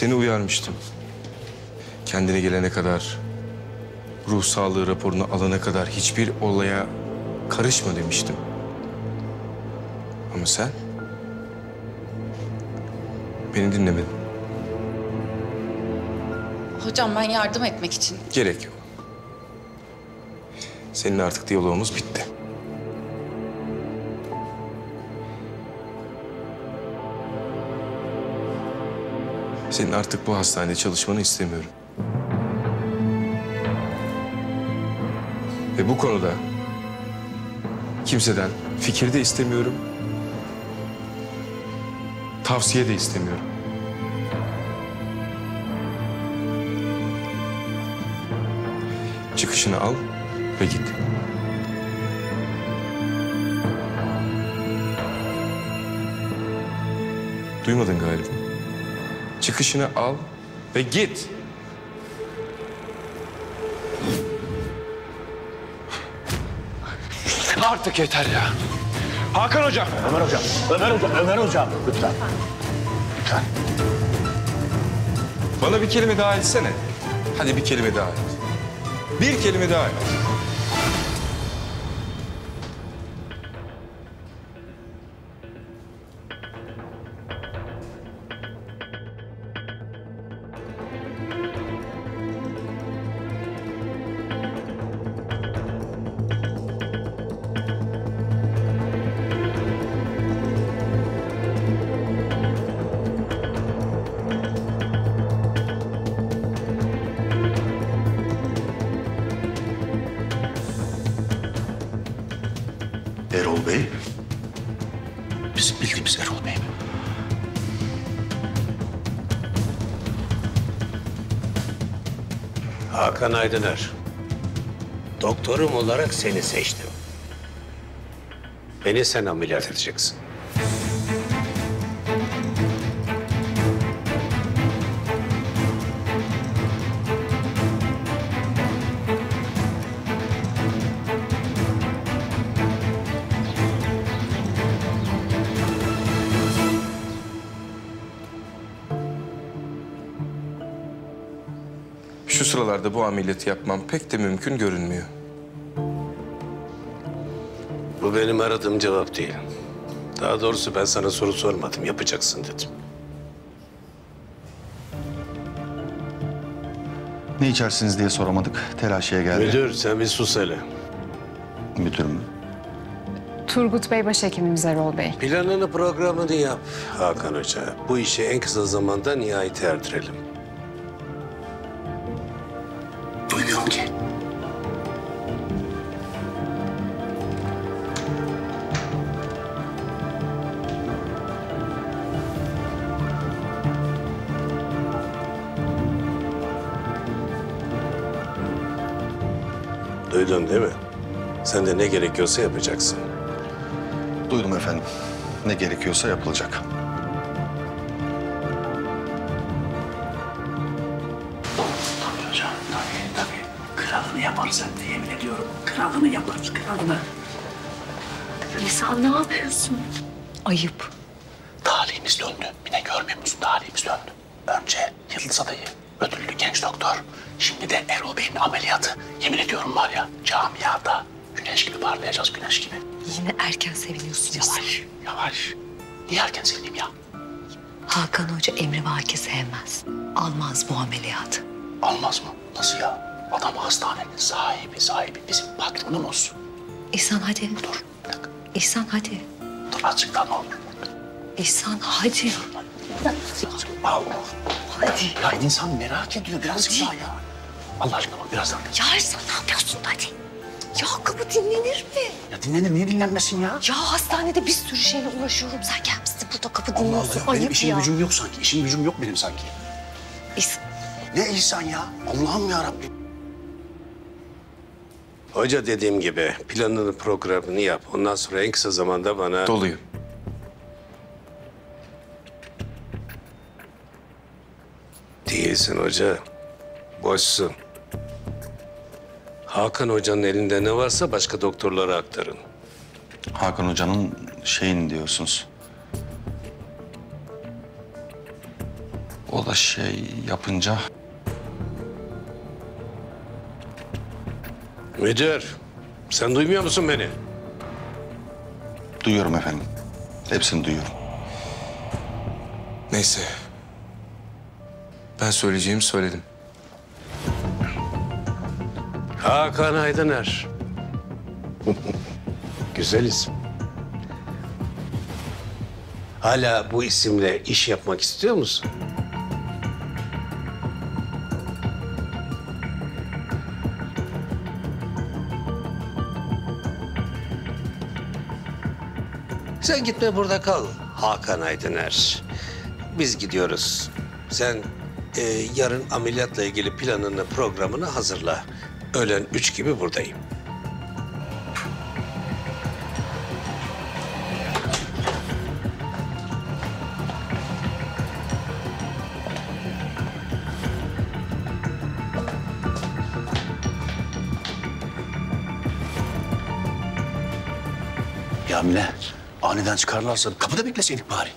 Seni uyarmıştım. Kendine gelene kadar, ruh sağlığı raporunu alana kadar hiçbir olaya karışma demiştim. Ama sen beni dinlemedin. Hocam ben yardım etmek için. Gerek yok. Seninle artık diyalogumuz bitti. Senin artık bu hastanede çalışmanı istemiyorum. Ve bu konuda kimseden fikir de istemiyorum. Tavsiye de istemiyorum. Çıkışını al ve git. Duymadın galiba. Çıkışını al ve git. Artık yeter ya. Hakan hocam. Ömer hocam, Ömer hocam, Ömer hocam. Lütfen. Lütfen. Bana bir kelime daha etsene. Hadi bir kelime daha et. Bir kelime daha et. Hakan Aydıner. Doktorum olarak seni seçtim. Beni sen ameliyat edeceksin. Şu sıralarda bu ameliyatı yapmam pek de mümkün görünmüyor. Bu benim aradığım cevap değil. Daha doğrusu ben sana soru sormadım. Yapacaksın dedim. Ne içersiniz diye soramadık. Telaşeye geldi. Müdür sen bir sus hele. Müdürüm. Turgut Bey başhekimimiz Erol Bey. Planını programını yap Hakan Hoca. Bu işi en kısa zamanda nihayete erdirelim. De ne gerekiyorsa yapacaksın. Duydum efendim. Ne gerekiyorsa yapılacak. Tabii hocam, tabii, tabii. Kralını yaparız hem de yemin ediyorum. Kralını yaparız, kralını. Nisan ne yapıyorsun? Ayıp. Hadi. Dur, bir dakika. İhsan hadi. Dur azıcık daha ne olur. İhsan hadi. Allah. Hadi. Ya insan merak ediyor birazcık daha ya. Allah aşkına bak birazdan. Ya İhsan ne yapıyorsun hadi. Ya kapı dinlenir mi? Ya dinlenir niye dinlenmesin ya? Ya hastanede bir sürü şeyle uğraşıyorum. Sen gelmişsin burada kapı Allah dinliyorsun. Allah benim Ayıp işim ya. gücüm yok sanki. İşim gücüm yok benim sanki. İhsan. Ne insan ya? Allah'ım ya Rabbim. Hoca dediğim gibi planını programını yap. Ondan sonra en kısa zamanda bana... Doluyum. Değilsin hoca. Boşsun. Hakan hocanın elinde ne varsa başka doktorlara aktarın. Hakan Hoca'nın şeyin diyorsunuz. O da şey yapınca Müdür, sen duymuyor musun beni? duyuyorum efendim. Hepsini duyuyorum. Neyse. Ben söyleyeceğimi söyledim. Hakan Aydıner. Güzel isim. Hala bu isimle iş yapmak istiyor musun? Sen gitme burada kal Hakan Aydıner. Biz gidiyoruz. Sen e, yarın ameliyatla ilgili planını, programını hazırla. Öğlen üç gibi buradayım. Aniden çıkarlarsa kapıda bekleseydik bari.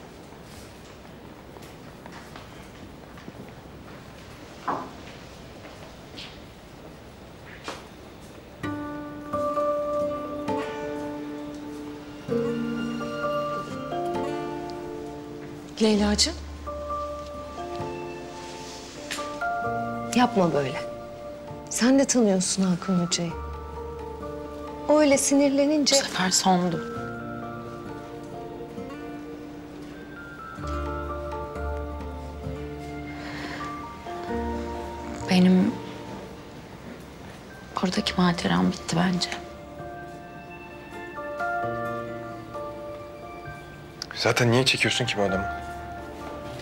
Leyla'cığım. Yapma böyle. Sen de tanıyorsun Hakan Hoca'yı. O öyle Bu sinirlenince... sefer sondu. Oradaki maceram bitti bence. Zaten niye çekiyorsun ki bu adamı?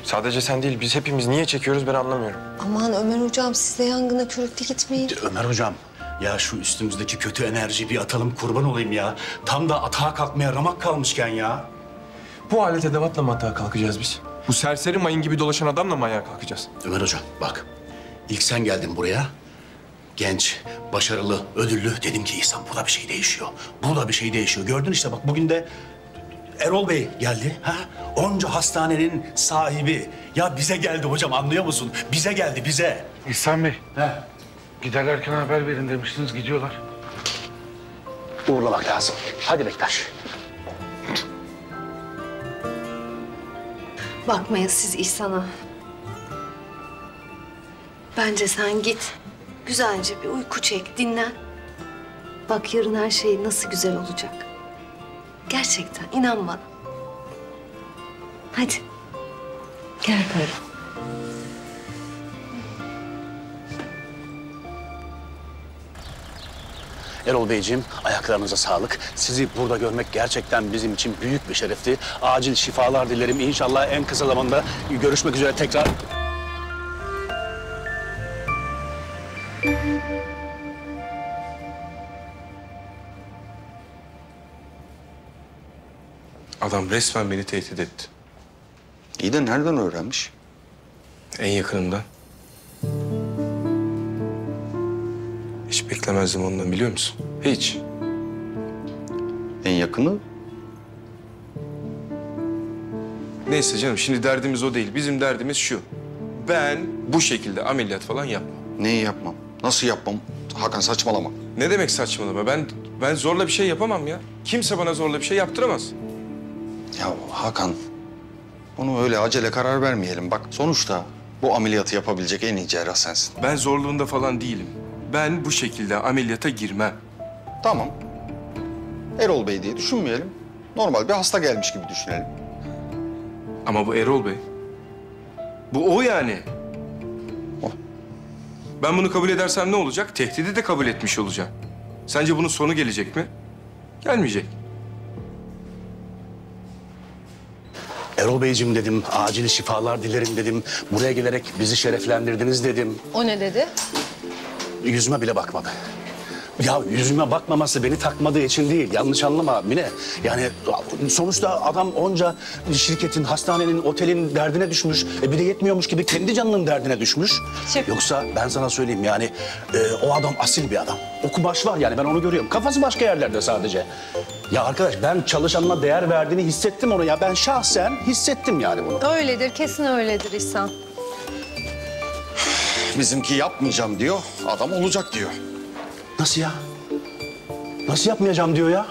Sadece sen değil, biz hepimiz niye çekiyoruz ben anlamıyorum. Aman Ömer Hocam siz de yangına körükle gitmeyin. Ömer hocam, ya şu üstümüzdeki kötü enerjiyi bir atalım kurban olayım ya. Tam da atağa kalkmaya ramak kalmışken ya. Bu alet edevatla mı atağa kalkacağız biz? Bu serseri mayın gibi dolaşan adamla mı ayağa kalkacağız? Ömer hocam bak, ilk sen geldin buraya. Genç, başarılı, ödüllü. Dedim ki İhsan burada bir şey değişiyor. Burada bir şey değişiyor. Gördün işte bak bugün de Erol Bey geldi. Ha? Onca hastanenin sahibi. Ya bize geldi hocam anlıyor musun? Bize geldi bize. İhsan Bey, He. giderlerken haber verin demiştiniz, gidiyorlar. Uğurlamak lazım. Hadi Bektaş. Bakmayın siz İhsan'a. Bence sen git. Güzelce bir uyku çek, dinlen. Bak yarın her şey nasıl güzel olacak. Gerçekten inan bana. Hadi. Gel böyle. Erol Beyciğim ayaklarınıza sağlık. Sizi burada görmek gerçekten bizim için büyük bir şerefti. Acil şifalar dilerim. İnşallah en kısa zamanda görüşmek üzere tekrar. Adam resmen beni tehdit etti. İyi de nereden öğrenmiş? En yakınından. Hiç beklemezdim ondan biliyor musun? Hiç. En yakını Neyse canım şimdi derdimiz o değil. Bizim derdimiz şu. Ben bu şekilde ameliyat falan yapmam. neyi yapmam? Nasıl yapmam? Hakan saçmalama. Ne demek saçmalama? Ben ben zorla bir şey yapamam ya. Kimse bana zorla bir şey yaptıramaz. Ya Hakan, bunu öyle acele karar vermeyelim. Bak sonuçta bu ameliyatı yapabilecek en iyi cerrah sensin. Ben zorluğunda falan değilim. Ben bu şekilde ameliyata girmem. Tamam. Erol Bey diye düşünmeyelim. Normal bir hasta gelmiş gibi düşünelim. Ama bu Erol Bey. Bu o yani. O. Ben bunu kabul edersem ne olacak? Tehdidi de kabul etmiş olacağım. Sence bunun sonu gelecek mi? Gelmeyecek. Erol Beyciğim dedim, acil şifalar dilerim dedim. Buraya gelerek bizi şereflendirdiniz dedim. O ne dedi? Yüzüme bile bakmadı. Ya yüzüme bakmaması beni takmadığı için değil. Yanlış anlama Mine. Yani sonuçta adam onca şirketin, hastanenin, otelin derdine düşmüş. E bir de yetmiyormuş gibi kendi canının derdine düşmüş. Yoksa ben sana söyleyeyim yani e, o adam asil bir adam. O kumaş var yani ben onu görüyorum. Kafası başka yerlerde sadece. Ya arkadaş ben çalışanına değer verdiğini hissettim onu ya. Ben şahsen hissettim yani bunu. Öyledir, kesin öyledir İhsan. bizimki yapmayacağım diyor. Adam olacak diyor. Nasıl ya? Nasıl yapmayacağım diyor ya?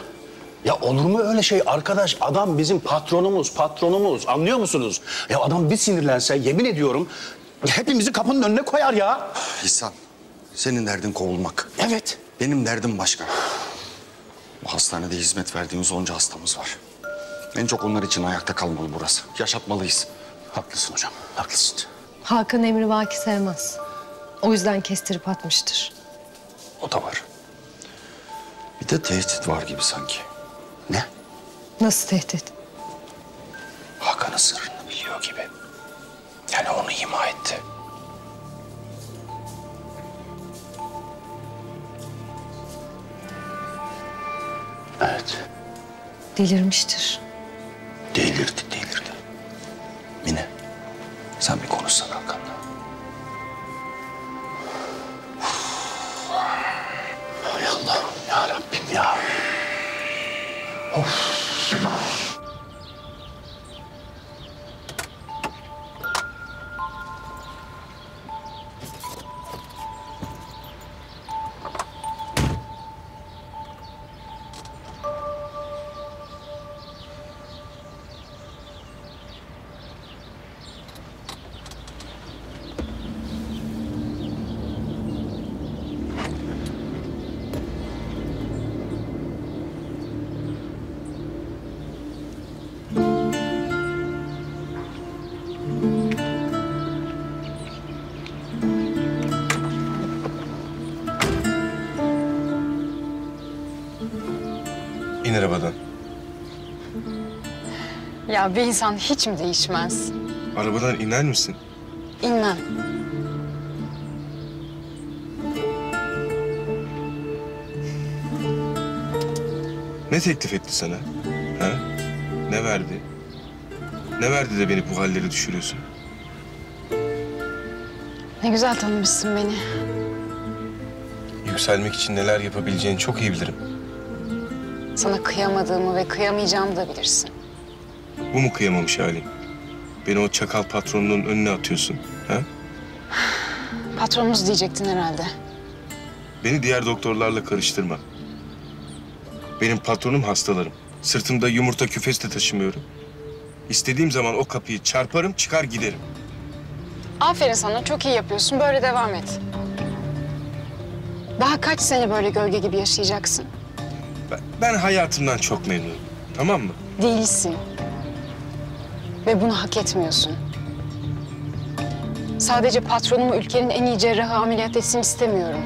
Ya olur mu öyle şey arkadaş? Adam bizim patronumuz, patronumuz. Anlıyor musunuz? Ya adam bir sinirlense yemin ediyorum hepimizi kapının önüne koyar ya. İhsan, senin derdin kovulmak. Evet. Benim derdim başka. Bu hastanede hizmet verdiğimiz onca hastamız var. En çok onlar için ayakta kalmalı burası. Yaşatmalıyız. Haklısın hocam, haklısın. Hakan emri vaki sevmez. O yüzden kestirip atmıştır. O da var. Bir de tehdit var gibi sanki. Ne? Nasıl tehdit? Hakan'ın sırrını biliyor gibi. Yani onu ima etti. Evet. Delirmiştir. Delirdi, delirdi. Ya bir insan hiç mi değişmez? Arabadan iner misin? İnmem. Ne teklif etti sana? Ha? Ne verdi? Ne verdi de beni bu hallere düşürüyorsun? Ne güzel tanımışsın beni. Yükselmek için neler yapabileceğini çok iyi bilirim. Sana kıyamadığımı ve kıyamayacağımı da bilirsin. Bu mu kıyamamış halim? Beni o çakal patronunun önüne atıyorsun. Ha? Patronumuz diyecektin herhalde. Beni diğer doktorlarla karıştırma. Benim patronum hastalarım. Sırtımda yumurta küfesi de taşımıyorum. İstediğim zaman o kapıyı çarparım, çıkar giderim. Aferin sana, çok iyi yapıyorsun. Böyle devam et. Daha kaç sene böyle gölge gibi yaşayacaksın? Ben, ben hayatımdan çok memnunum. Tamam mı? Değilsin. Ve bunu hak etmiyorsun. Sadece patronumu ülkenin en iyi cerrahı ameliyat etsin istemiyorum.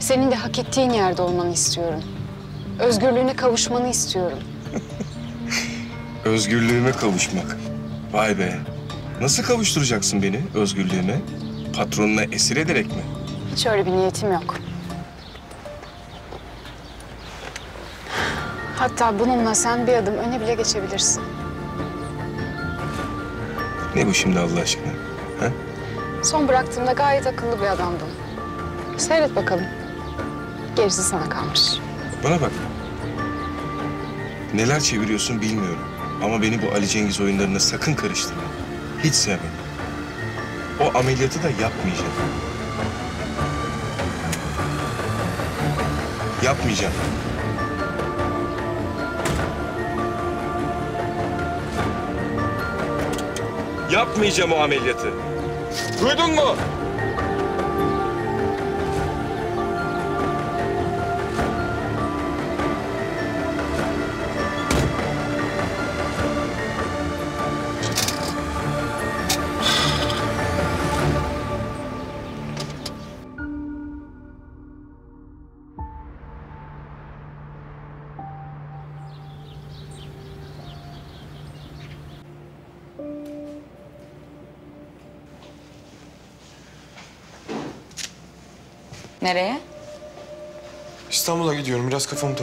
Senin de hak ettiğin yerde olmanı istiyorum. Özgürlüğüne kavuşmanı istiyorum. Özgürlüğüme kavuşmak. Vay be. Nasıl kavuşturacaksın beni özgürlüğüme? Patronuna esir ederek mi? Hiç öyle bir niyetim yok. Hatta bununla sen bir adım öne bile geçebilirsin. Ne bu şimdi Allah aşkına? Ha? Son bıraktığımda gayet akıllı bir adamdın. Seyret bakalım. Gerisi sana kalmış. Bana bak. Neler çeviriyorsun bilmiyorum. Ama beni bu Ali Cengiz oyunlarına sakın karıştırma. Hiç sevmem. O ameliyatı da yapmayacağım. Yapmayacağım. Yapmayacağım o ameliyatı. Duydun mu?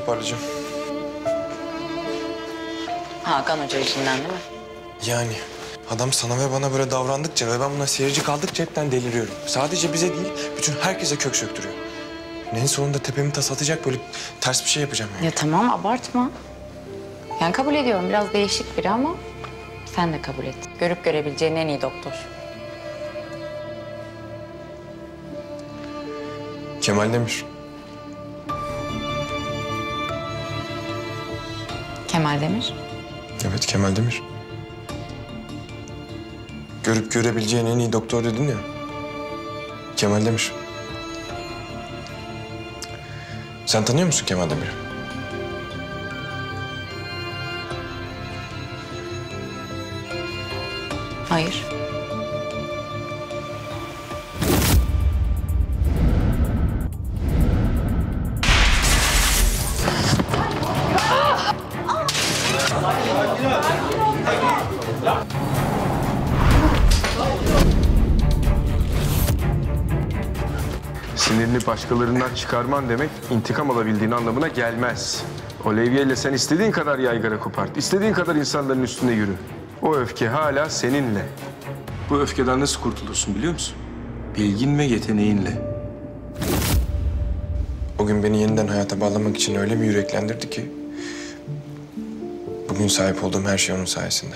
Toparlayacağım. Hakan Hoca işinden değil mi? Yani adam sana ve bana böyle davrandıkça ve ben buna seyirci kaldıkça hepten deliriyorum. Sadece bize değil, bütün herkese kök söktürüyor. En sonunda tepemi tas atacak böyle ters bir şey yapacağım yani. Ya tamam abartma. Yani kabul ediyorum biraz değişik biri ama sen de kabul et. Görüp görebileceğin en iyi doktor. Kemal Demir. Kemal Demir. Evet Kemal Demir. Görüp görebileceğin en iyi doktor dedin ya. Kemal Demir. Sen tanıyor musun Kemal Demir'i? Hayır. Başkalarından çıkarman demek intikam alabildiğin anlamına gelmez. O levyeyle sen istediğin kadar yaygara kopart, istediğin kadar insanların üstüne yürü. O öfke hala seninle. Bu öfkeden nasıl kurtulursun biliyor musun? Bilgin ve yeteneğinle. O gün beni yeniden hayata bağlamak için öyle bir yüreklendirdi ki... ...bugün sahip olduğum her şey onun sayesinde.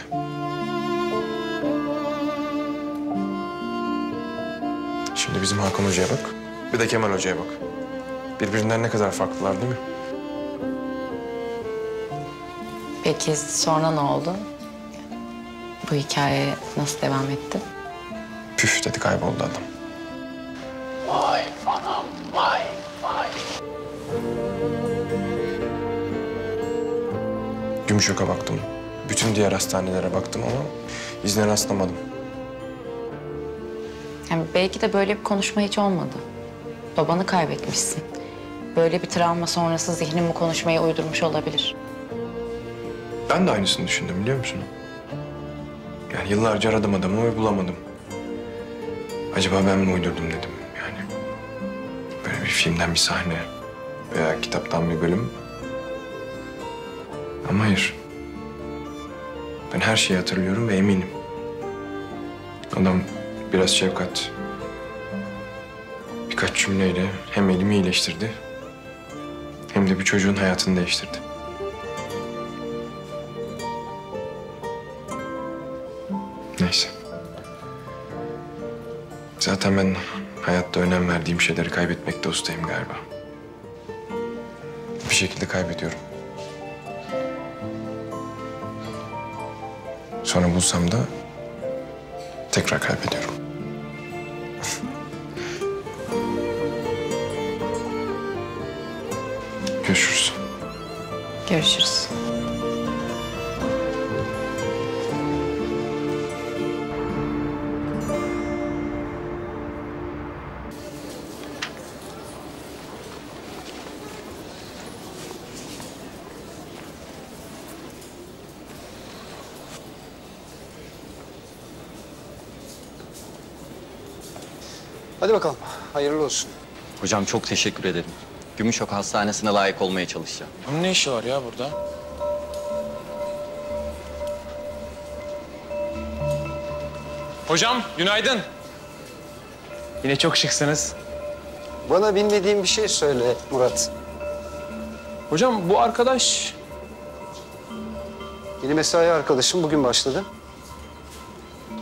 Şimdi bizim Hakan Hoca'ya bak. Bir de Kemal Hoca'ya bak. Birbirinden ne kadar farklılar değil mi? Peki sonra ne oldu? Bu hikaye nasıl devam etti? Püf dedi kayboldu adam. Vay anam vay vay. Gümüşok'a baktım. Bütün diğer hastanelere baktım ama izne rastlamadım. Yani belki de böyle bir konuşma hiç olmadı. Babanı kaybetmişsin. Böyle bir travma sonrası zihnin bu konuşmayı uydurmuş olabilir. Ben de aynısını düşündüm biliyor musun? Yani yıllarca aradım adamı ve bulamadım. Acaba ben mi uydurdum dedim yani. Böyle bir filmden bir sahne veya kitaptan bir bölüm. Ama hayır. Ben her şeyi hatırlıyorum ve eminim. Adam biraz şefkat, birkaç cümleyle hem elimi iyileştirdi hem de bir çocuğun hayatını değiştirdi. Neyse. Zaten ben hayatta önem verdiğim şeyleri kaybetmekte ustayım galiba. Bir şekilde kaybediyorum. Sonra bulsam da tekrar kaybediyorum. Görüşürüz. Görüşürüz. Hadi bakalım. Hayırlı olsun. Hocam çok teşekkür ederim. Gümüşok Hastanesi'ne layık olmaya çalışacağım. Bunun ne işi var ya burada? Hocam günaydın. Yine çok şıksınız. Bana bilmediğin bir şey söyle Murat. Hocam bu arkadaş Yeni mesai arkadaşım bugün başladı.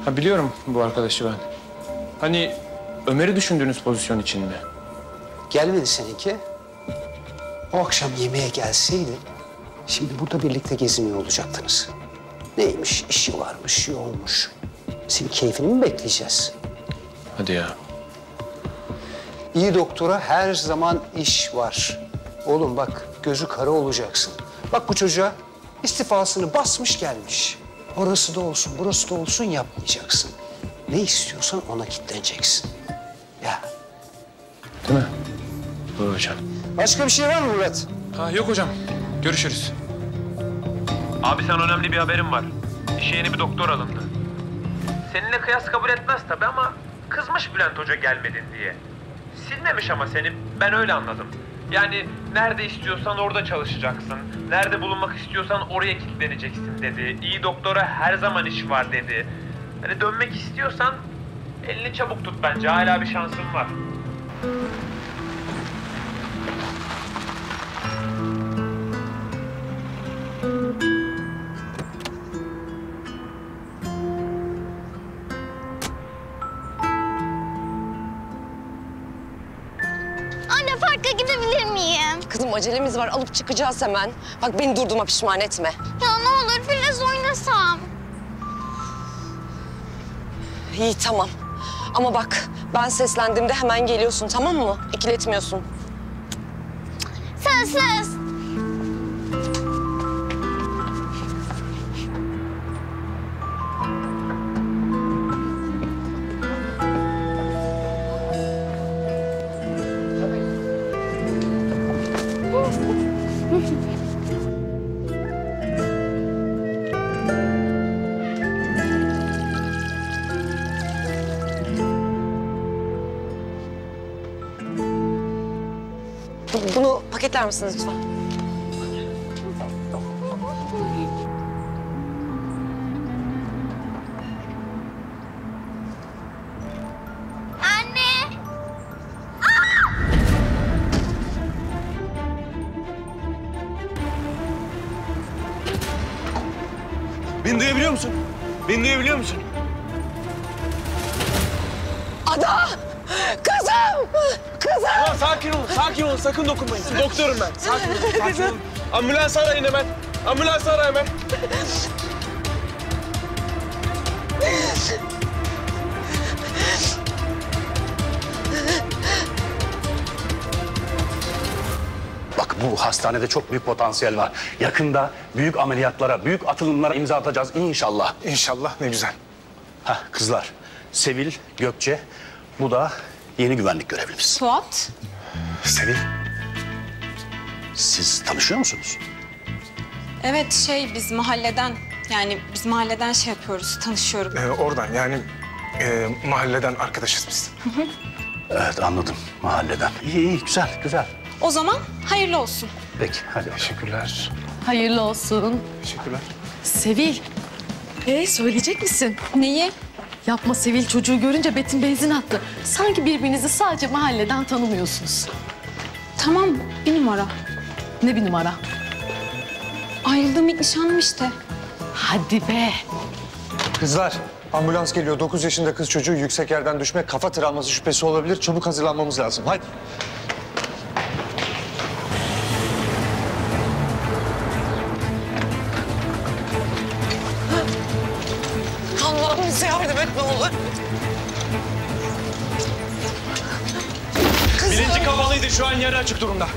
ha biliyorum bu arkadaşı ben. Hani Ömer'i düşündüğünüz pozisyon için mi? Gelmedi seninki. O akşam yemeğe gelseydi şimdi burada birlikte geziniyor olacaktınız. Neymiş, işi varmış, yoğunmuş. Senin keyfini mi bekleyeceğiz? Hadi ya. İyi doktora her zaman iş var. Oğlum bak gözü kara olacaksın. Bak bu çocuğa istifasını basmış gelmiş. Orası da olsun, burası da olsun yapmayacaksın. Ne istiyorsan ona kitleneceksin. Ya Değil mi? Doğru hocam. Başka bir şey var mı Murat? Ha yok hocam. Görüşürüz. Abi sana önemli bir haberim var. İşe yeni bir doktor alındı. Seninle kıyas kabul etmez tabii ama kızmış Bülent Hoca gelmedin diye. Silmemiş ama seni, ben öyle anladım. Yani nerede istiyorsan orada çalışacaksın. Nerede bulunmak istiyorsan oraya kilitleneceksin dedi. İyi doktora her zaman iş var dedi. Hani dönmek istiyorsan elini çabuk tut bence. Hala bir şansın var. Acelemiz var alıp çıkacağız hemen. Bak beni durduğuma pişman etme. Ya ne olur biraz oynasam. İyi tamam. Ama bak ben seslendiğimde hemen geliyorsun tamam mı? İkiletmiyorsun. Söz söz. Bunu paketler misiniz lütfen? Sakın dokunmayın. Doktorum ben. Sakin olun, sakin olun. Ambulans arayın hemen. Ambulans ara hemen. Bak bu hastanede çok büyük potansiyel var. Yakında büyük ameliyatlara, büyük atılımlara imza atacağız inşallah. İnşallah ne güzel. Hah kızlar, Sevil, Gökçe, bu da yeni güvenlik görevlimiz. Suat. Sevil, siz tanışıyor musunuz? Evet şey biz mahalleden yani biz mahalleden şey yapıyoruz tanışıyorum. Ee, oradan yani e, mahalleden arkadaşız biz. Evet anladım, mahalleden. İyi iyi, güzel, güzel. O zaman hayırlı olsun. Peki, hadi. Teşekkürler. Hayırlı olsun. Teşekkürler. Sevil. Ee söyleyecek misin? Neyi? Yapma Sevil çocuğu görünce Betin benzin attı. Sanki birbirinizi sadece mahalleden tanımıyorsunuz. Tamam bir numara. Ne bir numara? Ayrıldığım ilk nişanlım işte. Hadi be. Kızlar, ambulans geliyor. 9 yaşında kız çocuğu yüksek yerden düşme, kafa travması şüphesi olabilir. Çabuk hazırlanmamız lazım. Hadi. Allah'ım bize yardım et ne olur. Bilinci kapalıydı. Şu an yarı açık durumda.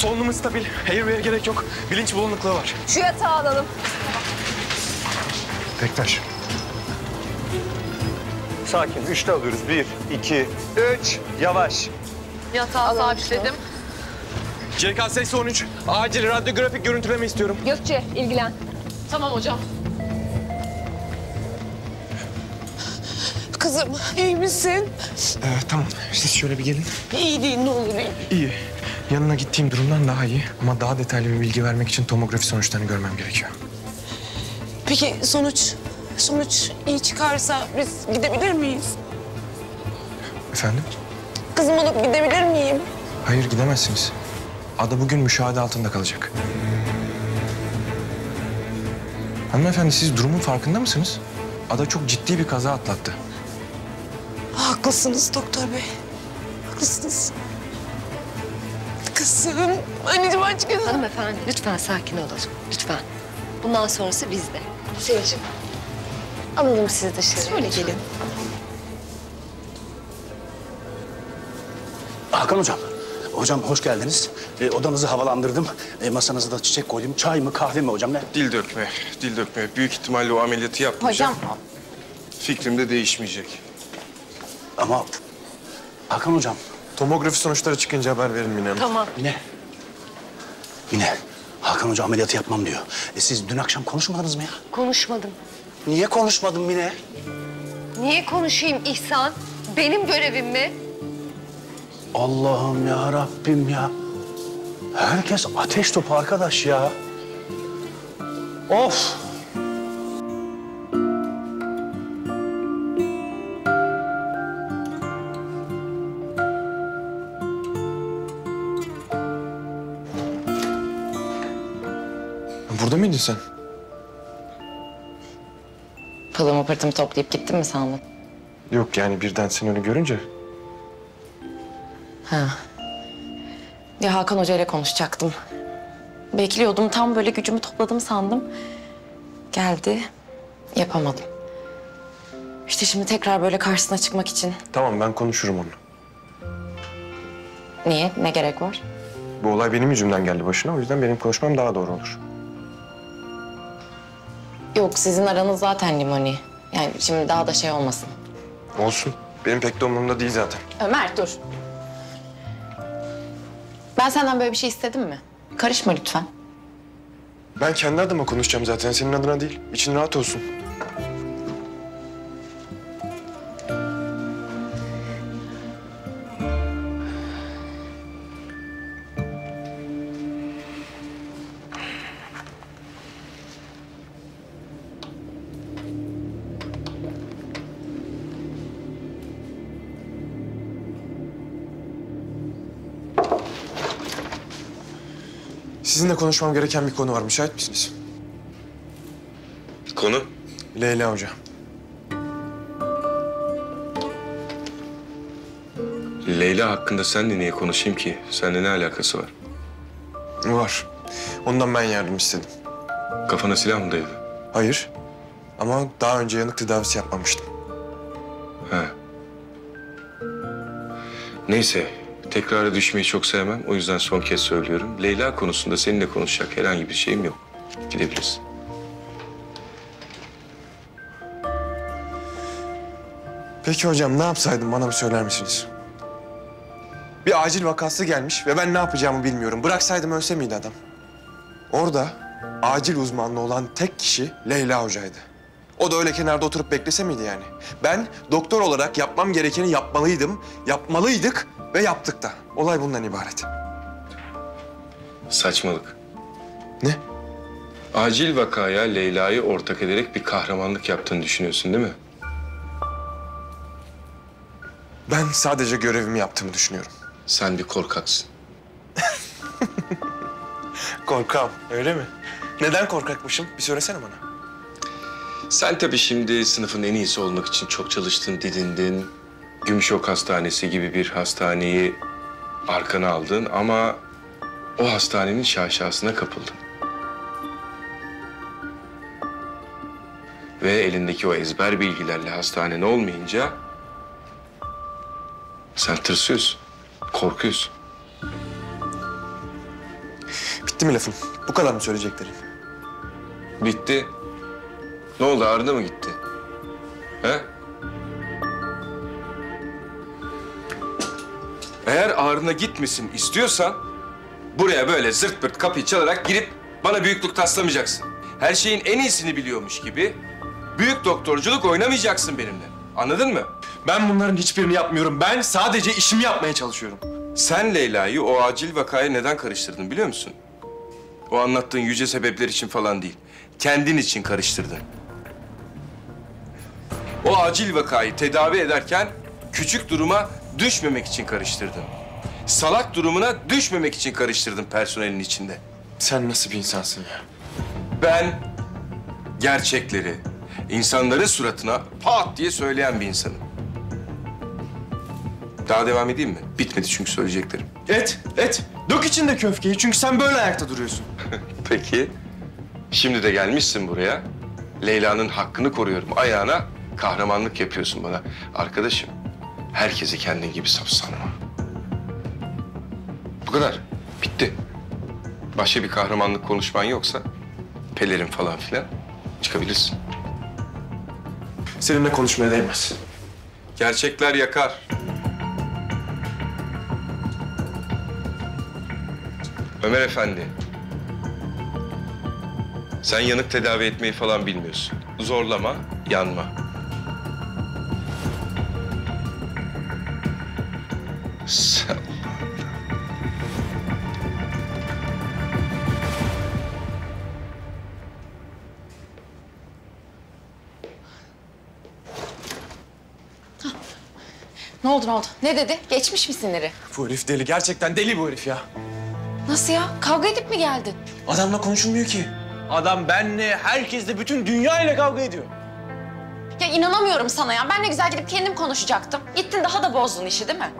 Solunumu stabil. Airway'e gerek yok. Bilinç bulanıklığı var. Şu yatağı alalım. Bektaş. Sakin. Üçte alıyoruz. Bir, iki, üç. Yavaş. Yatağı sabitledim. CKS 13. Acil radyografik görüntüleme istiyorum. Gökçe ilgilen. Tamam hocam. Kızım iyi misin? Ee, tamam. Siz şöyle bir gelin. İyi değil ne olur iyi. İyi. Yanına gittiğim durumdan daha iyi. Ama daha detaylı bir bilgi vermek için tomografi sonuçlarını görmem gerekiyor. Peki sonuç? Sonuç iyi çıkarsa biz gidebilir miyiz? Efendim? Kızım alıp gidebilir miyim? Hayır gidemezsiniz. Ada bugün müşahede altında kalacak. Hanımefendi siz durumun farkında mısınız? Ada çok ciddi bir kaza atlattı. Haklısınız doktor bey. Haklısınız. Kızım, anneciğim aç gözünü. Hanımefendi lütfen sakin olun. Lütfen. Bundan sonrası bizde. Sevil'cim alalım sizi dışarı. Şöyle gelin. Hakan hocam, hocam hoş geldiniz. Ee, odanızı havalandırdım. Ee, masanıza da çiçek koydum. Çay mı kahve mi hocam ne? Dil dökme, dil dökme. Büyük ihtimalle o ameliyatı yapmayacağım. Hocam. Fikrim de değişmeyecek. Ama Hakan hocam. Tomografi sonuçları çıkınca haber verin Mine Hanım. Tamam. Mine. Mine, Hakan hoca ameliyatı yapmam diyor. E, siz dün akşam konuşmadınız mı ya? Konuşmadım. Niye konuşmadın Mine? Niye konuşayım İhsan? Benim görevim mi? Allah'ım ya Rabbim ya. Herkes ateş topu arkadaş ya. Of. Mıydın sen? Pılımı pırtımı toplayıp gittin mi sandın? Yok yani birden seni öyle görünce. Ha. Ya Hakan Hoca ile konuşacaktım. Bekliyordum. Tam böyle gücümü topladım sandım. Geldi. Yapamadım. İşte şimdi tekrar böyle karşısına çıkmak için. Tamam ben konuşurum onunla. Niye? Ne gerek var? Bu olay benim yüzümden geldi başına. O yüzden benim konuşmam daha doğru olur. Yok sizin aranız zaten limoni. Yani şimdi daha da şey olmasın. Olsun. Benim pek de umurumda değil zaten. Ömer dur. Ben senden böyle bir şey istedim mi? Karışma lütfen. Ben kendi adıma konuşacağım zaten. Senin adına değil. İçin rahat olsun. Sizinle konuşmam gereken bir konu var. Müsait misiniz? Konu? Leyla Hoca. Leyla hakkında seninle niye konuşayım ki? Seninle ne alakası var? Var. Ondan ben yardım istedim. Kafana silah mı dayadı? Hayır. Ama daha önce yanık tedavisi yapmamıştım. He. Neyse, tekrara düşmeyi çok sevmem. O yüzden son kez söylüyorum. Leyla konusunda seninle konuşacak herhangi bir şeyim yok. Gidebilirsin. Peki hocam ne yapsaydım bana bir söyler misiniz? Bir acil vakası gelmiş ve ben ne yapacağımı bilmiyorum. Bıraksaydım ölse miydi adam? Orada acil uzmanlığı olan tek kişi Leyla Hoca'ydı. O da öyle kenarda oturup beklese miydi yani? Ben doktor olarak yapmam gerekeni yapmalıydım, yapmalıydık ve yaptık da. Olay bundan ibaret. Saçmalık. Ne? Acil vakaya Leyla'yı ortak ederek bir kahramanlık yaptığını düşünüyorsun değil mi? Ben sadece görevimi yaptığımı düşünüyorum. Sen bir korkaksın. Korkam, öyle mi? Neden korkakmışım? Bir söylesene bana. Sen tabii şimdi sınıfın en iyisi olmak için çok çalıştın, didindin. Gümüşok Hastanesi gibi bir hastaneyi arkana aldın ama o hastanenin şaşasına kapıldın. Ve elindeki o ezber bilgilerle hastanen olmayınca sen tırsıyorsun, korkuyorsun. Bitti mi lafın? Bu kadar mı söyleyeceklerin? Bitti. Ne oldu ağrına mı gitti? He? Eğer ağrına gitmesin istiyorsan buraya böyle zırt pırt kapıyı çalarak girip bana büyüklük taslamayacaksın. Her şeyin en iyisini biliyormuş gibi büyük doktorculuk oynamayacaksın benimle. Anladın mı? Ben bunların hiçbirini yapmıyorum. Ben sadece işimi yapmaya çalışıyorum. Sen Leyla'yı o acil vakaya neden karıştırdın biliyor musun? O anlattığın yüce sebepler için falan değil. Kendin için karıştırdın. O acil vakayı tedavi ederken küçük duruma düşmemek için karıştırdın. Salak durumuna düşmemek için karıştırdın personelin içinde. Sen nasıl bir insansın ya? Ben gerçekleri insanların suratına pat diye söyleyen bir insanım. Daha devam edeyim mi? Bitmedi çünkü söyleyeceklerim. Et, et. Dök içindeki öfkeyi çünkü sen böyle ayakta duruyorsun. Peki. Şimdi de gelmişsin buraya. Leyla'nın hakkını koruyorum. Ayağına kahramanlık yapıyorsun bana. Arkadaşım, herkesi kendin gibi saf sanma. Bu kadar. Bitti. Başka bir kahramanlık konuşman yoksa pelerin falan filan çıkabilirsin. Seninle konuşmaya değmez. Gerçekler yakar. Ömer Efendi. Sen yanık tedavi etmeyi falan bilmiyorsun. Zorlama, yanma. Sen... Ne oldu ne oldu? Ne dedi? Geçmiş mi siniri? Bu herif deli. Gerçekten deli bu herif ya. Nasıl ya? Kavga edip mi geldin? Adamla konuşulmuyor ki. Adam benle, herkesle, bütün dünya ile kavga ediyor. Ya inanamıyorum sana ya. Ben ne güzel gidip kendim konuşacaktım. Gittin daha da bozdun işi değil mi?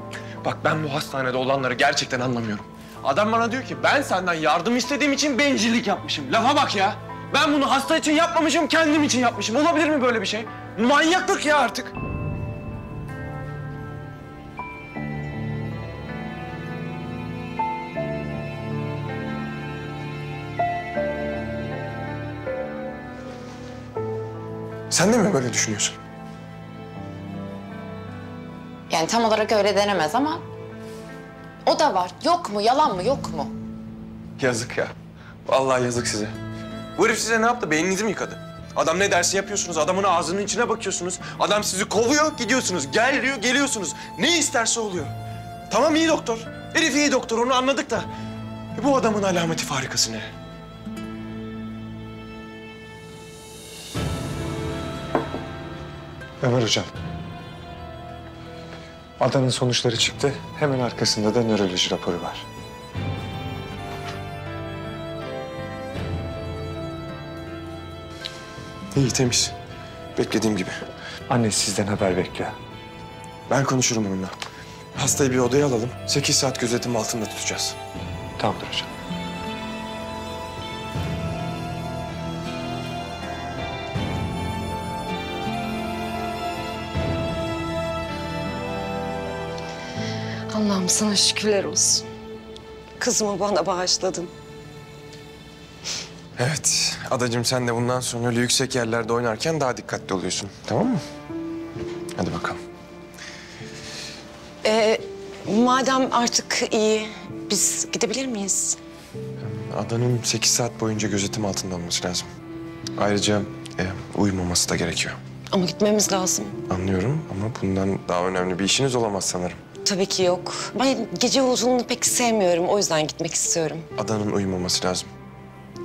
Bak ben bu hastanede olanları gerçekten anlamıyorum. Adam bana diyor ki ben senden yardım istediğim için bencillik yapmışım. Lafa bak ya. Ben bunu hasta için yapmamışım, kendim için yapmışım. Olabilir mi böyle bir şey? Manyaklık ya artık. Sen de mi böyle düşünüyorsun? Yani tam olarak öyle denemez ama o da var. Yok mu? Yalan mı? Yok mu? Yazık ya. Vallahi yazık size. Bu herif size ne yaptı? Beyninizi mi yıkadı? Adam ne dersi yapıyorsunuz. Adamın ağzının içine bakıyorsunuz. Adam sizi kovuyor, gidiyorsunuz. Gel diyor, geliyorsunuz. Ne isterse oluyor. Tamam iyi doktor. Herif iyi doktor, onu anladık da. E bu adamın alameti farikası ne? Ömer Hocam. Adanın sonuçları çıktı. Hemen arkasında da nöroloji raporu var. İyi, temiz. Beklediğim gibi. Anne sizden haber bekliyor. Ben konuşurum onunla. Hastayı bir odaya alalım. Sekiz saat gözetim altında tutacağız. Tamamdır hocam. Allah'ım sana şükürler olsun. Kızımı bana bağışladın. Evet. Adacığım sen de bundan sonra öyle yüksek yerlerde oynarken daha dikkatli oluyorsun. Tamam mı? Hadi bakalım. Ee, madem artık iyi, biz gidebilir miyiz? Adanın sekiz saat boyunca gözetim altında olması lazım. Ayrıca e, uyumaması da gerekiyor. Ama gitmemiz lazım. Anlıyorum ama bundan daha önemli bir işiniz olamaz sanırım. Tabii ki yok. Ben gece yolculuğunu pek sevmiyorum. O yüzden gitmek istiyorum. Adanın uyumaması lazım.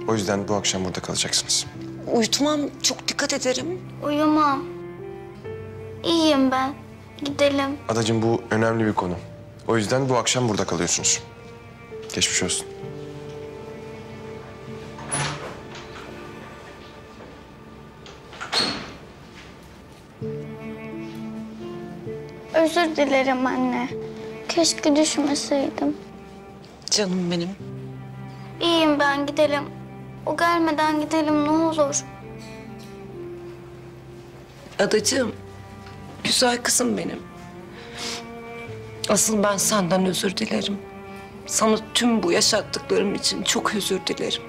O yüzden bu akşam burada kalacaksınız. Uyutmam, çok dikkat ederim. Uyumam. İyiyim ben. Gidelim. Adacığım bu önemli bir konu. O yüzden bu akşam burada kalıyorsunuz. Geçmiş olsun. Özür dilerim anne. Keşke düşmeseydim. Canım benim. İyiyim ben gidelim. O gelmeden gidelim ne olur. Adacığım, güzel kızım benim. Asıl ben senden özür dilerim. Sana tüm bu yaşattıklarım için çok özür dilerim.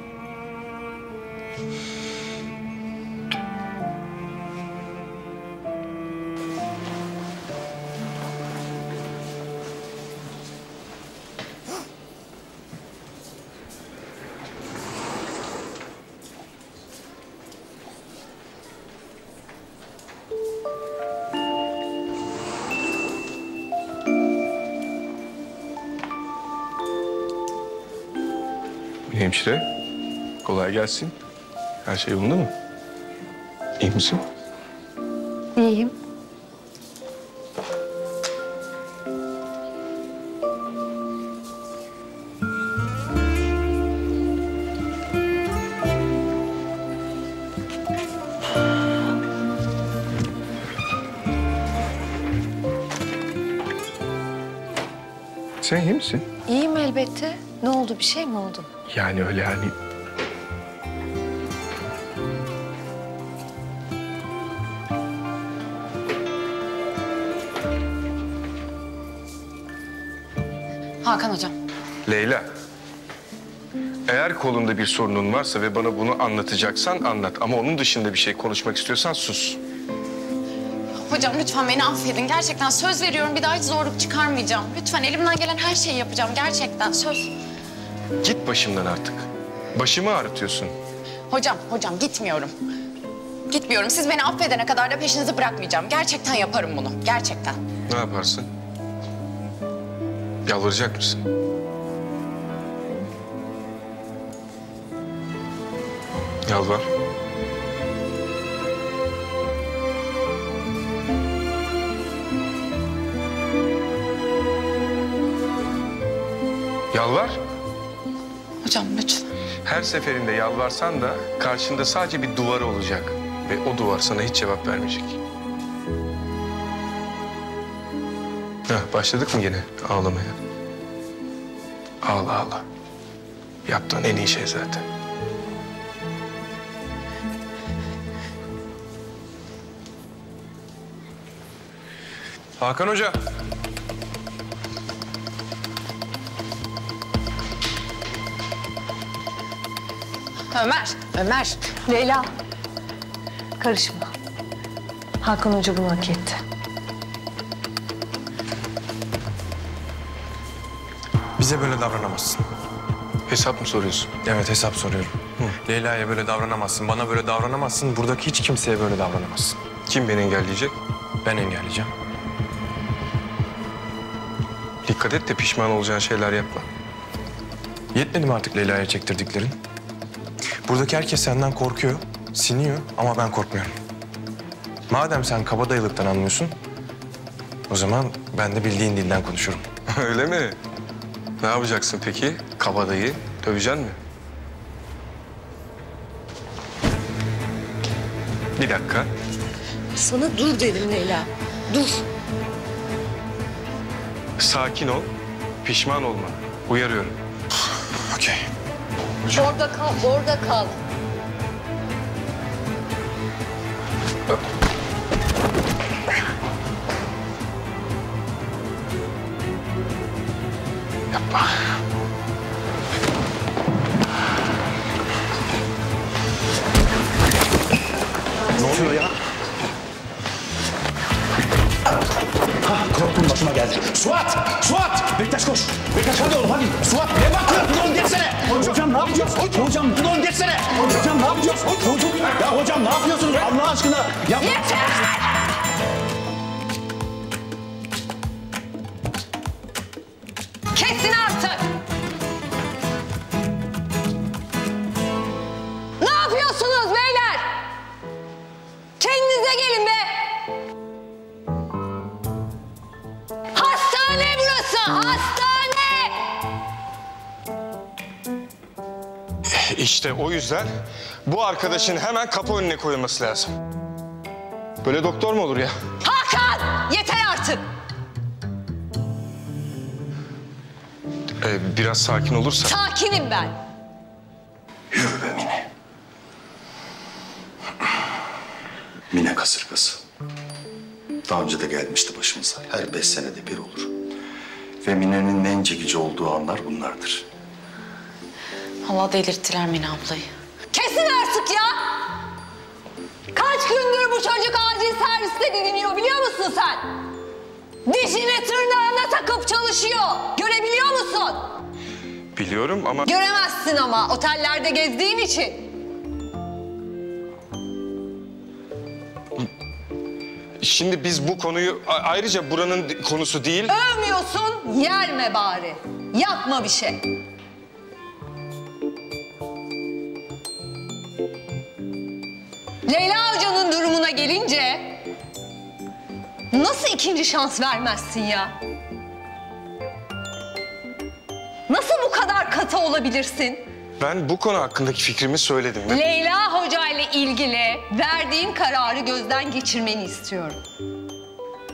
Kolay gelsin. Her şey yolunda mı? İyi misin? İyiyim. Sen iyi misin? İyiyim elbette. Ne oldu? Bir şey mi oldu? Yani öyle hani... kolunda bir sorunun varsa ve bana bunu anlatacaksan anlat. Ama onun dışında bir şey konuşmak istiyorsan sus. Hocam lütfen beni affedin. Gerçekten söz veriyorum bir daha hiç zorluk çıkarmayacağım. Lütfen elimden gelen her şeyi yapacağım. Gerçekten söz. Git başımdan artık. Başımı ağrıtıyorsun. Hocam, hocam gitmiyorum. Gitmiyorum. Siz beni affedene kadar da peşinizi bırakmayacağım. Gerçekten yaparım bunu. Gerçekten. Ne yaparsın? Yalvaracak mısın? Yalvar. Yalvar. Hocam lütfen. Her seferinde yalvarsan da karşında sadece bir duvar olacak. Ve o duvar sana hiç cevap vermeyecek. Heh, başladık mı gene ağlamaya? Ağla ağla. Yaptığın en iyi şey zaten. Hakan Hoca. Ömer, Ömer. Leyla. Karışma. Hakan Hoca bunu hak etti. Bize böyle davranamazsın. Hesap mı soruyorsun? Evet hesap soruyorum. Leyla'ya böyle davranamazsın, bana böyle davranamazsın. Buradaki hiç kimseye böyle davranamazsın. Kim beni engelleyecek? Ben engelleyeceğim. Dikkat et de pişman olacağın şeyler yapma. Yetmedi mi artık Leyla'ya çektirdiklerin? Buradaki herkes senden korkuyor, siniyor ama ben korkmuyorum. Madem sen kabadayılıktan anlıyorsun, o zaman ben de bildiğin dilden konuşurum. Öyle mi? Ne yapacaksın peki? Kabadayı döveceksin mi? Bir dakika. Sana dur dedim Leyla. Dur. Sakin ol. Pişman olma. Uyarıyorum. Okey. Orada kal, orada kal. Arkadaşın hemen kapı önüne koyulması lazım. Böyle doktor mu olur ya? Hakan! Yeter artık! Ee, biraz sakin olursa. Sakinim ben. Yürü be Mine. Mine kasırgası. Daha önce de gelmişti başımıza. Her beş senede bir olur. Ve Mine'nin en çekici olduğu anlar bunlardır. Allah delirttiler Mine ablayı. Serviste dinliyor biliyor musun sen? Dişine tırnağına takıp çalışıyor. Görebiliyor musun? Biliyorum ama... Göremezsin ama otellerde gezdiğin için. Şimdi biz bu konuyu ayrıca buranın konusu değil. Övmüyorsun, yerme bari. Yapma bir şey. Leyla Hoca'nın durumuna gelince... Nasıl ikinci şans vermezsin ya? Nasıl bu kadar katı olabilirsin? Ben bu konu hakkındaki fikrimi söyledim. Ve Leyla Hoca ile ilgili verdiğin kararı gözden geçirmeni istiyorum.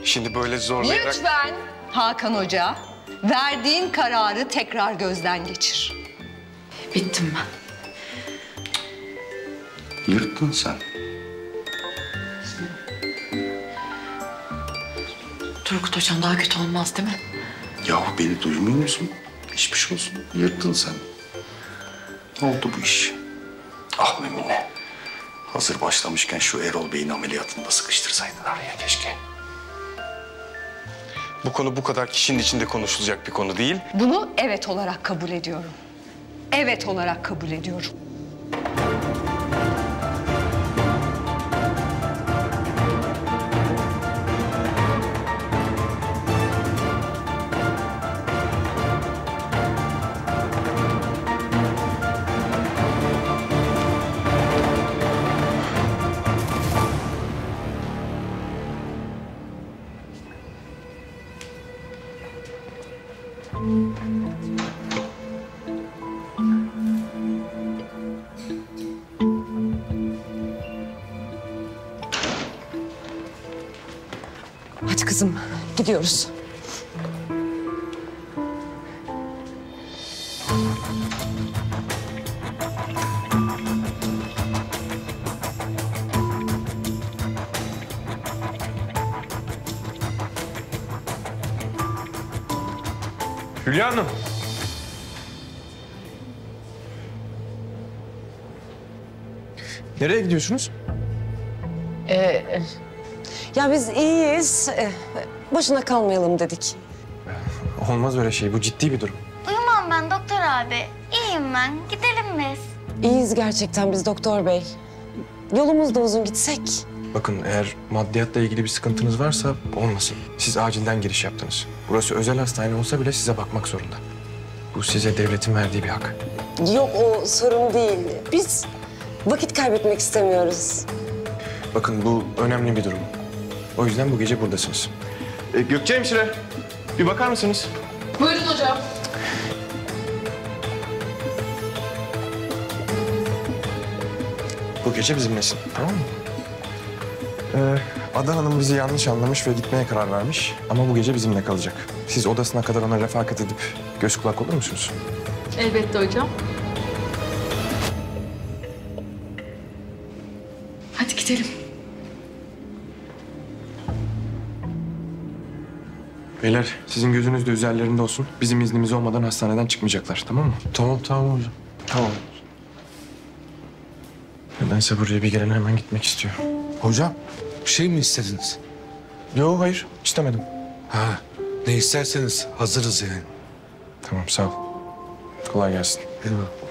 Şimdi böyle zorlayarak... Lütfen Hakan Hoca, verdiğin kararı tekrar gözden geçir. Bittim ben. Yırttın sen. Turgut hocam daha kötü olmaz değil mi? Yahu beni duymuyor musun? Geçmiş olsun. Yırttın sen. Ne oldu bu iş? Ah be Mine. Hazır başlamışken şu Erol Bey'in ameliyatını da sıkıştırsaydın araya keşke. Bu konu bu kadar kişinin içinde konuşulacak bir konu değil. Bunu evet olarak kabul ediyorum. Evet olarak kabul ediyorum. kızım. Gidiyoruz. Hülya Hanım. Nereye gidiyorsunuz? Ee, ya biz iyiyiz. Ee, boşuna kalmayalım dedik. Olmaz öyle şey. Bu ciddi bir durum. Uyumam ben doktor abi. İyiyim ben. Gidelim biz. İyiyiz gerçekten biz doktor bey. Yolumuz da uzun gitsek. Bakın eğer maddiyatla ilgili bir sıkıntınız varsa olmasın. Siz acilden giriş yaptınız. Burası özel hastane olsa bile size bakmak zorunda. Bu size devletin verdiği bir hak. Yok o sorun değil. Biz vakit kaybetmek istemiyoruz. Bakın bu önemli bir durum. O yüzden bu gece buradasınız. Ee, Gökçe hemşire, bir bakar mısınız? Buyurun hocam. Bu gece bizimlesin, tamam mı? Ee, Ada Hanım bizi yanlış anlamış ve gitmeye karar vermiş. Ama bu gece bizimle kalacak. Siz odasına kadar ona refakat edip göz kulak olur musunuz? Elbette hocam. Hadi gidelim. Beyler sizin gözünüz de üzerlerinde olsun. Bizim iznimiz olmadan hastaneden çıkmayacaklar tamam mı? Tamam tamam hocam. Tamam. Nedense buraya bir gelen hemen gitmek istiyor. Hocam bir şey mi istediniz? Yok hayır istemedim. Ha ne isterseniz hazırız yani. Tamam sağ ol. Kolay gelsin. Eyvallah.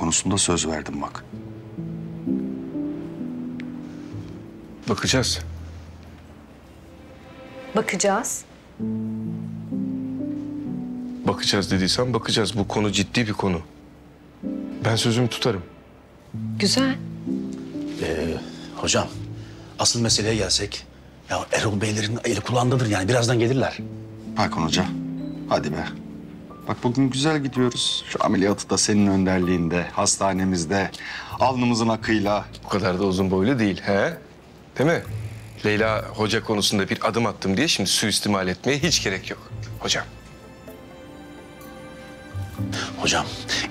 Konusunda söz verdim bak. Bakacağız. Bakacağız. Bakacağız dediysen bakacağız. Bu konu ciddi bir konu. Ben sözümü tutarım. Güzel. Ee, hocam asıl meseleye gelsek. Ya Erol Beylerin eli kulağındadır yani birazdan gelirler. Hakan Hoca hadi be. Bak bugün güzel gidiyoruz. Şu ameliyatı da senin önderliğinde, hastanemizde, alnımızın akıyla. Bu kadar da uzun boylu değil he? Değil mi? Leyla hoca konusunda bir adım attım diye şimdi suistimal etmeye hiç gerek yok. Hocam. Hocam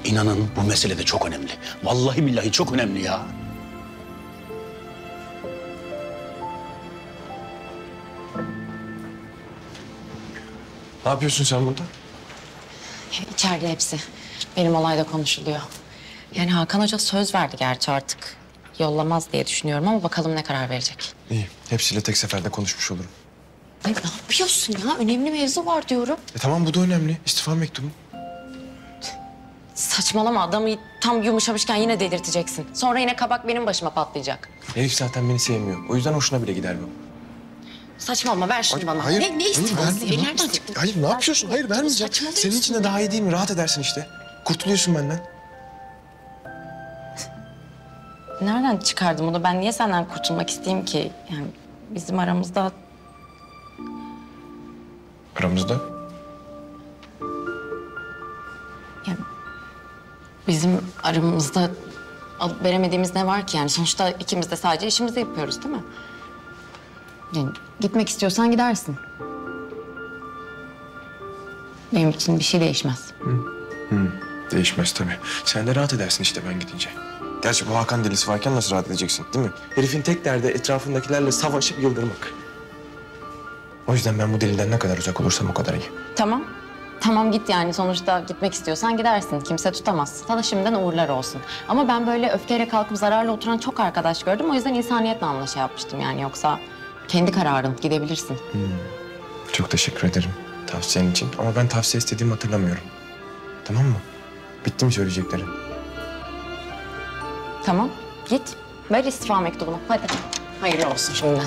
inanın bu mesele de çok önemli. Vallahi billahi çok önemli ya. Ne yapıyorsun sen burada? İçeride hepsi. Benim olayda konuşuluyor. Yani Hakan Hoca söz verdi gerçi artık. Yollamaz diye düşünüyorum ama bakalım ne karar verecek. İyi. Hepsiyle tek seferde konuşmuş olurum. Ay ne yapıyorsun ya? Önemli mevzu var diyorum. E tamam bu da önemli. İstifa mektubu. Saçmalama adamı tam yumuşamışken yine delirteceksin. Sonra yine kabak benim başıma patlayacak. Elif zaten beni sevmiyor. O yüzden hoşuna bile gider bu. Saçmalama ver şunu bana. Hayır, ne, ne hayır, istifası? vermeyeceğim. Nereden çıktı? Hayır, ne yapıyorsun? Hayır, vermeyeceğim. Saçmalıyorsun. Senin için de daha iyi değil mi? Rahat edersin işte. Kurtuluyorsun benden. Nereden çıkardın bunu? Ben niye senden kurtulmak isteyeyim ki? Yani bizim aramızda Aramızda. bizim aramızda alıp veremediğimiz ne var ki yani? Sonuçta ikimiz de sadece işimizi yapıyoruz değil mi? Yani gitmek istiyorsan gidersin. Benim için bir şey değişmez. Hı, değişmez tabii. Sen de rahat edersin işte ben gidince. Gerçi bu Hakan delisi varken nasıl rahat edeceksin değil mi? Herifin tek derdi etrafındakilerle savaşıp yıldırmak. O yüzden ben bu deliden ne kadar uzak olursam o kadar iyi. Tamam. Tamam git yani sonuçta gitmek istiyorsan gidersin. Kimse tutamaz. Sana şimdiden uğurlar olsun. Ama ben böyle öfkeyle kalkıp zararla oturan çok arkadaş gördüm. O yüzden insaniyetle anlaşa yapmıştım yani. Yoksa kendi kararın gidebilirsin. Çok teşekkür ederim tavsiyen için. Ama ben tavsiye istediğimi hatırlamıyorum. Tamam mı? Bitti mi söyleyeceklerin? Tamam git. Ver istifa mektubunu. Hadi. Hayırlı olsun şimdiden.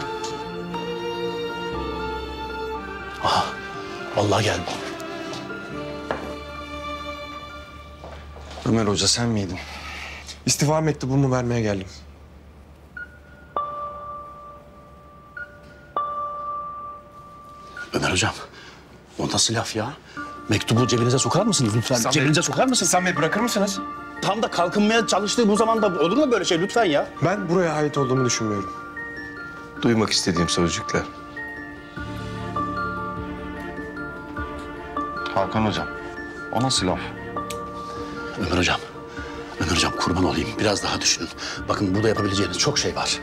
Vallahi geldim. Ömer Hoca sen miydin? İstifa mektubumu vermeye geldim. Ömer hocam. O nasıl laf ya? Mektubu cebinize sokar mısınız lütfen? Sen cebinize sokar mısınız? Sen beni bırakır mısınız? Tam da kalkınmaya çalıştığı bu zamanda olur mu böyle şey lütfen ya? Ben buraya ait olduğumu düşünmüyorum. Duymak istediğim sözcükler. Hakan hocam. O nasıl laf? Ömer hocam. Ömer hocam kurban olayım. Biraz daha düşünün. Bakın burada yapabileceğiniz çok şey var.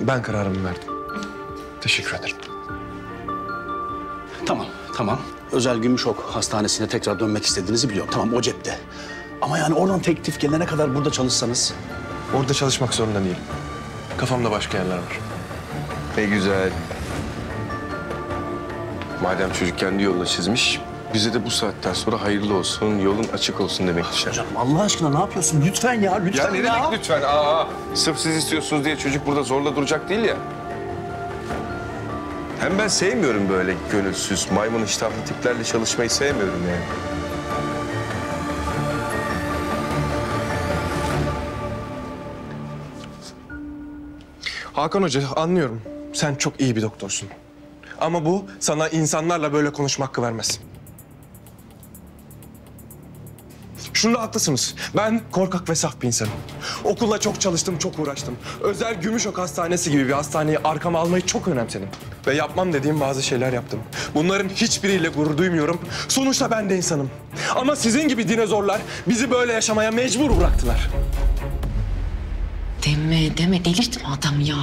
Ben kararımı verdim. Teşekkür ederim. Tamam, tamam. Özel Gümüşok Hastanesi'ne tekrar dönmek istediğinizi biliyorum. Tamam, o cepte. Ama yani oradan teklif gelene kadar burada çalışsanız... Orada çalışmak zorunda değilim. Kafamda başka yerler var. Ne güzel. Madem çocuk kendi yolunu çizmiş, bize de bu saatten sonra hayırlı olsun, yolun açık olsun demek düşer. Hocam Allah aşkına ne yapıyorsun? Lütfen ya, lütfen Ya ne demek lütfen? Aa, sırf siz istiyorsunuz diye çocuk burada zorla duracak değil ya. Hem ben sevmiyorum böyle gönülsüz, maymun iştahlı tiplerle çalışmayı sevmiyorum yani. Hakan Hoca anlıyorum. Sen çok iyi bir doktorsun. Ama bu sana insanlarla böyle konuşma hakkı vermez. Şunda haklısınız. Ben korkak ve saf bir insanım. Okulla çok çalıştım, çok uğraştım. Özel Gümüşok Hastanesi gibi bir hastaneyi arkama almayı çok önemsedim. Ve yapmam dediğim bazı şeyler yaptım. Bunların hiçbiriyle gurur duymuyorum. Sonuçta ben de insanım. Ama sizin gibi dinozorlar bizi böyle yaşamaya mecbur bıraktılar. Deme deme delirtme adamı ya.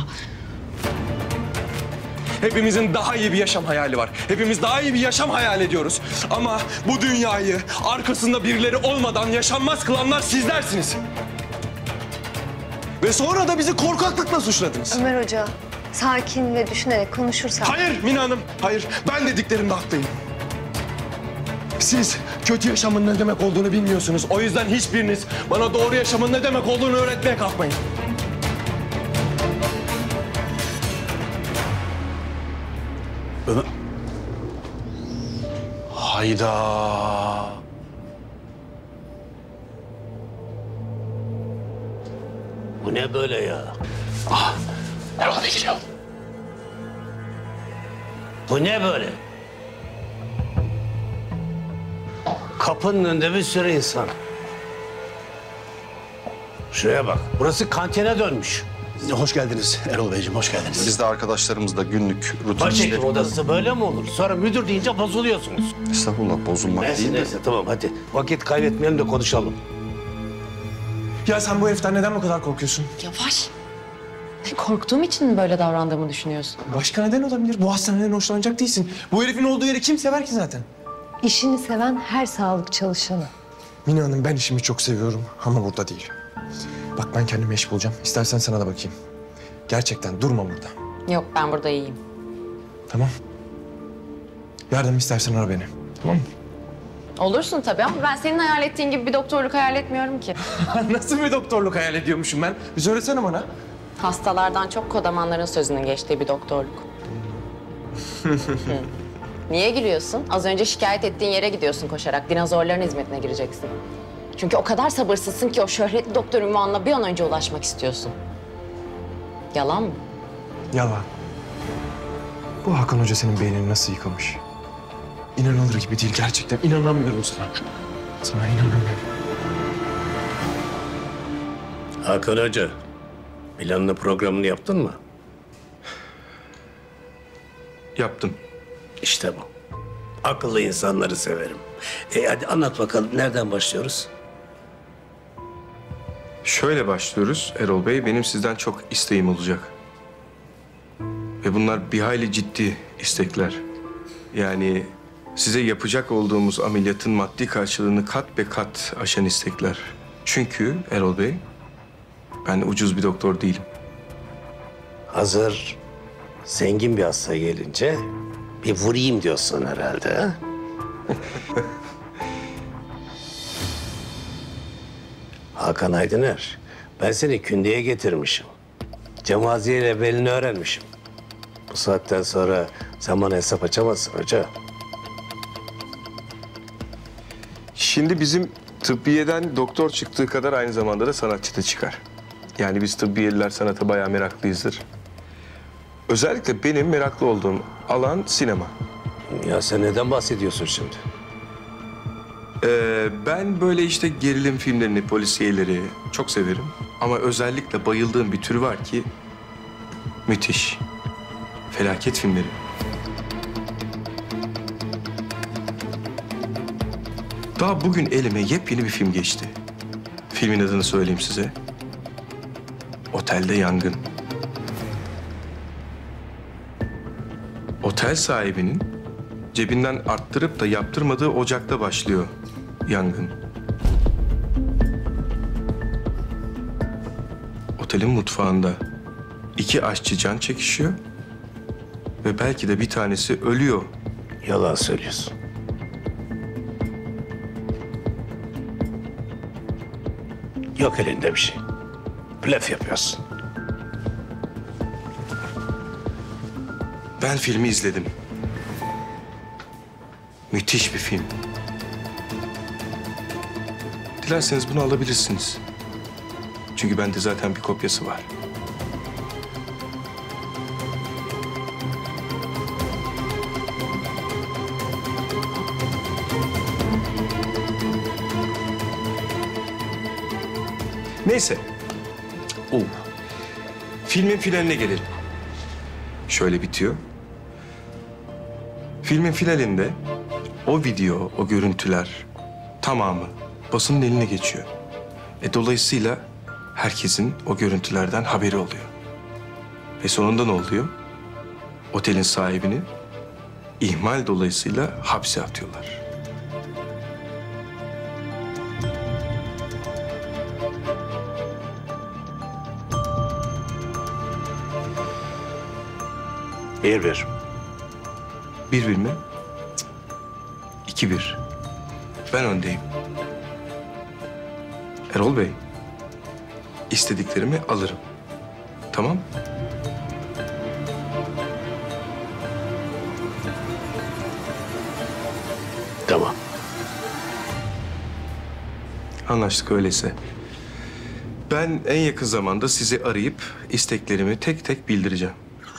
Hepimizin daha iyi bir yaşam hayali var. Hepimiz daha iyi bir yaşam hayal ediyoruz. Ama bu dünyayı arkasında birileri olmadan yaşanmaz kılanlar sizlersiniz. Ve sonra da bizi korkaklıkla suçladınız. Ömer Hoca, sakin ve düşünerek konuşursak... Hayır Mina Hanım, hayır. Ben dediklerimde haklıyım. Siz kötü yaşamın ne demek olduğunu bilmiyorsunuz. O yüzden hiçbiriniz bana doğru yaşamın ne demek olduğunu öğretmeye kalkmayın. Hayda. Bu ne böyle ya? Ah, Erol geliyor. Bu ne böyle? Kapının önünde bir sürü insan. Şuraya bak. Burası kantine dönmüş. Hoş geldiniz Erol Beyciğim, hoş geldiniz. Biz de arkadaşlarımızla günlük rutin Başhekim işleri- odası böyle mi olur? Sonra müdür deyince bozuluyorsunuz. Estağfurullah bozulmak Neyse değil de. neyse tamam hadi. Vakit kaybetmeyelim de konuşalım. Ya sen bu heriften neden bu kadar korkuyorsun? Yavaş. Ne korktuğum için mi böyle davrandığımı düşünüyorsun? Başka neden olabilir? Bu hastaneden hoşlanacak değilsin. Bu herifin olduğu yeri kim sever ki zaten? İşini seven her sağlık çalışanı. Mina Hanım ben işimi çok seviyorum ama burada değil. Bak ben kendime iş bulacağım. İstersen sana da bakayım. Gerçekten durma burada. Yok ben burada iyiyim. Tamam. Yardım istersen ara beni. Tamam mı? Olursun tabii ama ben senin hayal ettiğin gibi bir doktorluk hayal etmiyorum ki. Nasıl bir doktorluk hayal ediyormuşum ben? Bir söylesene bana. Hastalardan çok kodamanların sözünün geçtiği bir doktorluk. Hı. Niye gülüyorsun? Az önce şikayet ettiğin yere gidiyorsun koşarak. Dinozorların hizmetine gireceksin. Çünkü o kadar sabırsızsın ki o şöhretli doktor ünvanına bir an önce ulaşmak istiyorsun. Yalan mı? Yalan. Bu Hakan Hoca senin beynini nasıl yıkamış? İnanılır gibi değil gerçekten. İnanamıyorum sana. Sana inanamıyorum. Hakan Hoca, planını programını yaptın mı? Yaptım. İşte bu. Akıllı insanları severim. E hadi anlat bakalım nereden başlıyoruz? Şöyle başlıyoruz Erol Bey. Benim sizden çok isteğim olacak. Ve bunlar bir hayli ciddi istekler. Yani size yapacak olduğumuz ameliyatın maddi karşılığını kat be kat aşan istekler. Çünkü Erol Bey, ben ucuz bir doktor değilim. Hazır zengin bir hasta gelince bir vurayım diyorsun herhalde. ha? Hakan Aydıner, ben seni kündeye getirmişim. Cemaziye ile belini öğrenmişim. Bu saatten sonra sen bana hesap açamazsın hoca. Şimdi bizim tıbbiyeden doktor çıktığı kadar aynı zamanda da sanatçı da çıkar. Yani biz tıbbiyeliler sanata bayağı meraklıyızdır. Özellikle benim meraklı olduğum alan sinema. Ya sen neden bahsediyorsun şimdi? Ee, ben böyle işte gerilim filmlerini, polisiyeleri çok severim. Ama özellikle bayıldığım bir tür var ki müthiş. Felaket filmleri. Daha bugün elime yepyeni bir film geçti. Filmin adını söyleyeyim size. Otelde Yangın. Otel sahibinin cebinden arttırıp da yaptırmadığı ocakta başlıyor yangın. Otelin mutfağında iki aşçı can çekişiyor ve belki de bir tanesi ölüyor. Yalan söylüyorsun. Yok elinde bir şey. Blef yapıyorsun. Ben filmi izledim. Müthiş bir film. Dilerseniz bunu alabilirsiniz. Çünkü bende zaten bir kopyası var. Neyse. Oh. Filmin finaline gelelim. Şöyle bitiyor. Filmin finalinde o video, o görüntüler tamamı basının eline geçiyor. E dolayısıyla herkesin o görüntülerden haberi oluyor. Ve sonunda ne oluyor? Otelin sahibini ihmal dolayısıyla hapse atıyorlar. Bir bir. Bir bir mi? Cık. İki bir. Ben öndeyim. Erol Bey, istediklerimi alırım. Tamam? Tamam. Anlaştık öyleyse. Ben en yakın zamanda sizi arayıp isteklerimi tek tek bildireceğim.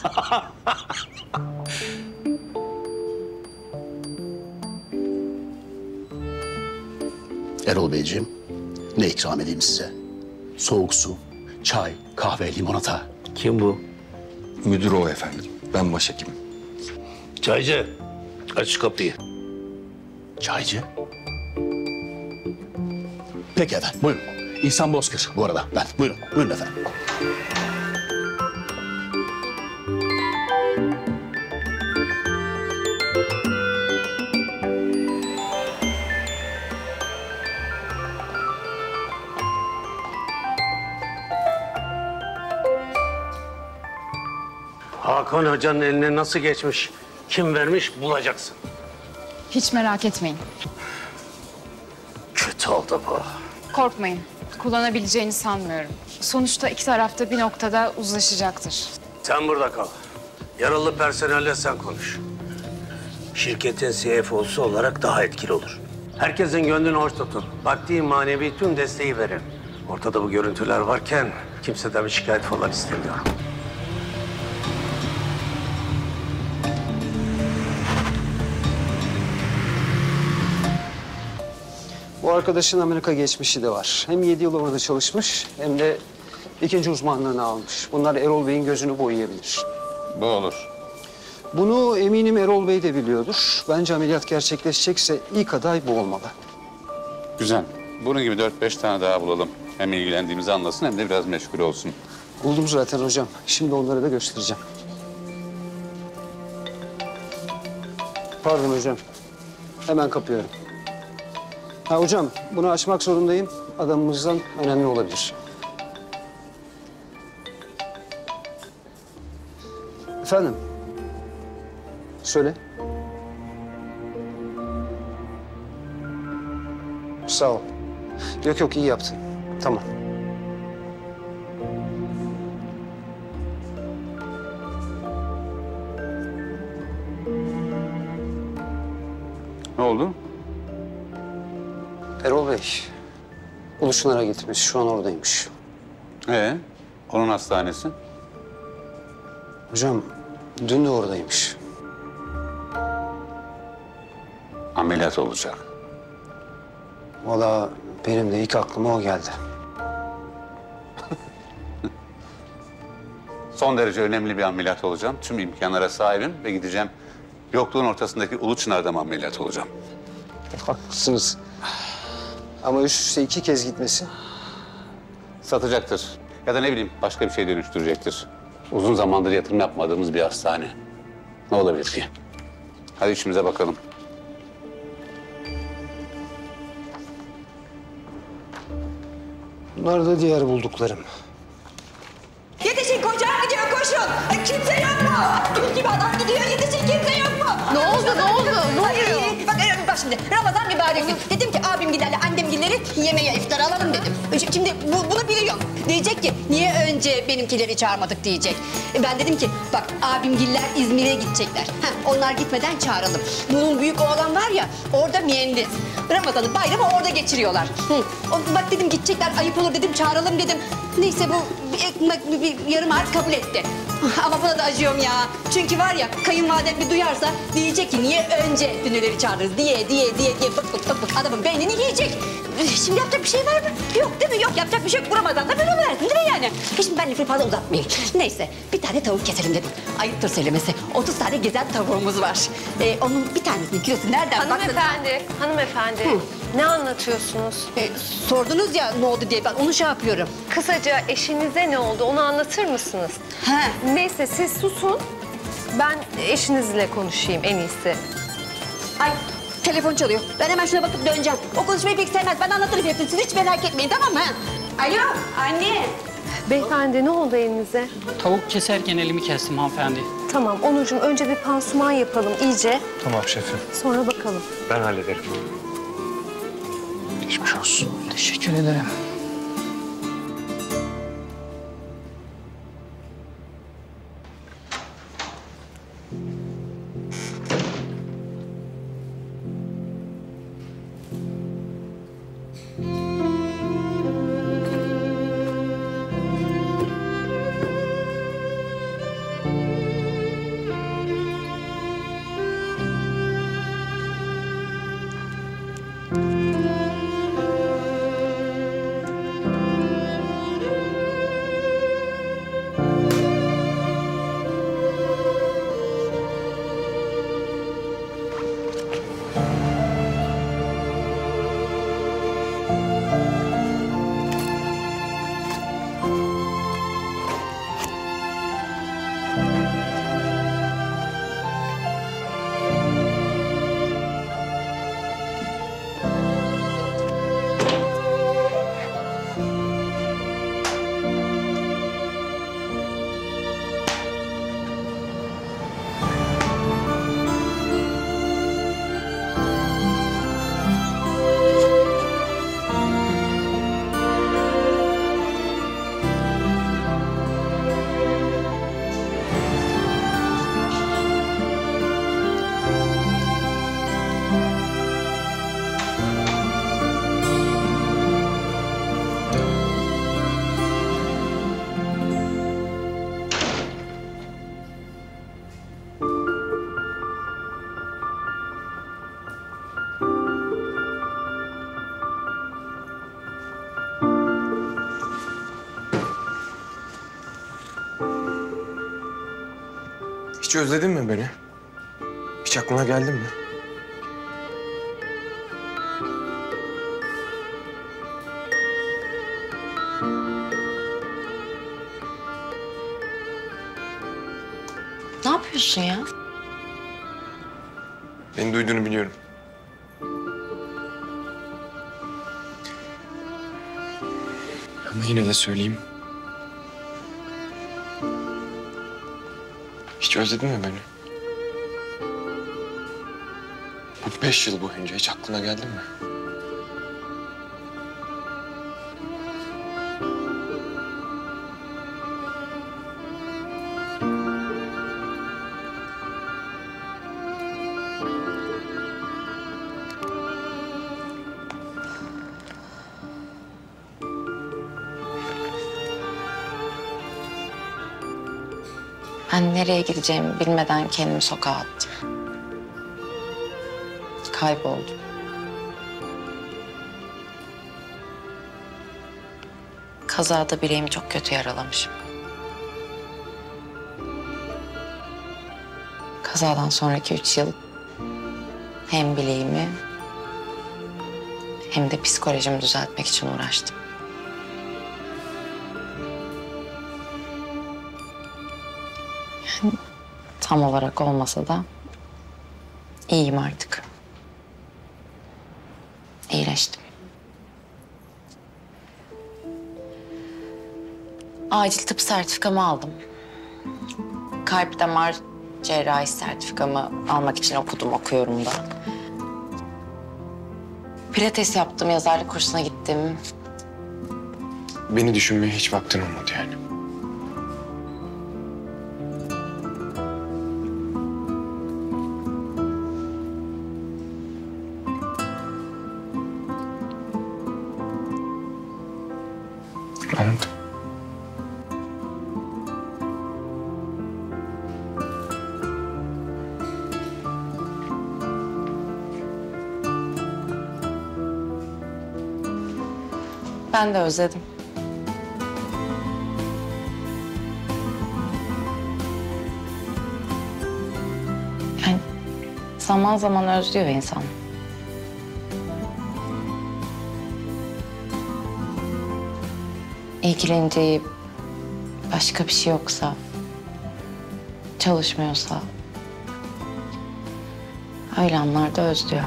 Erol Beyciğim, ne ikram edeyim size? Soğuk su, çay, kahve, limonata. Kim bu? Müdür o efendim. Ben başhekimim. Çaycı, aç şu kapıyı. Çaycı? Peki efendim, buyurun. İhsan Bozkır bu arada ben. Buyurun, buyurun efendim. Hakan Hoca'nın eline nasıl geçmiş, kim vermiş bulacaksın. Hiç merak etmeyin. Kötü oldu bu. Korkmayın. Kullanabileceğini sanmıyorum. Sonuçta iki tarafta bir noktada uzlaşacaktır. Sen burada kal. Yaralı personelle sen konuş. Şirketin CFO'su olarak daha etkili olur. Herkesin gönlünü hoş tutun. Maddi manevi tüm desteği verin. Ortada bu görüntüler varken kimseden bir şikayet falan istemiyorum. Bu arkadaşın Amerika geçmişi de var. Hem yedi yıl orada çalışmış hem de ikinci uzmanlığını almış. Bunlar Erol Bey'in gözünü boyayabilir. Bu olur. Bunu eminim Erol Bey de biliyordur. Bence ameliyat gerçekleşecekse ilk aday bu olmalı. Güzel. Bunun gibi dört beş tane daha bulalım. Hem ilgilendiğimizi anlasın hem de biraz meşgul olsun. Buldum zaten hocam. Şimdi onları da göstereceğim. Pardon hocam. Hemen kapıyorum. Ha hocam bunu açmak zorundayım. Adamımızdan önemli olabilir. Efendim? Söyle. Sağ ol. Yok yok iyi yaptın. Tamam. Ne oldu? Erol Bey, Uluçınar'a gitmiş. Şu an oradaymış. Ee, onun hastanesi. Hocam, dün de oradaymış. Ameliyat olacak. Valla benim de ilk aklıma o geldi. Son derece önemli bir ameliyat olacağım. Tüm imkanlara sahibim ve gideceğim. Yokluğun ortasındaki Uluçınar'da mı ameliyat olacağım? Haklısınız. Ama üst üste iki kez gitmesi. Satacaktır. Ya da ne bileyim başka bir şey dönüştürecektir. Uzun zamandır yatırım yapmadığımız bir hastane. Ne olabilir ki? Hadi işimize bakalım. Bunlar da diğer bulduklarım. Yetişin kocam gidiyor koşun. Ay, kimse yok mu? Gül gibi adam gidiyor yetişin kimse yok mu? Ne oldu, ne oldu? Ne oluyor? Bak, e, bak şimdi Ramazan mübarek gün. Dedim ki abimgilerle annemgilleri yemeğe iftar alalım dedim. Ş- Şimdi bu, bunu biliyorum. Diyecek ki niye önce benimkileri çağırmadık diyecek. E, ben dedim ki bak abimgiller İzmir'e gidecekler. Heh, onlar gitmeden çağıralım. Bunun büyük oğlan var ya orada mühendis. Ramazan'ı bayramı orada geçiriyorlar. Hı. Bak dedim gidecekler ayıp olur dedim çağıralım dedim. Neyse bu bir, bir, bir yarım ağaç kabul etti. Ama buna da acıyorum ya. Çünkü var ya kayınvalidem bir duyarsa diyecek ki niye önce dünürleri çağırırız diye diye diye diye bık bık bık bık adamın beynini yiyecek. Şimdi yapacak bir şey var mı? Yok değil mi? Yok yapacak bir şey yok. Bu Ramazan'da böyle oluversin değil mi yani? Şimdi ben lafı fazla uzatmayayım. Neyse bir tane tavuk keselim dedim. Ayıptır söylemesi. 30 tane gezen tavuğumuz var. Ee, onun bir tanesinin kilosu nereden Hanımefendi, hanımefendi. Ne anlatıyorsunuz? E, sordunuz ya ne oldu diye ben onu şey yapıyorum. Kısaca eşinize ne oldu onu anlatır mısınız? He. Neyse siz susun. Ben eşinizle konuşayım en iyisi. Ay telefon çalıyor. Ben hemen şuna bakıp döneceğim. O konuşmayı pek sevmez. Ben anlatırım hepsini. Siz hiç merak etmeyin tamam mı? Alo anne. Beyefendi ne oldu elinize? Tavuk keserken elimi kestim hanımefendi. Tamam Onurcuğum önce bir pansuman yapalım iyice. Tamam şefim. Sonra bakalım. Ben hallederim. Geçmiş olsun. Teşekkür ederim. Özledin mi beni? Hiç aklına geldin mi? Ne yapıyorsun ya? Beni duyduğunu biliyorum. Ama yine de söyleyeyim. Özledin mi beni? Bu beş yıl boyunca hiç aklına geldi mi? Nereye gideceğimi bilmeden kendimi sokağa attım. Kayboldum. Kazada bileğimi çok kötü yaralamışım. Kazadan sonraki üç yıl hem bileğimi hem de psikolojimi düzeltmek için uğraştım. Tam olarak olmasa da iyiyim artık. İyileştim. Acil tıp sertifikamı aldım. Kalp damar cerrahi sertifikamı almak için okudum, okuyorum da. Pilates yaptım, yazarlık kursuna gittim. Beni düşünmeye hiç vaktin olmadı yani. Ben de özledim. Yani zaman zaman özlüyor insan. İlgileneceği başka bir şey yoksa, çalışmıyorsa öyle anlarda özlüyor.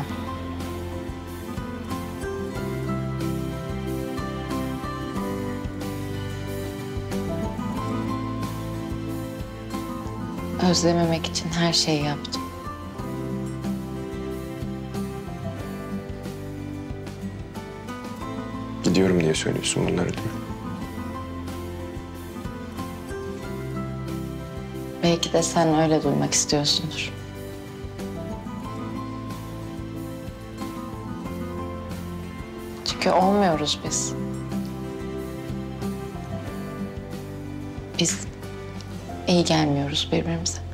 Özlememek için her şeyi yaptım. Gidiyorum diye söylüyorsun bunları değil mi? Belki de sen öyle duymak istiyorsundur. Çünkü olmuyoruz biz. Biz iyi gelmiyoruz birbirimize.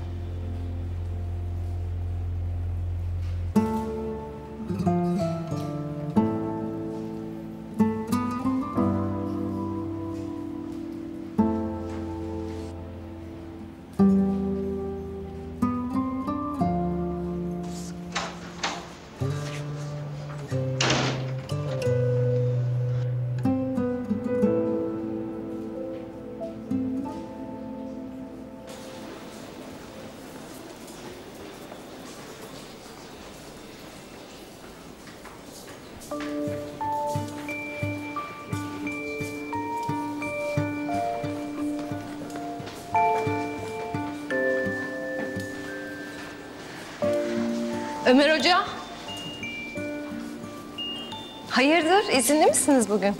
İzinli misiniz bugün?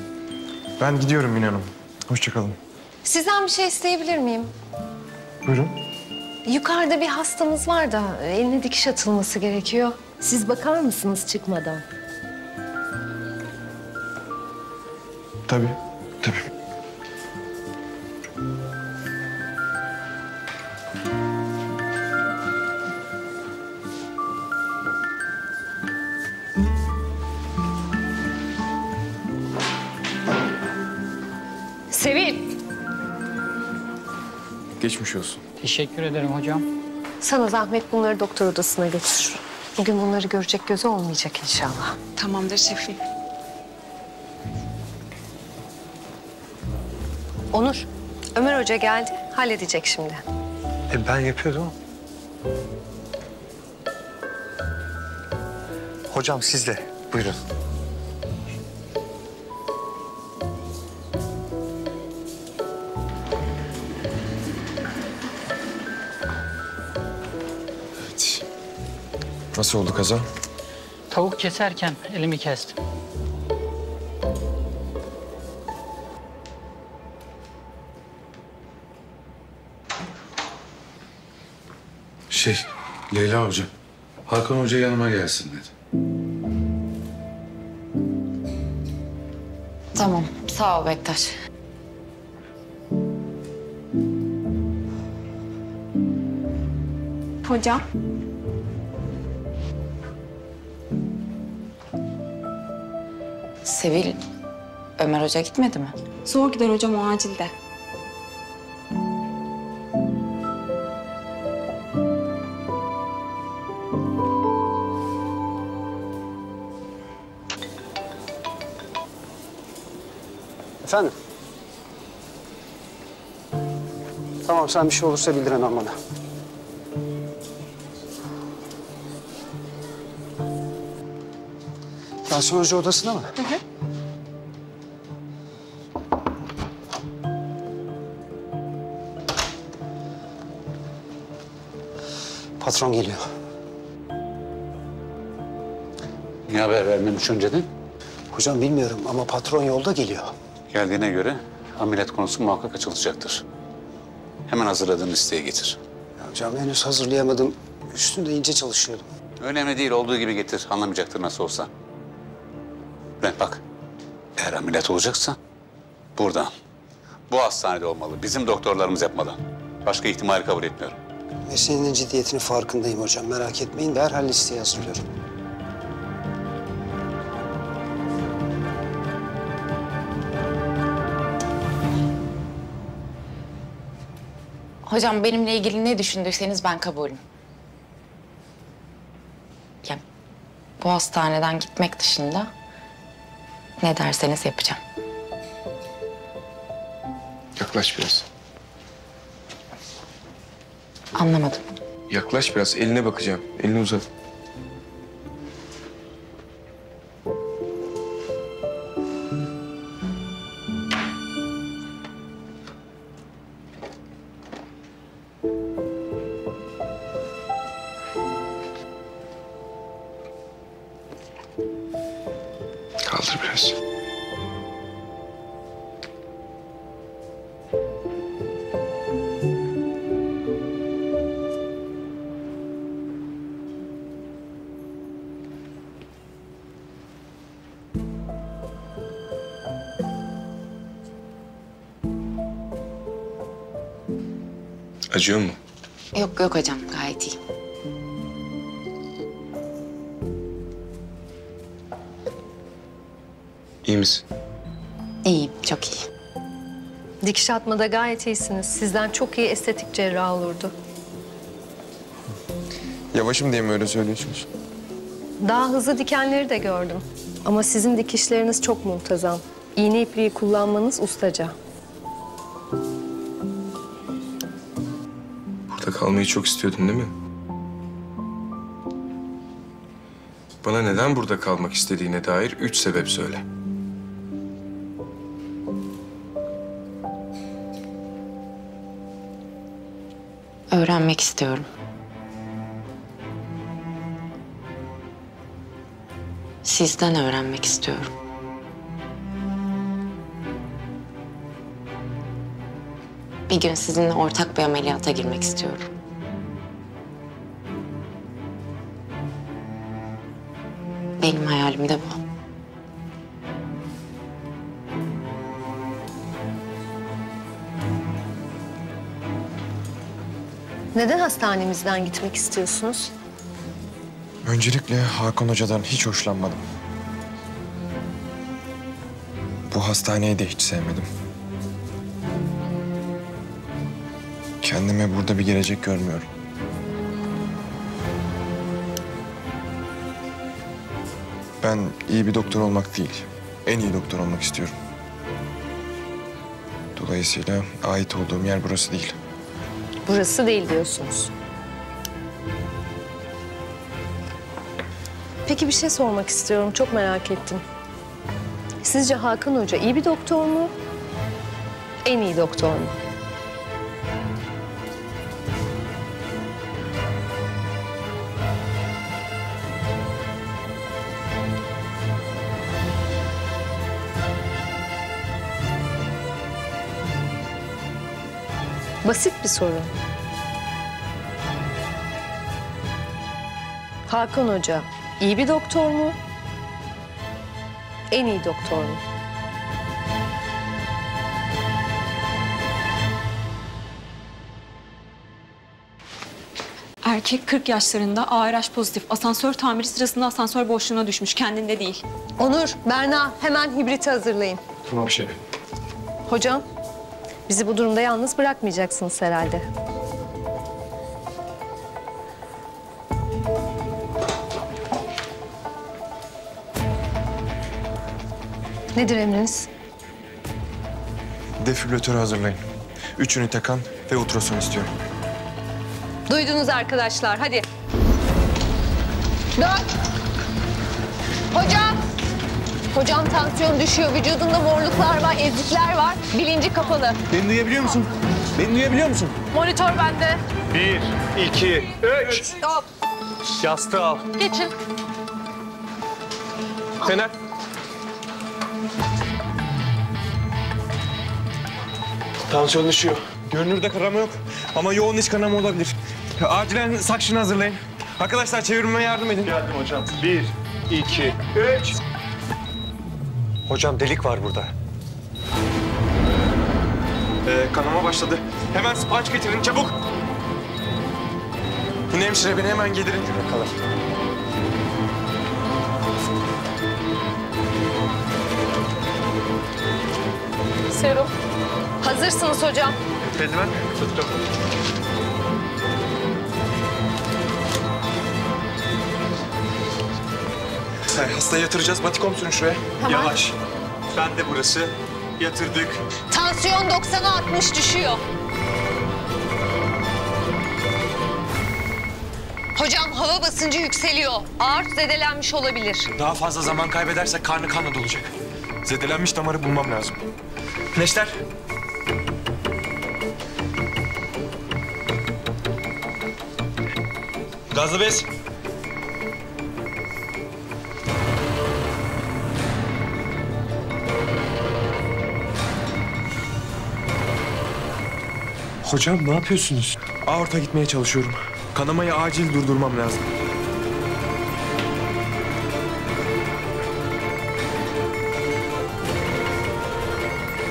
Ben gidiyorum Mine Hanım. Hoşçakalın. Sizden bir şey isteyebilir miyim? Buyurun. Yukarıda bir hastamız var da eline dikiş atılması gerekiyor. Siz bakar mısınız çıkmadan? Tabii, tabii. Geçmiş olsun. Teşekkür ederim hocam. Sana zahmet bunları doktor odasına götür. Bugün bunları görecek gözü olmayacak inşallah. Tamamdır şefim. Onur, Ömer Hoca geldi. Halledecek şimdi. E ben yapıyordum. Hocam siz de. Buyurun. Nasıl oldu kaza? Tavuk keserken elimi kestim. Şey, Leyla Hoca. Hakan Hoca yanıma gelsin dedi. Tamam, sağ ol Bektaş. hocam. Sevil, Ömer Hoca gitmedi mi? Zor gider hocam o acilde. Efendim? Tamam sen bir şey olursa bildir hemen bana. Yasin Hoca odasında mı? Hı hı. Patron geliyor. Niye haber vermemiş önceden? Hocam bilmiyorum ama patron yolda geliyor. Geldiğine göre ameliyat konusu muhakkak açılacaktır. Hemen hazırladığın listeyi getir. Hocam henüz hazırlayamadım. Üstünde ince çalışıyordum. Önemli değil, olduğu gibi getir. Anlamayacaktır nasıl olsa. Bülent bak, eğer ameliyat olacaksa burada, bu hastanede olmalı. Bizim doktorlarımız yapmalı. Başka ihtimali kabul etmiyorum. Meselenin ciddiyetinin farkındayım hocam. Merak etmeyin. Derhal listeyi hazırlıyorum. Hocam benimle ilgili ne düşündüyseniz ben kabulüm. Ya bu hastaneden gitmek dışında ne derseniz yapacağım. Yaklaş biraz. Anlamadım. Yaklaş biraz. Eline bakacağım. Elini uzat. Acıyor mu? Yok yok hocam gayet iyi. İyi misin? İyiyim çok iyi. Dikiş atmada gayet iyisiniz. Sizden çok iyi estetik cerrah olurdu. Yavaşım diye mi öyle söylüyorsunuz? Daha hızlı dikenleri de gördüm. Ama sizin dikişleriniz çok muntazam. İğne ipliği kullanmanız ustaca. Kalmayı çok istiyordun değil mi? Bana neden burada kalmak istediğine dair üç sebep söyle. Öğrenmek istiyorum. Sizden öğrenmek istiyorum. Bir gün sizinle ortak bir ameliyata girmek istiyorum. Benim hayalim de bu. Neden hastanemizden gitmek istiyorsunuz? Öncelikle Hakan Hoca'dan hiç hoşlanmadım. Bu hastaneyi de hiç sevmedim. Kendime burada bir gelecek görmüyorum. Ben iyi bir doktor olmak değil, en iyi doktor olmak istiyorum. Dolayısıyla ait olduğum yer burası değil. Burası değil diyorsunuz. Peki bir şey sormak istiyorum. Çok merak ettim. Sizce Hakan Hoca iyi bir doktor mu? En iyi doktor mu? Basit bir soru. Hakan Hoca iyi bir doktor mu? En iyi doktor mu? Erkek 40 yaşlarında ARH pozitif. Asansör tamiri sırasında asansör boşluğuna düşmüş. Kendinde değil. Onur, Berna hemen hibriti hazırlayın. Tamam şef. Hocam, bizi bu durumda yalnız bırakmayacaksınız herhalde. Nedir emriniz? Defibrilatörü hazırlayın. Üç ünite kan ve ultrason istiyorum. Duydunuz arkadaşlar, hadi. Dön. Hocam. Tansiyon düşüyor, vücudunda morluklar var, ezikler var, bilinci kapalı. Beni duyabiliyor musun? Beni duyabiliyor musun? Monitör bende. Bir, iki, üç. Stop. Yastığı al. Geçin. Fener. Tansiyon düşüyor. Görünürde kanama yok ama yoğun iç kanama olabilir. Acilen sakşını hazırlayın. Arkadaşlar çevirmeme yardım edin. Geldim hocam. Bir, iki, üç. Hocam delik var burada. Ee, kanama başladı. Hemen sponge getirin çabuk. Yine hemşire beni hemen gelirin. Bakalım. Serum. Hazırsınız hocam. Eldiven tuttum. Hayır, hastayı yatıracağız. Batikom sürün şuraya. Tamam. Yavaş. Ben de burası. Yatırdık. Tansiyon 90'a 60 düşüyor. Hocam hava basıncı yükseliyor. Ağır zedelenmiş olabilir. Daha fazla zaman kaybedersek karnı kanla dolacak. Zedelenmiş damarı bulmam lazım. Neşter. Gazlı bez. Hocam ne yapıyorsunuz? Aorta gitmeye çalışıyorum. Kanamayı acil durdurmam lazım.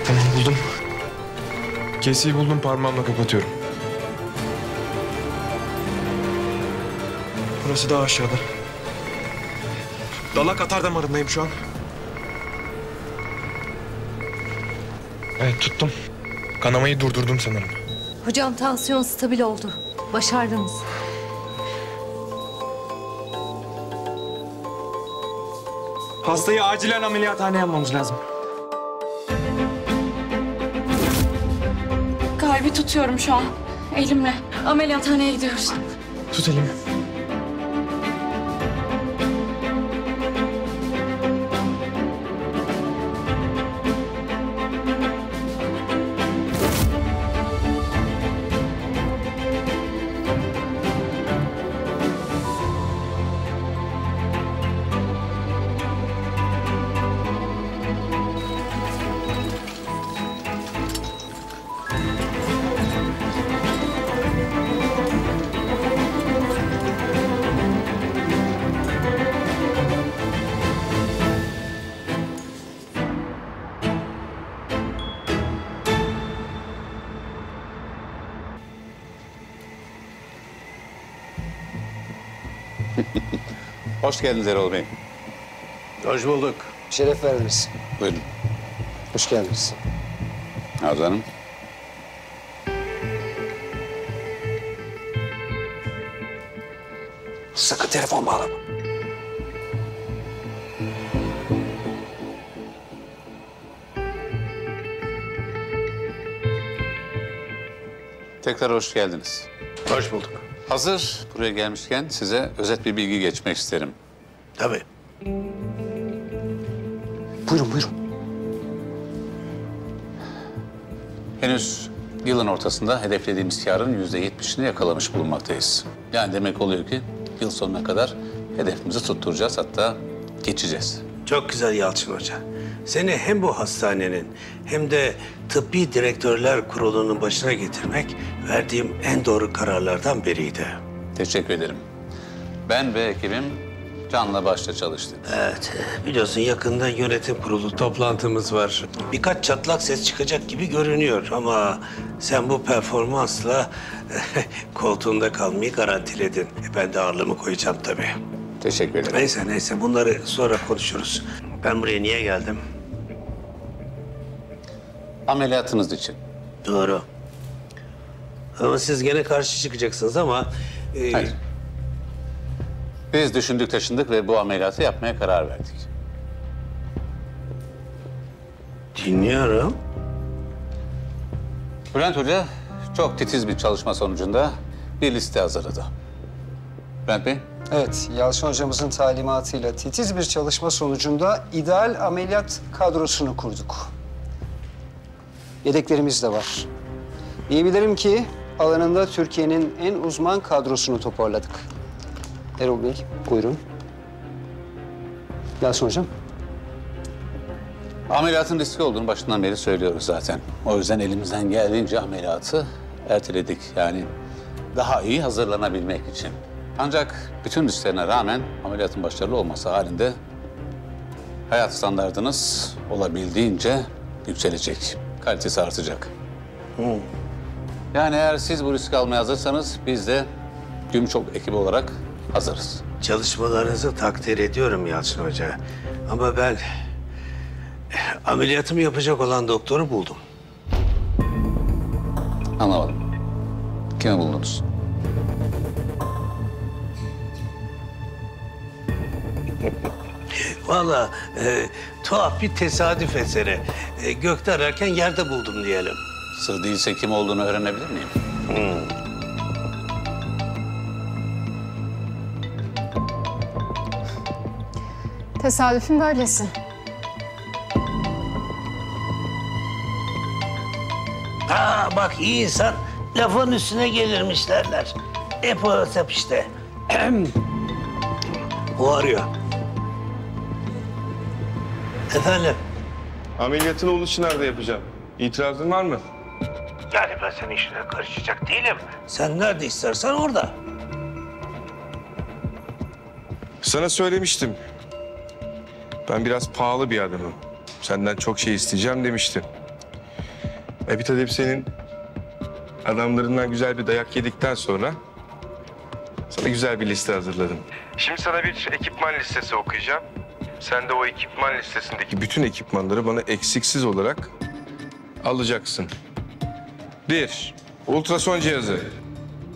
Tamam buldum. Kesiyi buldum parmağımla kapatıyorum. Burası daha aşağıda. Dalak atar damarındayım şu an. Evet tuttum. Kanamayı durdurdum sanırım. Hocam tansiyon stabil oldu. Başardınız. Hastayı acilen ameliyathaneye almamız lazım. Kalbi tutuyorum şu an. Elimle. Ameliyathaneye gidiyoruz. Tut elimi. Hoş geldiniz Erol Bey. Hoş bulduk. Şeref verdiniz. Buyurun. Hoş geldiniz. Arzu Hanım. Sakın telefon bağlama. Tekrar hoş geldiniz. Hoş bulduk. Hazır buraya gelmişken size özet bir bilgi geçmek isterim. Tabii. Buyurun buyurun. Henüz yılın ortasında hedeflediğimiz karın yüzde yetmişini yakalamış bulunmaktayız. Yani demek oluyor ki yıl sonuna kadar hedefimizi tutturacağız hatta geçeceğiz. Çok güzel Yalçın Hoca. Seni hem bu hastanenin hem de tıbbi direktörler kurulunun başına getirmek verdiğim en doğru kararlardan biriydi. Teşekkür ederim. Ben ve ekibim canla başla çalıştık. Evet, biliyorsun yakında yönetim kurulu toplantımız var. Birkaç çatlak ses çıkacak gibi görünüyor ama sen bu performansla koltuğunda kalmayı garantiledin. E, Ben de ağırlığımı koyacağım tabii. Teşekkür ederim. Neyse neyse bunları sonra konuşuruz. Ben buraya niye geldim? Ameliyatınız için. Doğru. Ama siz gene karşı çıkacaksınız ama... e, Hayır. Biz düşündük taşındık ve bu ameliyatı yapmaya karar verdik. Dinliyorum. Bülent Hoca çok titiz bir çalışma sonucunda bir liste hazırladı. Bülent Bey, Evet, Yalçın hocamızın talimatıyla titiz bir çalışma sonucunda ideal ameliyat kadrosunu kurduk. Yedeklerimiz de var. Diyebilirim ki alanında Türkiye'nin en uzman kadrosunu toparladık. Erol Bey, buyurun. Yalçın hocam. ameliyatın riskli olduğunu başından beri söylüyoruz zaten. O yüzden elimizden geldiğince ameliyatı erteledik. Yani daha iyi hazırlanabilmek için. Ancak bütün risklerine rağmen ameliyatın başarılı olması halinde hayat standartınız olabildiğince yükselecek. Kalitesi artacak. Yani eğer siz bu riski almaya hazırsanız biz de Gümçok ekibi olarak hazırız. Çalışmalarınızı takdir ediyorum Yalçın Hoca. Ama ben eh, ameliyatımı yapacak olan doktoru buldum. Anlamadım. Kimi buldunuz? Vallahi e, tuhaf bir tesadüf eseri. E, gökte ararken yerde buldum diyelim. Sır değilse kim olduğunu öğrenebilir miyim? Tesadüfün böylesi. Ha bak iyi insan lafın üstüne gelirmiş derler. Hep o hesap işte. o arıyor. Efendim? Ameliyatını Uluç nerede yapacağım? İtirazın var mı? Yani ben senin işine karışacak değilim. Sen nerede istersen orada. Sana söylemiştim. Ben biraz pahalı bir adamım. Senden çok şey isteyeceğim demiştim. E bir tabii senin adamlarından güzel bir dayak yedikten sonra sana güzel bir liste hazırladım. Şimdi sana bir ekipman listesi okuyacağım. Sen de o ekipman listesindeki bütün ekipmanları bana eksiksiz olarak alacaksın. Bir, ultrason cihazı.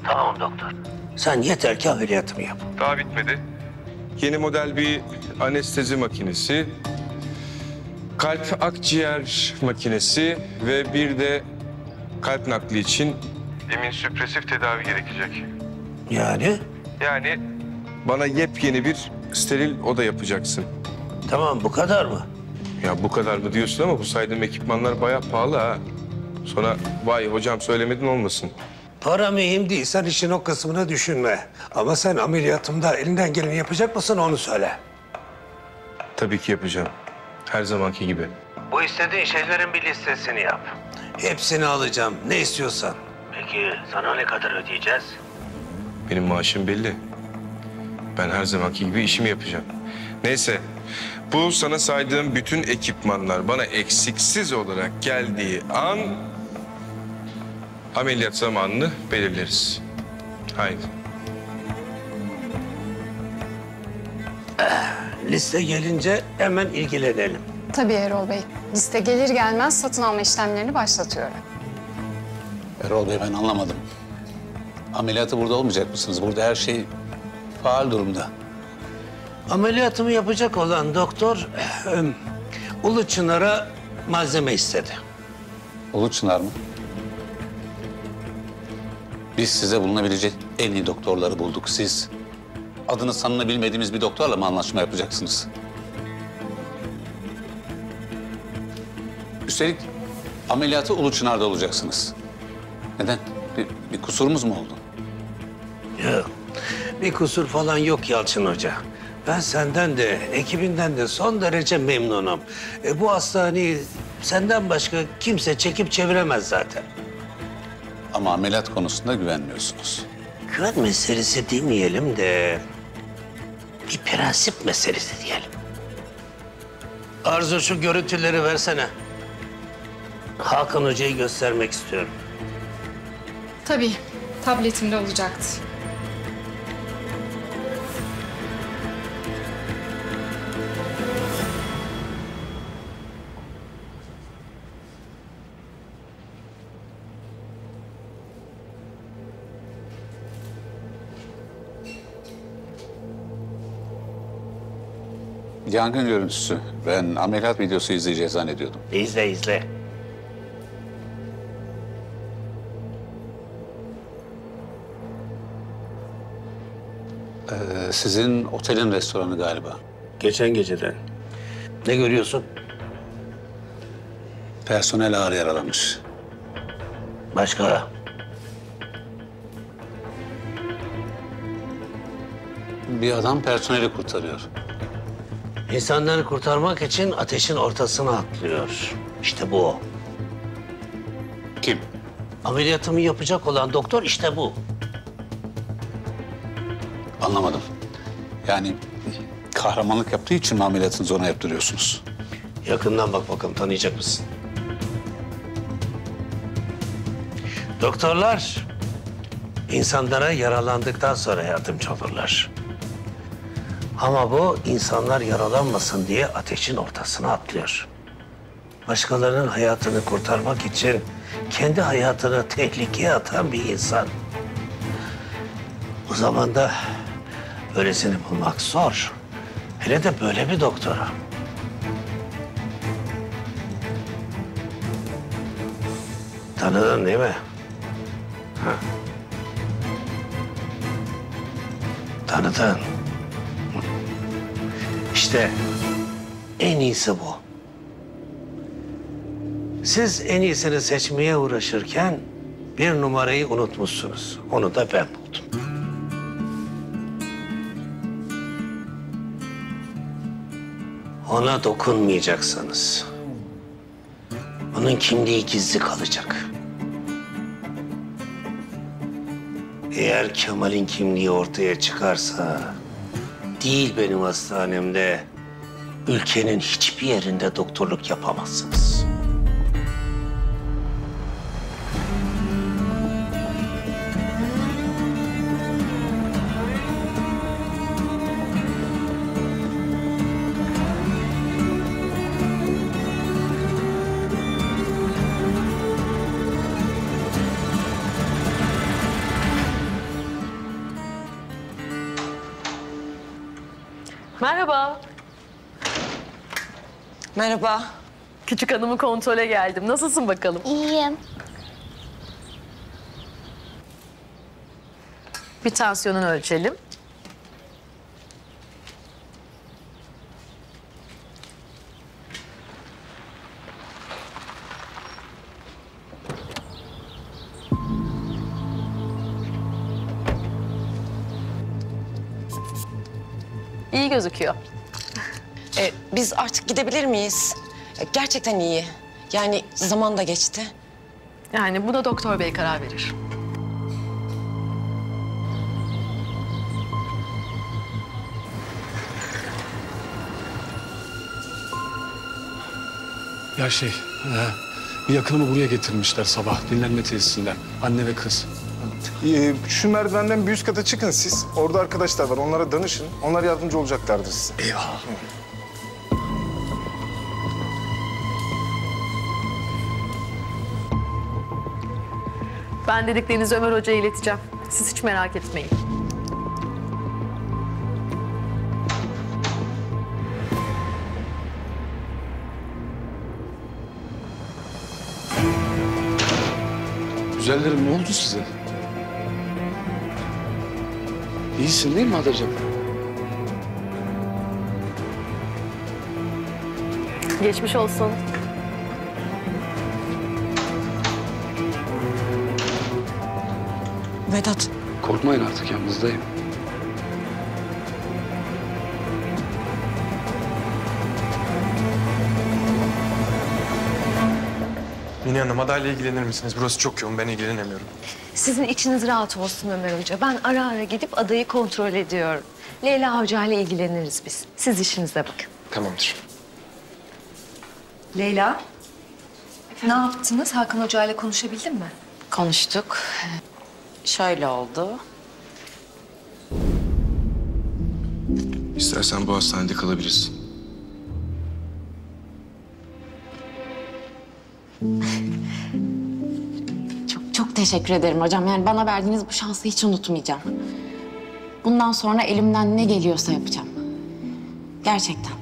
Tamam doktor. Sen yeter ki ameliyatımı yap. Daha bitmedi. Yeni model bir anestezi makinesi, kalp akciğer makinesi ve bir de kalp nakli için emin süpresif tedavi gerekecek. Yani? Yani bana yepyeni bir steril oda yapacaksın. Tamam bu kadar mı? Ya bu kadar mı diyorsun ama bu saydığım ekipmanlar bayağı pahalı ha. Sonra vay hocam söylemedin olmasın. Para mühim değil. Sen işin o kısmını düşünme. Ama sen ameliyatımda elinden geleni yapacak mısın onu söyle. Tabii ki yapacağım. Her zamanki gibi. Bu istediğin şeylerin bir listesini yap. Hepsini alacağım. Ne istiyorsan. Peki sana ne kadar ödeyeceğiz? Benim maaşım belli. Ben her zamanki gibi işimi yapacağım. Neyse, bu sana saydığım bütün ekipmanlar bana eksiksiz olarak geldiği an ameliyat zamanını belirleriz. Haydi. Liste gelince hemen ilgilenelim. Tabii Erol Bey. Liste gelir gelmez satın alma işlemlerini başlatıyorum. Erol Bey ben anlamadım. Ameliyatı burada olmayacak mısınız? Burada her şey faal durumda. Ameliyatımı yapacak olan doktor ehm, Ulu Çınar'a malzeme istedi. Ulu Çınar mı? Biz size bulunabilecek en iyi doktorları bulduk. Siz adını sanını bilmediğimiz bir doktorla mı anlaşma yapacaksınız? Üstelik ameliyatı Ulu Çınar'da olacaksınız. Neden? Bir, bir kusurumuz mu oldu? Yok. Bir kusur falan yok Yalçın Hoca. Ben senden de, ekibinden de son derece memnunum. E, bu hastaneyi senden başka kimse çekip çeviremez zaten. Ama ameliyat konusunda güvenmiyorsunuz. Güven meselesi demeyelim de... bir prensip meselesi diyelim. Arzu şu görüntüleri versene. Hakan Hoca'yı göstermek istiyorum. Tabii, tabletimde olacaktı. Yangın görüntüsü. Ben ameliyat videosu izleyeceğiz zannediyordum. İzle izle. Ee, sizin otelin restoranı galiba. Geçen geceden. Ne görüyorsun? Personel ağır yaralanmış. Başka? Bir adam personeli kurtarıyor. İnsanları kurtarmak için ateşin ortasına atlıyor. İşte bu o. Kim? Ameliyatımı yapacak olan doktor işte bu. Anlamadım. Yani kahramanlık yaptığı için mi ameliyatınızı ona yaptırıyorsunuz? Yakından bak bakalım tanıyacak mısın? Doktorlar insanlara yaralandıktan sonra yardımcı olurlar. Ama bu insanlar yaralanmasın diye ateşin ortasına atlıyor. Başkalarının hayatını kurtarmak için kendi hayatını tehlikeye atan bir insan. O zaman da böylesini bulmak zor. Hele de böyle bir doktora. Tanıdın değil mi? Ha. Tanıdın. İşte en iyisi bu. Siz en iyisini seçmeye uğraşırken bir numarayı unutmuşsunuz. Onu da ben buldum. Ona dokunmayacaksınız. Onun kimliği gizli kalacak. Eğer Kemal'in kimliği ortaya çıkarsa... ...değil benim hastanemde... ...ülkenin hiçbir yerinde doktorluk yapamazsınız. Merhaba. Küçük hanımı kontrole geldim. Nasılsın bakalım? İyiyim. Bir tansiyonunu ölçelim. İyi gözüküyor. Biz artık gidebilir miyiz? Ee, Gerçekten iyi. Yani zaman da geçti. Yani buna doktor bey karar verir. Ya şey, e, bir yakınımı buraya getirmişler sabah dinlenme tesisinden. Anne ve kız. Ee, şu merdivenden bir üst kata çıkın siz. Orada arkadaşlar var. Onlara danışın. Onlar yardımcı olacaklardır size. Eyvallah. Ben dediklerinizi Ömer Hoca'ya ileteceğim. Siz hiç merak etmeyin. Güzellerim ne oldu size? İyisin değil mi Adacığım? Geçmiş olsun. Vedat. Korkmayın artık yanınızdayım. Mine Hanım adayla ilgilenir misiniz? Burası çok yoğun ben ilgilenemiyorum. Sizin içiniz rahat olsun Ömer Hoca. Ben ara ara gidip adayı kontrol ediyorum. Leyla Hoca ile ilgileniriz biz. Siz işinize bakın. Tamamdır. Leyla, ne yaptınız? Hakan Hoca ile konuşabildin mi? Konuştuk. Şöyle oldu. İstersen bu hastanede kalabilirsin. Çok çok teşekkür ederim hocam. Yani bana verdiğiniz bu şansı hiç unutmayacağım. Bundan sonra elimden ne geliyorsa yapacağım. Gerçekten.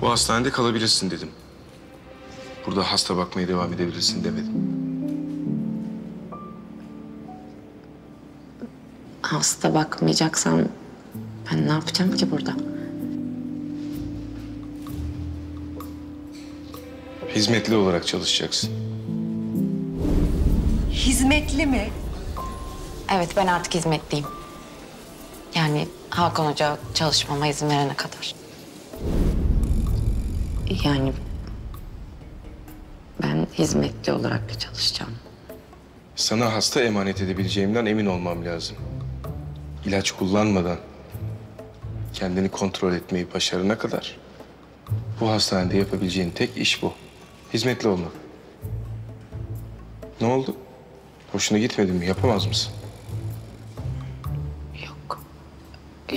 Bu hastanede kalabilirsin dedim. Burada hasta bakmaya devam edebilirsin demedim. Hasta bakmayacaksam ben ne yapacağım ki burada? Hizmetli olarak çalışacaksın. Hizmetli mi? Evet ben artık hizmetliyim. Yani Hakan Hoca çalışmama izin verene kadar. Yani ben hizmetli olarak çalışacağım. Sana hasta emanet edebileceğimden emin olmam lazım. İlaç kullanmadan kendini kontrol etmeyi başarana kadar bu hastanede yapabileceğin tek iş bu. Hizmetli olmak. Ne oldu? Hoşuna gitmedi mi? Yapamaz mısın?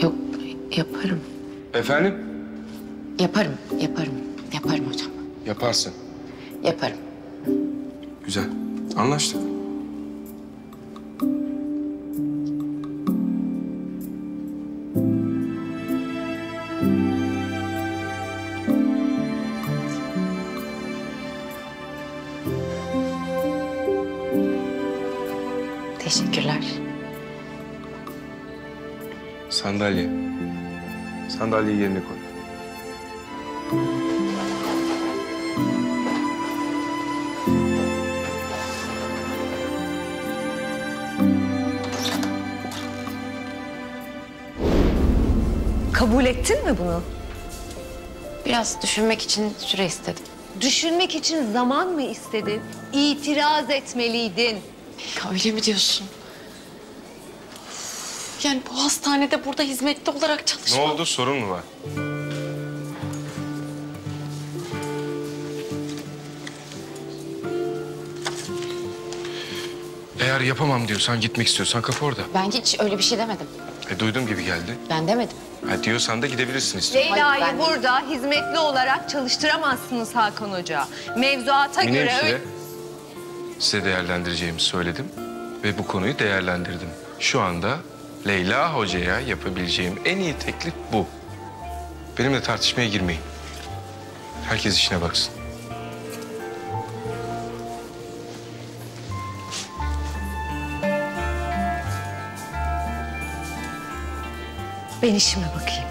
Yok yaparım. Efendim? Yaparım, yaparım. Yaparım hocam. Yaparsın. Yaparım. Güzel. Anlaştık. Sandalye. Sandalyeyi yerine koy. Kabul ettin mi bunu? Biraz düşünmek için süre istedim. Düşünmek için zaman mı istedin? İtiraz etmeliydin. Öyle mi diyorsun? Yani bu hastanede burada hizmetli olarak Ne çalışmak... oldu? Sorun mu var? Eğer yapamam diyorsan, gitmek istiyorsan kapı orada. Ben hiç öyle bir şey demedim. E duyduğum gibi geldi. Ben demedim. Ha diyorsan da gidebilirsin istiyorsan. Leyla'yı Hayır, ben- burada hizmetli olarak çalıştıramazsınız Hakan Hoca. Mevzuata Mine göre... hemşire, size değerlendireceğimi söyledim ve bu konuyu değerlendirdim. Şu anda Leyla Hoca'ya yapabileceğim en iyi teklif bu. Benimle tartışmaya girmeyin. Herkes işine baksın. Ben işime bakayım.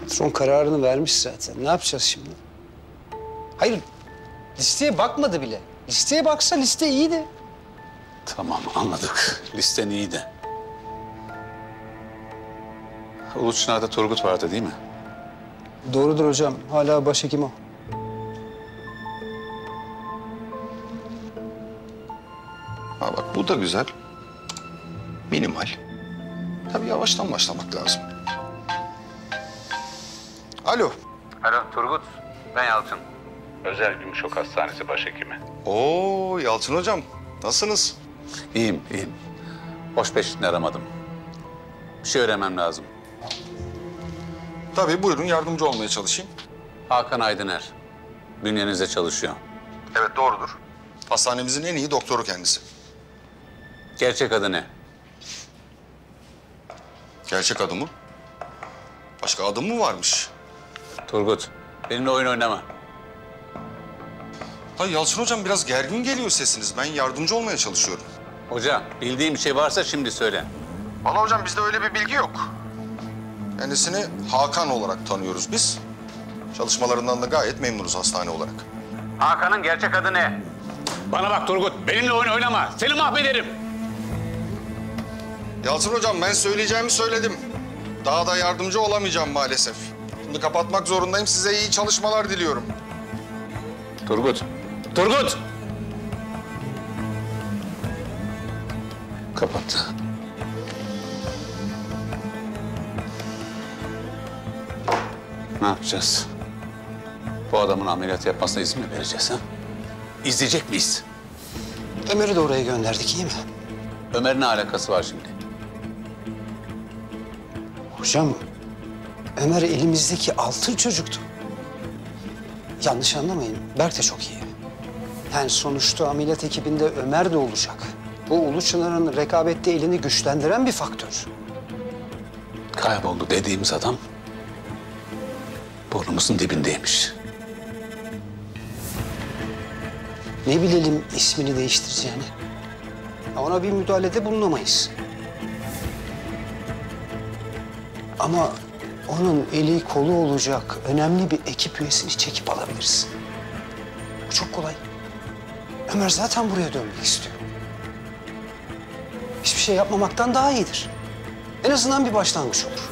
Patron kararını vermiş zaten. Ne yapacağız şimdi? Hayır, listeye bakmadı bile. Listeye baksa liste iyiydi. Tamam anladık. Listen iyiydi. Ulu Çınar'da Turgut vardı değil mi? Doğrudur hocam. Hala başhekim o. Ha bak bu da güzel. Minimal. Tabii yavaştan başlamak lazım. Alo. Alo Turgut. Ben Yalçın. Özel Gümüşok Hastanesi Başhekimi. Oo Yalçın hocam. Nasılsınız? İyiyim, iyiyim. Boş peşinde aramadım. Bir şey öğrenmem lazım. Tabii buyurun yardımcı olmaya çalışayım. Hakan Aydıner. Bünyenizde çalışıyor. Evet doğrudur. Hastanemizin en iyi doktoru kendisi. Gerçek adı ne? Gerçek adı mı? Başka adı mı varmış? Turgut, benimle oyun oynama. Hayır Yalçın hocam biraz gergin geliyor sesiniz. Ben yardımcı olmaya çalışıyorum. Hoca, bildiğim bir şey varsa şimdi söyle. Vallahi hocam bizde öyle bir bilgi yok. Kendisini Hakan olarak tanıyoruz biz. Çalışmalarından da gayet memnunuz hastane olarak. Hakan'ın gerçek adı ne? Bana bak Turgut, benimle oyun oynama. Seni mahvederim. Yalçın hocam ben söyleyeceğimi söyledim. Daha da yardımcı olamayacağım maalesef. Şimdi kapatmak zorundayım. Size iyi çalışmalar diliyorum. Turgut. Turgut! Kapattı. Ne yapacağız? Bu adamın ameliyat yapmasına izin mi vereceğiz ha? İzleyecek miyiz? Ömer'i de oraya gönderdik iyi mi? Ömer'in ne alakası var şimdi? Hocam Ömer elimizdeki altın çocuktu. Yanlış anlamayın. Berk de çok iyi. Yani sonuçta ameliyat ekibinde Ömer de olacak. Bu Ulu Çınar'ın rekabette elini güçlendiren bir faktör. Kayboldu dediğimiz adam burnumuzun dibindeymiş. Ne bilelim ismini değiştireceğini. Ona bir müdahalede bulunamayız. Ama onun eli kolu olacak önemli bir ekip üyesini çekip alabiliriz. Bu çok kolay. Ömer zaten buraya dönmek istiyor. Hiçbir şey yapmamaktan daha iyidir. En azından bir başlangıç olur.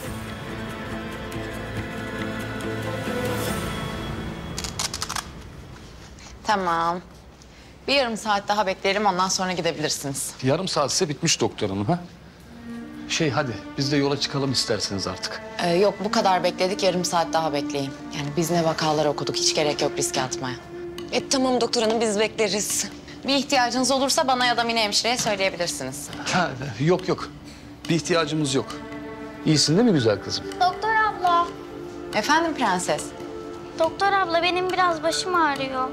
Tamam. Bir yarım saat daha beklerim ondan sonra gidebilirsiniz. Yarım saatse bitmiş doktor hanım ha. Şey hadi biz de yola çıkalım isterseniz artık. Ee, yok bu kadar bekledik yarım saat daha bekleyin. Yani biz ne vakalar okuduk hiç gerek yok riske atmaya. E tamam doktor hanım biz bekleriz. Bir ihtiyacınız olursa bana ya da Mine hemşireye söyleyebilirsiniz. Ha, yok yok. Bir ihtiyacımız yok. İyisin değil mi güzel kızım? Doktor abla. Efendim prenses? Doktor abla benim biraz başım ağrıyor.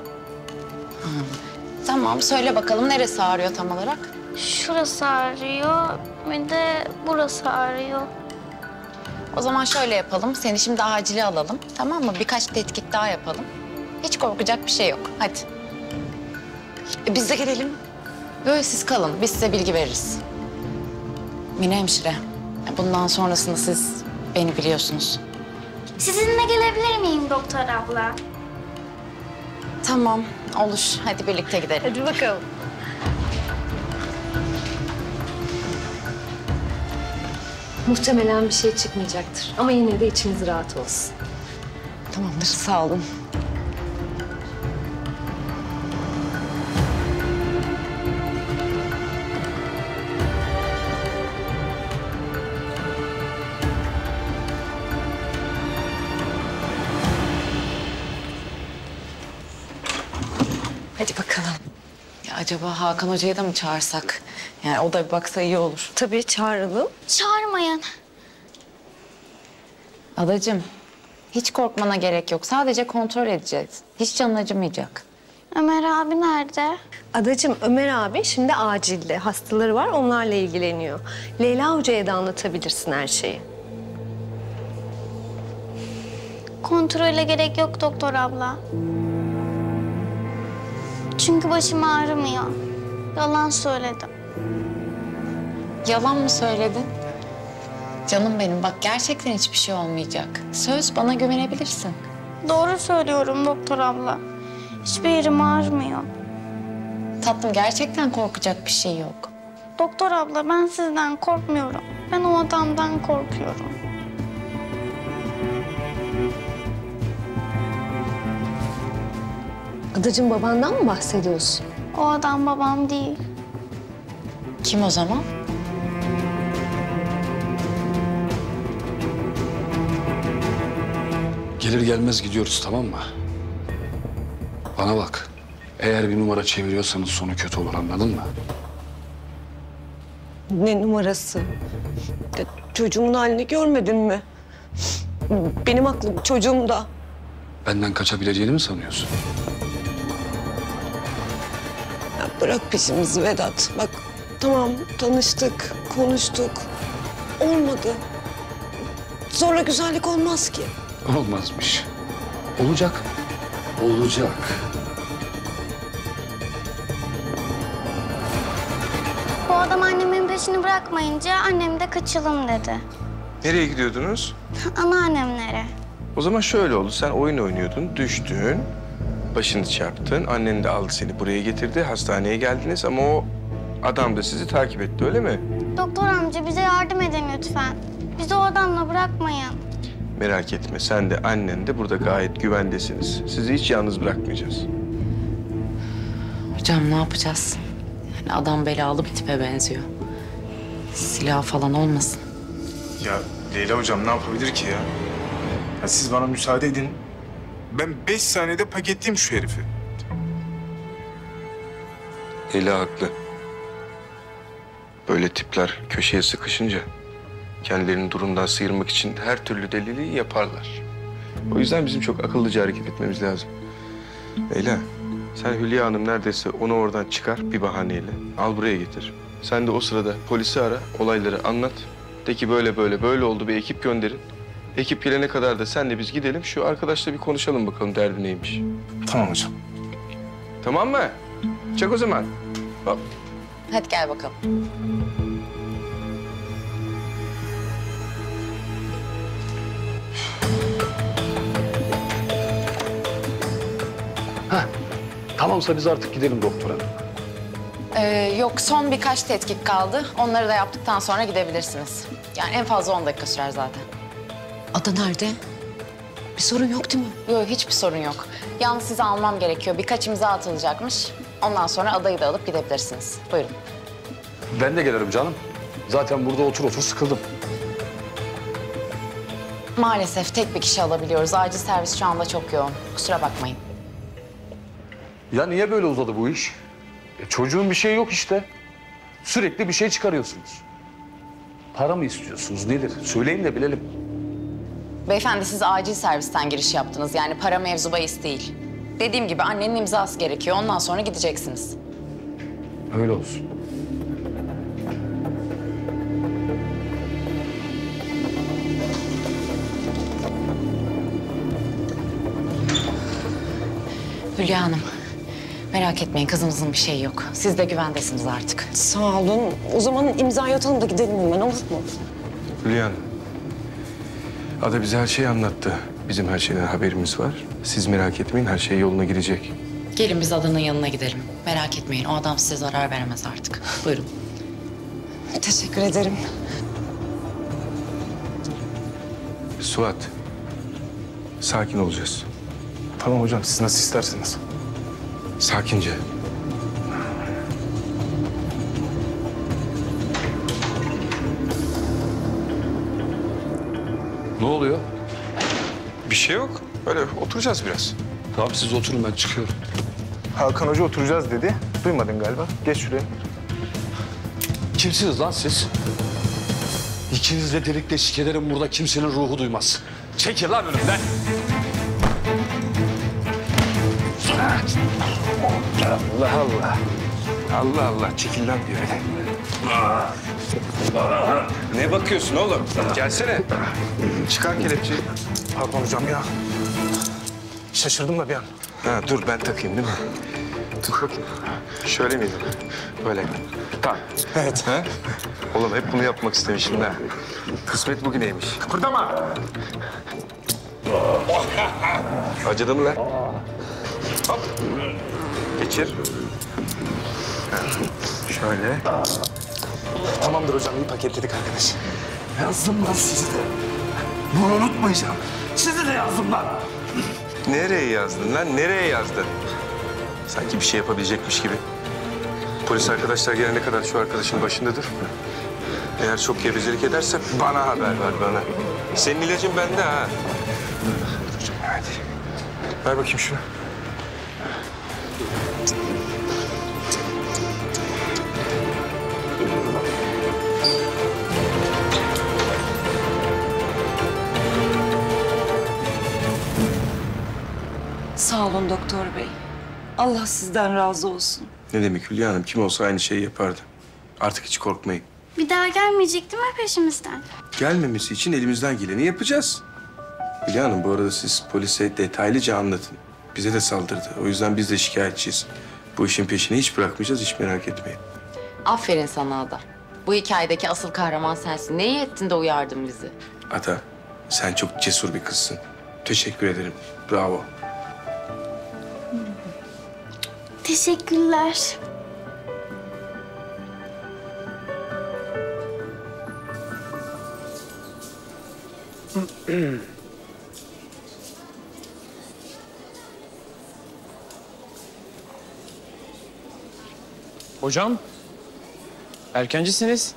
Tamam söyle bakalım neresi ağrıyor tam olarak? Şurası ağrıyor. Bir de burası ağrıyor. O zaman şöyle yapalım. Seni şimdi acile alalım. Tamam mı? Birkaç tetkik daha yapalım. Hiç korkacak bir şey yok. Hadi. E, biz de gelelim. Böyle siz kalın. Biz size bilgi veririz. Mine hemşire. Bundan sonrasını siz beni biliyorsunuz. Sizinle gelebilir miyim doktor abla? Tamam. Olur. Hadi birlikte gidelim. Hadi bakalım. Muhtemelen bir şey çıkmayacaktır. Ama yine de içimiz rahat olsun. Tamamdır sağ olun. Hadi bakalım. Ya acaba Hakan Hoca'yı da mı çağırsak? Yani o da bir baksa iyi olur. Tabii çağıralım. Çağırmayın. Adacığım, hiç korkmana gerek yok. Sadece kontrol edeceğiz. Hiç canın acımayacak. Ömer abi nerede? Adacığım Ömer abi şimdi acilde. Hastaları var onlarla ilgileniyor. Leyla Hoca'ya da anlatabilirsin her şeyi. Kontrole gerek yok doktor abla. Çünkü başım ağrımıyor. Yalan söyledim. Yalan mı söyledin? Canım benim bak gerçekten hiçbir şey olmayacak. Söz bana güvenebilirsin. Doğru söylüyorum doktor abla. Hiçbir yerim ağrımıyor. Tatlım gerçekten korkacak bir şey yok. Doktor abla ben sizden korkmuyorum. Ben o adamdan korkuyorum. Adacığım babandan mı bahsediyorsun? O adam babam değil. Kim o zaman? Gelir gelmez gidiyoruz tamam mı? Bana bak. Eğer bir numara çeviriyorsanız sonu kötü olur anladın mı? Ne numarası? Ya, çocuğumun halini görmedin mi? Benim aklım çocuğumda. Benden kaçabileceğini mi sanıyorsun? Bırak peşimizi Vedat. Bak tamam tanıştık, konuştuk. Olmadı. Sonra güzellik olmaz ki. Olmazmış. Olacak. Olacak. Bu adam annemin peşini bırakmayınca annem de kaçalım dedi. Nereye gidiyordunuz? Anneannemlere. O zaman şöyle oldu. Sen oyun oynuyordun, düştün. Başını çarptın. Annen de aldı seni buraya getirdi. Hastaneye geldiniz ama o adam da sizi takip etti öyle mi? Doktor amca bize yardım edin lütfen. Bizi o adamla bırakmayın. Merak etme sen de annen de burada gayet güvendesiniz. Sizi hiç yalnız bırakmayacağız. Hocam ne yapacağız? Yani adam belalı bir tipe benziyor. Silah falan olmasın. Ya Leyla hocam ne yapabilir ki ya? ya siz bana müsaade edin. Ben beş saniyede paketleyeyim şu herifi. Leyla haklı. Böyle tipler köşeye sıkışınca kendilerini durumdan sıyırmak için her türlü deliliği yaparlar. O yüzden bizim çok akıllıca hareket etmemiz lazım. Leyla, sen Hülya Hanım neredeyse onu oradan çıkar bir bahaneyle. Al buraya getir. Sen de o sırada polisi ara, olayları anlat. De ki böyle böyle böyle oldu bir ekip gönderin. Ekip gelene kadar da senle biz gidelim şu arkadaşla bir konuşalım bakalım derdi neymiş. Tamam hocam. Tamam mı? Çak o zaman. Hop. Hadi gel bakalım. Tamamsa biz artık gidelim doktora. Ee, yok son birkaç tetkik kaldı. Onları da yaptıktan sonra gidebilirsiniz. Yani en fazla 10 dakika sürer zaten. Ada nerede? Bir sorun yok değil mi? Yok hiçbir sorun yok. Yalnız sizi almam gerekiyor. Birkaç imza atılacakmış. Ondan sonra adayı da alıp gidebilirsiniz. Buyurun. Ben de gelirim canım. Zaten burada otur otur sıkıldım. Maalesef tek bir kişi alabiliyoruz. Acil servis şu anda çok yoğun. Kusura bakmayın. Ya niye böyle uzadı bu iş? E, çocuğun bir şey yok işte. Sürekli bir şey çıkarıyorsunuz. Para mı istiyorsunuz nedir? Söyleyin de bilelim. Beyefendi siz acil servisten giriş yaptınız. Yani para mevzu bahis değil. Dediğim gibi annenin imzası gerekiyor. Ondan sonra gideceksiniz. Öyle olsun. Hülya Hanım, merak etmeyin kızınızın bir şeyi yok. Siz de güvendesiniz artık. Sağ olun. O zaman imzayı atalım da gidelim hemen olur mu? Hülya Hanım. Ada bize her şeyi anlattı. Bizim her şeyden haberimiz var. Siz merak etmeyin her şey yoluna girecek. Gelin biz adanın yanına gidelim. Merak etmeyin o adam size zarar veremez artık. Buyurun. Teşekkür ederim. Suat. Sakin olacağız. Tamam hocam siz nasıl isterseniz. Sakince. Oluyor? Bir şey yok. Öyle oturacağız biraz. Tamam siz oturun ben çıkıyorum. Hakan Hoca oturacağız dedi. Duymadın galiba. Geç şuraya. Kimsiniz lan siz? İkiniz de delik deşik ederim burada kimsenin ruhu duymaz. Çekil lan önümden. Allah Allah. Allah Allah çekil lan diyor öyle. Ne bakıyorsun oğlum? Gelsene. Çıkar kelepçeyi. Pardon hocam ya. Şaşırdım da bir an. Ha, dur ben takayım değil mi? Tut bakayım. Şöyle miydi? Böyle. Tamam. Evet. Ha? Oğlum hep bunu yapmak istemişim ha. Kısmet bugüneymiş. Kıpırdama. Acıdı mı lan? Hop. Geçir. Ha, Şöyle. Tamamdır hocam iyi paketledik arkadaş. Yazdım lan sizi de. Bunu unutmayacağım. Sizi de yazdım lan. Nereye yazdın lan? Nereye yazdın? Sanki bir şey yapabilecekmiş gibi. Polis arkadaşlar gelene kadar şu arkadaşın başında dur. Eğer çok gevezelik ederse bana haber ver bana. Senin ilacın bende ha. Hadi. Ver bakayım şunu. Sağ olun doktor bey. Allah sizden razı olsun. Ne demek Hülya Hanım? Kim olsa aynı şeyi yapardı. Artık hiç korkmayın. Bir daha gelmeyecek değil mi peşimizden? Gelmemesi için elimizden geleni yapacağız. Hülya Hanım bu arada siz polise detaylıca anlatın. Bize de saldırdı. O yüzden biz de şikayetçiyiz. Bu işin peşini hiç bırakmayacağız. Hiç merak etmeyin. Aferin sana Ada. Bu hikayedeki asıl kahraman sensin. Ne iyi ettin de uyardın bizi. Ata, sen çok cesur bir kızsın. Teşekkür ederim. Bravo. Teşekkürler. Hocam, erkencisiniz.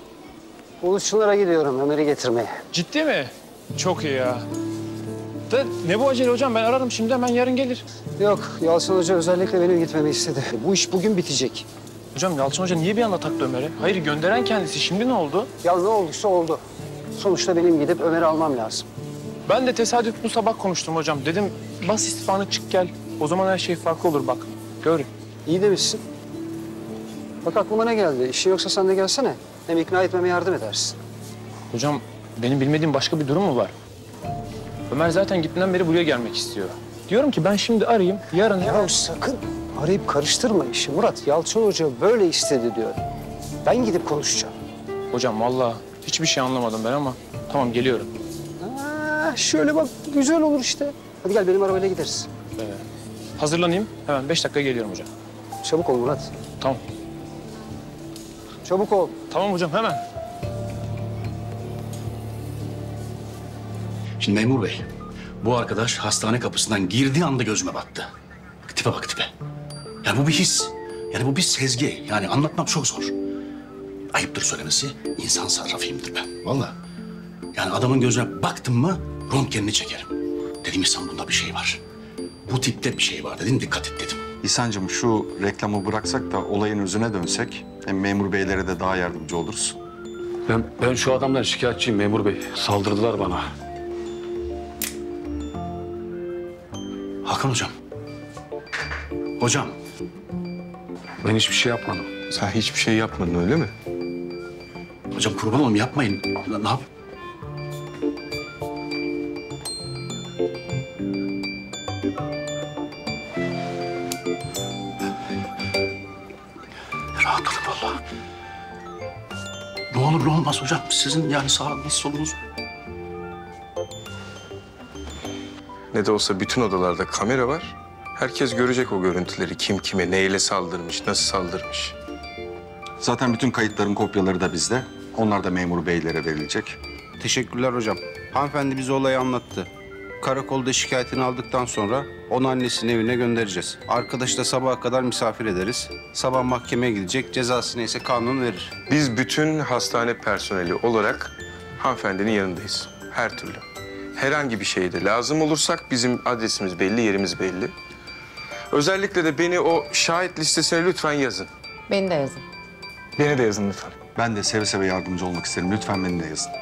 Ulusçulara gidiyorum Ömer'i getirmeye. Ciddi mi? Çok iyi ya. Da ne bu acele hocam? Ben ararım şimdi hemen yarın gelir. Yok, Yalçın Hoca özellikle benim gitmemi istedi. Bu iş bugün bitecek. Hocam Yalçın Hoca niye bir anda taktı Ömer'e? Hayır gönderen kendisi. Şimdi ne oldu? Ya ne olduysa oldu. Sonuçta benim gidip Ömer'i almam lazım. Ben de tesadüf bu sabah konuştum hocam. Dedim bas istifanı çık gel. O zaman her şey farklı olur bak. Gör. İyi demişsin. Bak aklıma ne geldi? İşi yoksa sen de gelsene. Hem ikna etmeme yardım edersin. Hocam benim bilmediğim başka bir durum mu var? Ömer zaten gittiğinden beri buraya gelmek istiyor. Diyorum ki ben şimdi arayayım, yarın... Ya sakın arayıp karıştırma işi Murat. Yalçın Hoca böyle istedi diyor. Ben gidip konuşacağım. Hocam vallahi hiçbir şey anlamadım ben ama tamam geliyorum. Ha, şöyle bak güzel olur işte. Hadi gel benim arabayla gideriz. Ee, hazırlanayım. Hemen beş dakika geliyorum hocam. Çabuk ol Murat. Tamam. Çabuk ol. Tamam hocam hemen. Şimdi memur bey, bu arkadaş hastane kapısından girdiği anda gözüme battı. Bak tipe bak tipe. Yani bu bir his. Yani bu bir sezgi. Yani anlatmam çok zor. Ayıptır söylemesi, insan sarrafıyımdır ben. Vallahi. Yani adamın gözüne baktım mı röntgenini çekerim. Dedim insan bunda bir şey var. Bu tipte bir şey var dedim, dikkat et dedim. İhsan'cığım şu reklamı bıraksak da olayın özüne dönsek hem memur beylere de daha yardımcı oluruz. Ben, ben şu adamdan şikayetçiyim memur bey. Saldırdılar bana. Hakan hocam. Hocam. Ben hiçbir şey yapmadım. Sen hiçbir şey yapmadın öyle mi? Hocam kurban olayım yapmayın. Ne yap? Rahat olun vallahi. Ne olur ne olmaz hocam. Sizin yani sağlığınız solunuz. Ne de olsa bütün odalarda kamera var. Herkes görecek o görüntüleri. Kim kime, neyle saldırmış, nasıl saldırmış. Zaten bütün kayıtların kopyaları da bizde. Onlar da memur beylere verilecek. Teşekkürler hocam. Hanımefendi bize olayı anlattı. Karakolda şikayetini aldıktan sonra onu annesinin evine göndereceğiz. Arkadaşı da sabaha kadar misafir ederiz. Sabah mahkemeye gidecek, cezası neyse kanun verir. Biz bütün hastane personeli olarak hanımefendinin yanındayız. Her türlü. Herhangi bir şeyde lazım olursak bizim adresimiz belli, yerimiz belli. Özellikle de beni o şahit listesine lütfen yazın. Beni de yazın. Beni de yazın lütfen. Ben de seve seve yardımcı olmak isterim. Lütfen beni de yazın.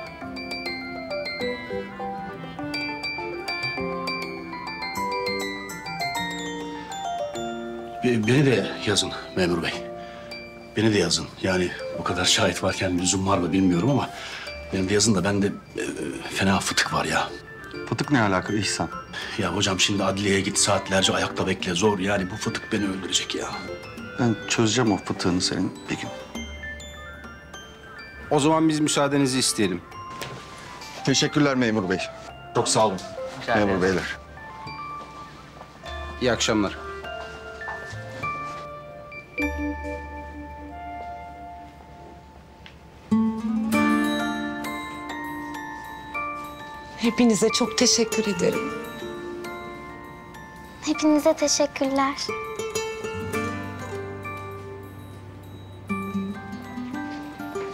Be- Beni de yazın memur bey. Beni de yazın. Yani bu kadar şahit varken lüzum var mı bilmiyorum ama... ...beni de yazın da bende e, fena fıtık var ya. Fıtık ne alaka İhsan? Ya hocam şimdi adliyeye git saatlerce ayakta bekle zor. Yani bu fıtık beni öldürecek ya. Ben çözeceğim o fıtığını senin bir gün. O zaman biz müsaadenizi isteyelim. Teşekkürler memur bey. Çok sağ olun. Memur beyler. İyi akşamlar. Hepinize çok teşekkür ederim. Hepinize teşekkürler.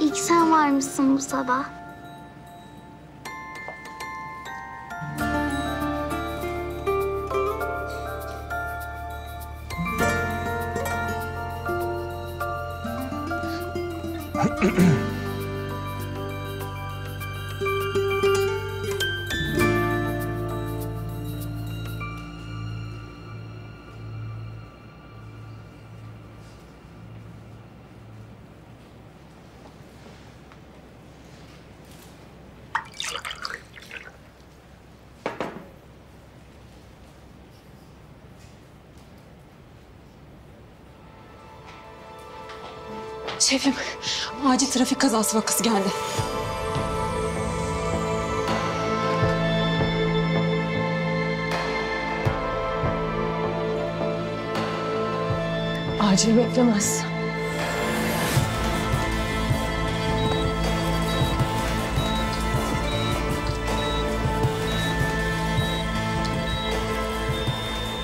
İlk sen varmışsın bu sabah. Şefim, acil trafik kazası vakası geldi. Acil beklemez.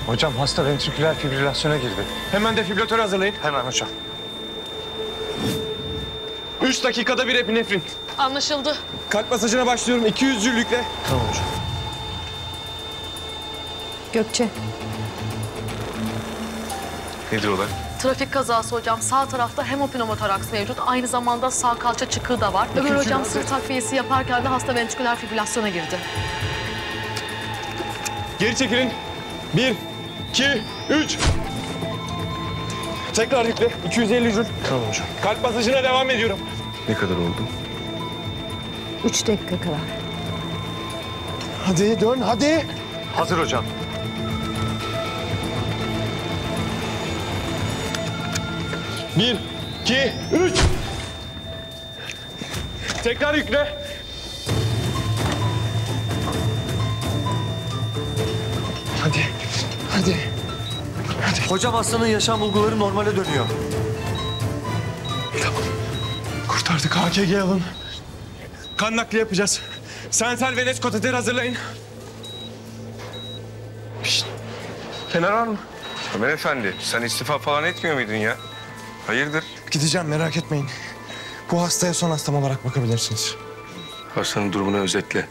Hocam hasta ventriküler fibrilasyona girdi. Hemen defibrilatörü hazırlayın. Hemen hocam. Üç dakikada bir epinefrin. Anlaşıldı. Kalp masajına başlıyorum. 200 cüllükle. Tamam hocam. Gökçe. Nedir olay? Trafik kazası hocam. Sağ tarafta hemopneumotoraks mevcut. Aynı zamanda sağ kalça çıkığı da var. Ömer hocam sırt takviyesi yaparken de hasta ventriküler fibrilasyona girdi. Geri çekilin. Bir, iki, üç. Tekrar yükle. 250 jül. Tamam hocam. Kalp masajına devam ediyorum. Ne kadar oldu? Üç dakika kadar. Hadi dön hadi. Hazır hocam. Bir, iki, üç. Tekrar yükle. Hadi, hadi. Hocam hastanın yaşam bulguları normale dönüyor. Kurtardık AKG alın. Kan nakli yapacağız. Sensel venöz kateter hazırlayın. Fener var mı? Ömer Efendi, sen istifa falan etmiyor muydun ya? Hayırdır? Gideceğim merak etmeyin. Bu hastaya son hastam olarak bakabilirsiniz. Hastanın durumunu özetle.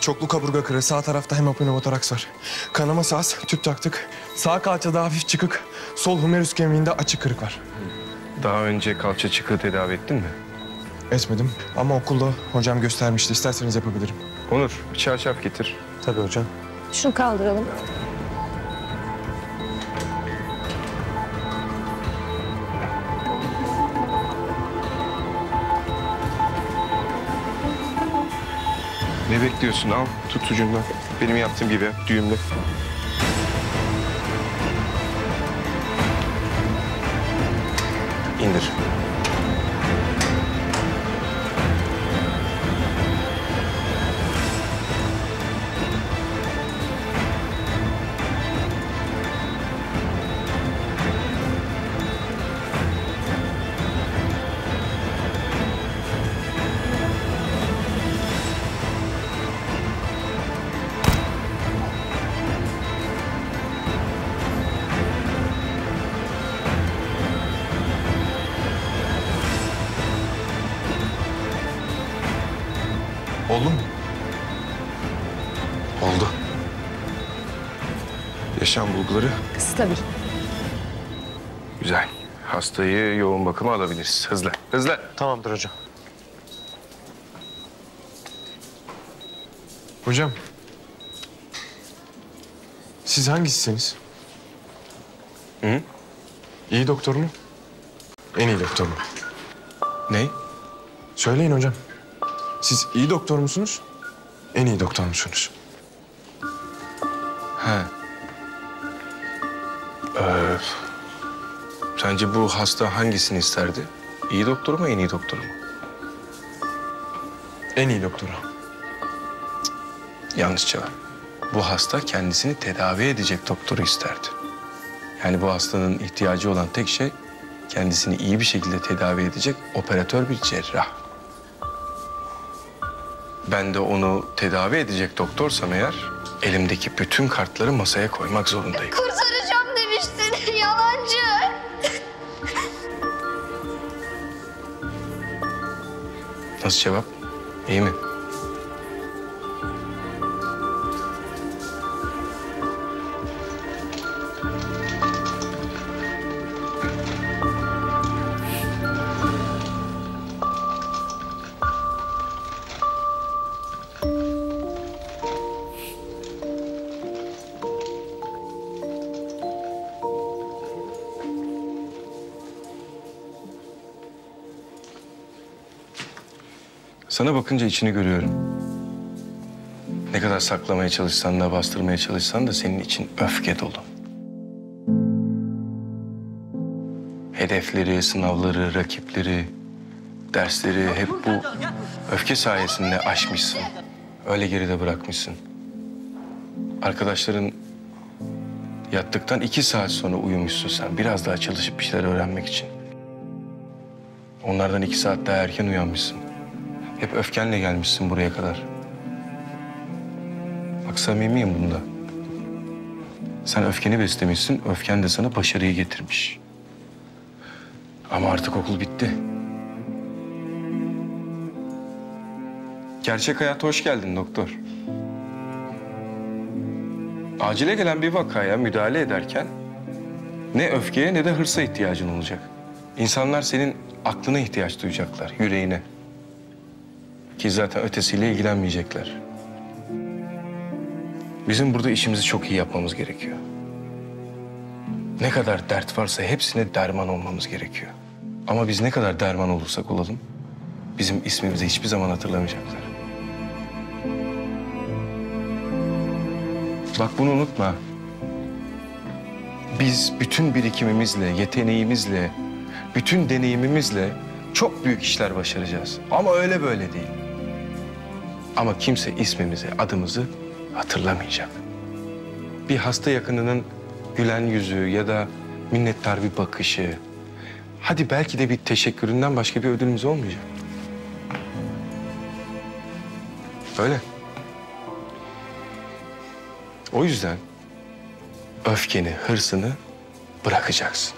Çoklu kaburga kırığı, sağ tarafta hemopneumotoraks var. Kanaması az, tüp taktık. Sağ kalçada hafif çıkık, sol humerus kemiğinde açık kırık var. Daha önce kalça çıkığı tedavi ettin mi? Etmedim ama okulda hocam göstermişti. İsterseniz yapabilirim. Onur, bir çarşaf getir. Tabii hocam. Şunu kaldıralım. Ne bekliyorsun? Al, tut ucundan. Benim yaptığım gibi düğümle. İndir. Yaşam bulguları Stabil. güzel. Hastayı yoğun bakıma alabiliriz. Hızlı, hızlı. Tamamdır hocam. Hocam. Siz hangisisiniz? Hı? İyi doktor mu? En iyi doktor mu? Ne? Söyleyin hocam. Siz iyi doktor musunuz? En iyi doktor musunuz? He. Ee, sence bu hasta hangisini isterdi? İyi doktor mu, en iyi doktor mu? En iyi doktoru. Yanlış cevap. Bu hasta kendisini tedavi edecek doktoru isterdi. Yani bu hastanın ihtiyacı olan tek şey kendisini iyi bir şekilde tedavi edecek operatör bir cerrah. Ben de onu tedavi edecek doktorsam eğer elimdeki bütün kartları masaya koymak zorundayım. Kurtaracağım Nasıl cevap? İyi mi? Sana bakınca içini görüyorum. Ne kadar saklamaya çalışsan da bastırmaya çalışsan da senin için öfke dolu. Hedefleri, sınavları, rakipleri, dersleri hep bu öfke sayesinde aşmışsın. Öyle geride bırakmışsın. Arkadaşların yattıktan iki saat sonra uyumuşsun sen. Biraz daha çalışıp bir şeyler öğrenmek için. Onlardan iki saat daha erken uyanmışsın. Hep öfkenle gelmişsin buraya kadar. Bak samimiyim bunda. Sen öfkeni beslemişsin, öfken de sana başarıyı getirmiş. Ama artık okul bitti. Gerçek hayata hoş geldin doktor. Acile gelen bir vakaya müdahale ederken ne öfkeye ne de hırsa ihtiyacın olacak. İnsanlar senin aklına ihtiyaç duyacaklar, yüreğine. Ki zaten ötesiyle ilgilenmeyecekler. Bizim burada işimizi çok iyi yapmamız gerekiyor. Ne kadar dert varsa hepsine derman olmamız gerekiyor. Ama biz ne kadar derman olursak olalım, bizim ismimizi hiçbir zaman hatırlamayacaklar. Bak bunu unutma. Biz bütün birikimimizle, yeteneğimizle, bütün deneyimimizle çok büyük işler başaracağız. Ama öyle böyle değil. Ama kimse ismimizi, adımızı hatırlamayacak. Bir hasta yakınının gülen yüzü ya da minnettar bir bakışı, hadi belki de bir teşekküründen başka bir ödülümüz olmayacak. Öyle. O yüzden öfkeni, hırsını bırakacaksın.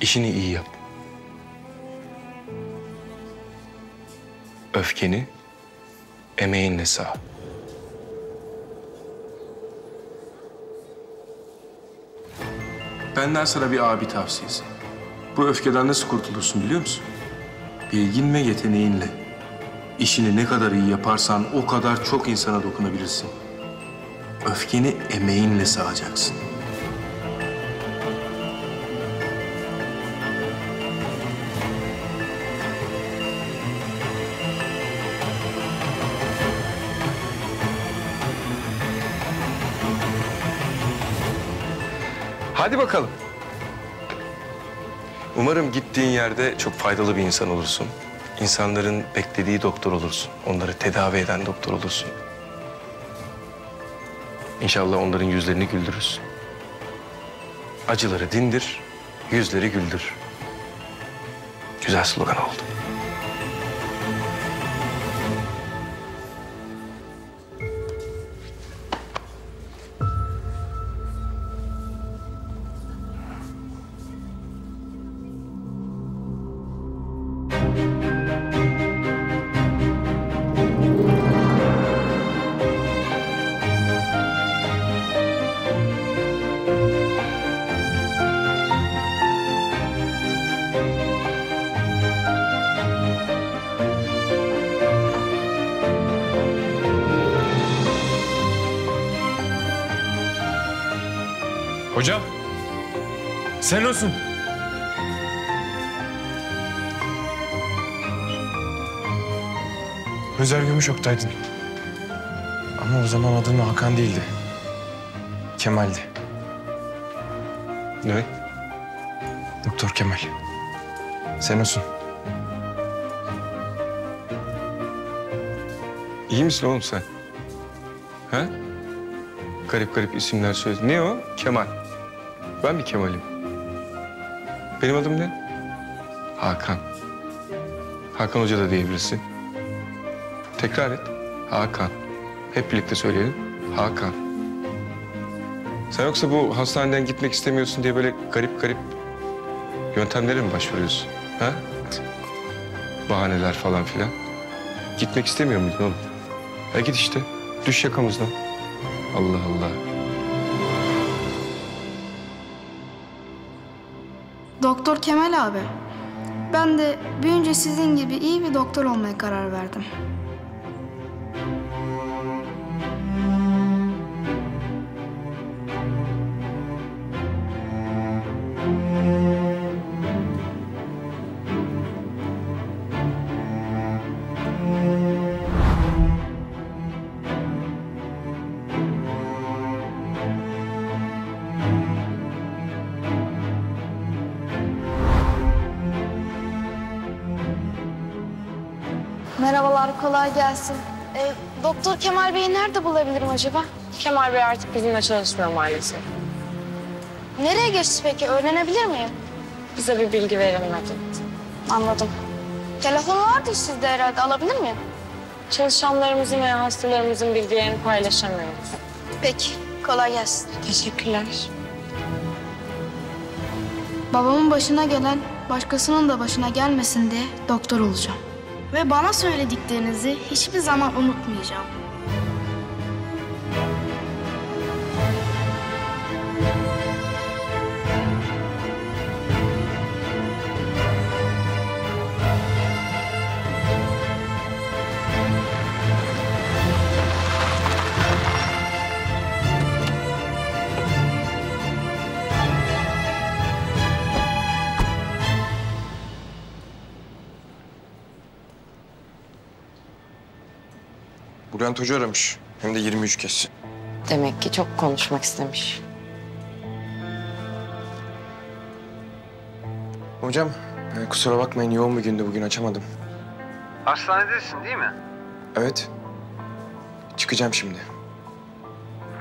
İşini iyi yap. Öfkeni emeğinle sağ. Benden sana bir abi tavsiyesi. Bu öfkeden nasıl kurtulursun biliyor musun? Bilgin ve yeteneğinle. İşini ne kadar iyi yaparsan o kadar çok insana dokunabilirsin. Öfkeni emeğinle sağacaksın. Hadi bakalım. Umarım gittiğin yerde çok faydalı bir insan olursun. İnsanların beklediği doktor olursun. Onları tedavi eden doktor olursun. İnşallah onların yüzlerini güldürürsün. Acıları dindir, yüzleri güldür. Güzel slogan oldu. Sen olsun. Özer Gümüşok'taydın. Ama o zaman adın Hakan değildi. Kemal'di. Ne? Doktor Kemal. Sen olsun. İyi misin oğlum sen? Ha? Garip garip isimler söyledin. Ne o? Kemal. Ben bir Kemal'im. Benim adım ne? Hakan. Hakan Hoca da diyebilirsin. Tekrar et. Hakan. Hep birlikte söyleyelim. Hakan. Sen yoksa bu hastaneden gitmek istemiyorsun diye böyle garip garip yöntemlere mi başvuruyorsun? Ha? Bahaneler falan filan. Gitmek istemiyor muydun oğlum? Ha git işte. Düş yakamızdan. Allah Allah. Doktor Kemal abi. Ben de büyünce sizin gibi iyi bir doktor olmaya karar verdim. Bey'i nerede bulabilirim acaba? Kemal Bey artık bizimle çalışmıyor maalesef. Nereye geçti peki, öğrenebilir miyim? Bize bir bilgi verilmedi. Anladım. Telefon vardı sizde herhalde, alabilir miyim? Çalışanlarımızın veya hastalarımızın bilgilerini paylaşamıyoruz. Peki, kolay gelsin. Teşekkürler. Babamın başına gelen başkasının da başına gelmesin diye doktor olacağım. Ve bana söylediklerinizi hiçbir zaman unutmayacağım. Bülent Hoca aramış. Hem de 23 kez. Demek ki çok konuşmak istemiş. Hocam e, kusura bakmayın yoğun bir gündü bugün açamadım. Hastanedesin değil mi? Evet. Çıkacağım şimdi.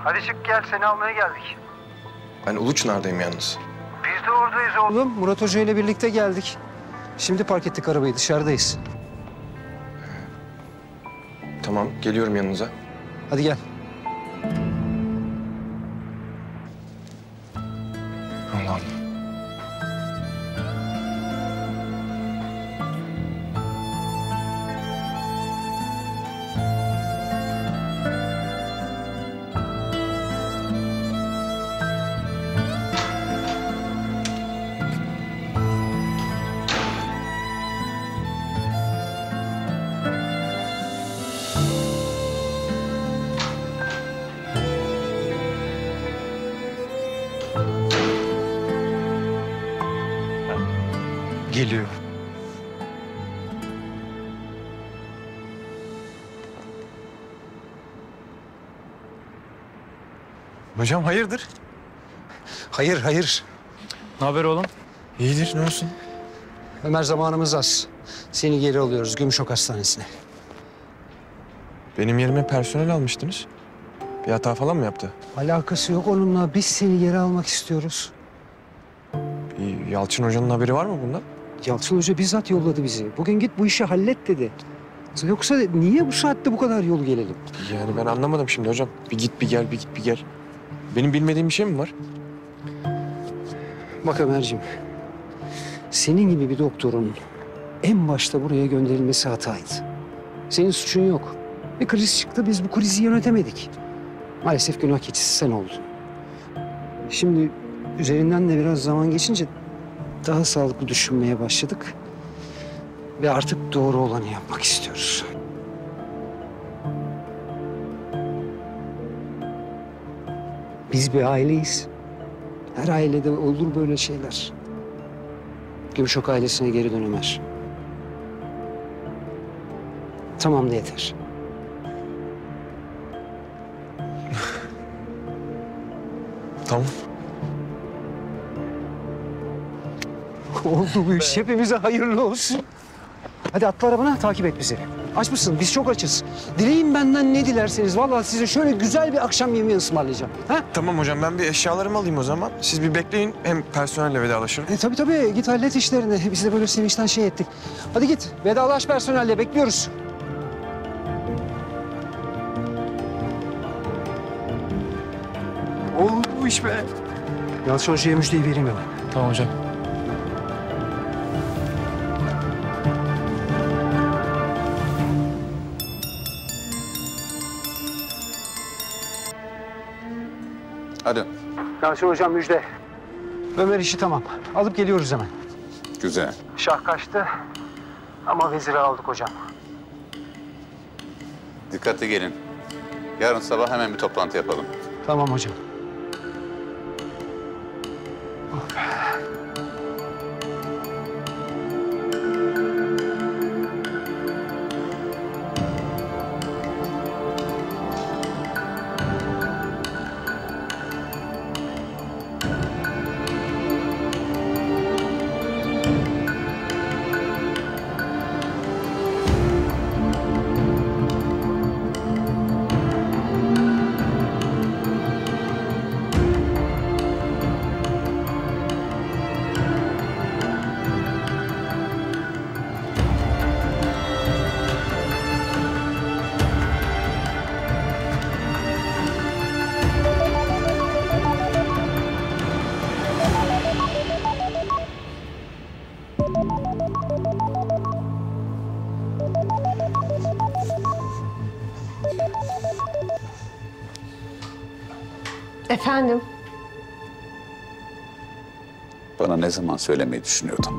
Hadi çık gel seni almaya geldik. Ben Uluçnar'dayım yalnız. Biz de oradayız oğlum. Murat Hoca ile birlikte geldik. Şimdi park ettik arabayı dışarıdayız. Tamam geliyorum yanınıza. Hadi gel. Hocam hayırdır? Hayır, hayır. Ne haber oğlum? İyidir ne olsun? Ömer zamanımız az. Seni geri alıyoruz Gümüşok Hastanesi'ne. Benim yerime personel almıştınız. Bir hata falan mı yaptı? Alakası yok onunla. Biz seni geri almak istiyoruz. Bir Yalçın Hoca'nın haberi var mı bundan? Yalçın Hoca bizzat yolladı bizi. Bugün git bu işi hallet dedi. Yoksa niye bu saatte bu kadar yol gelelim? Yani ben anlamadım şimdi hocam. Bir git bir gel, bir git bir gel. Benim bilmediğim bir şey mi var? Bak Ömerciğim, senin gibi bir doktorun en başta buraya gönderilmesi hataydı. Senin suçun yok. Bir kriz çıktı, biz bu krizi yönetemedik. Maalesef günah keçisi sen oldun. Şimdi üzerinden de biraz zaman geçince daha sağlıklı düşünmeye başladık. Ve artık doğru olanı yapmak istiyoruz. Biz bir aileyiz. Her ailede olur böyle şeyler. Gümüşok ailesine geri dön Ömer. Tamam da yeter. Tamam. Oldu bu iş. Hepimize hayırlı olsun. Hadi atla arabana takip et bizi. Aç mısın? Biz çok açız. Dileyin benden ne dilerseniz. Vallahi size şöyle güzel bir akşam yemeği ısmarlayacağım. Ha? Tamam hocam ben bir eşyalarımı alayım o zaman. Siz bir bekleyin hem personelle vedalaşırım. E, tabii tabii git hallet işlerini. Biz de böyle sevinçten şey ettik. Hadi git vedalaş personelle bekliyoruz. Oldu bu iş be. Yalçın Hoca'ya müjdeyi vereyim hemen. Tamam hocam. Yalçın Hocam müjde. Ömer işi tamam. Alıp geliyoruz hemen. Güzel. Şah kaçtı ama veziri aldık hocam. Dikkatli gelin. Yarın sabah hemen bir toplantı yapalım. Tamam hocam. Efendim? Bana ne zaman söylemeyi düşünüyordun?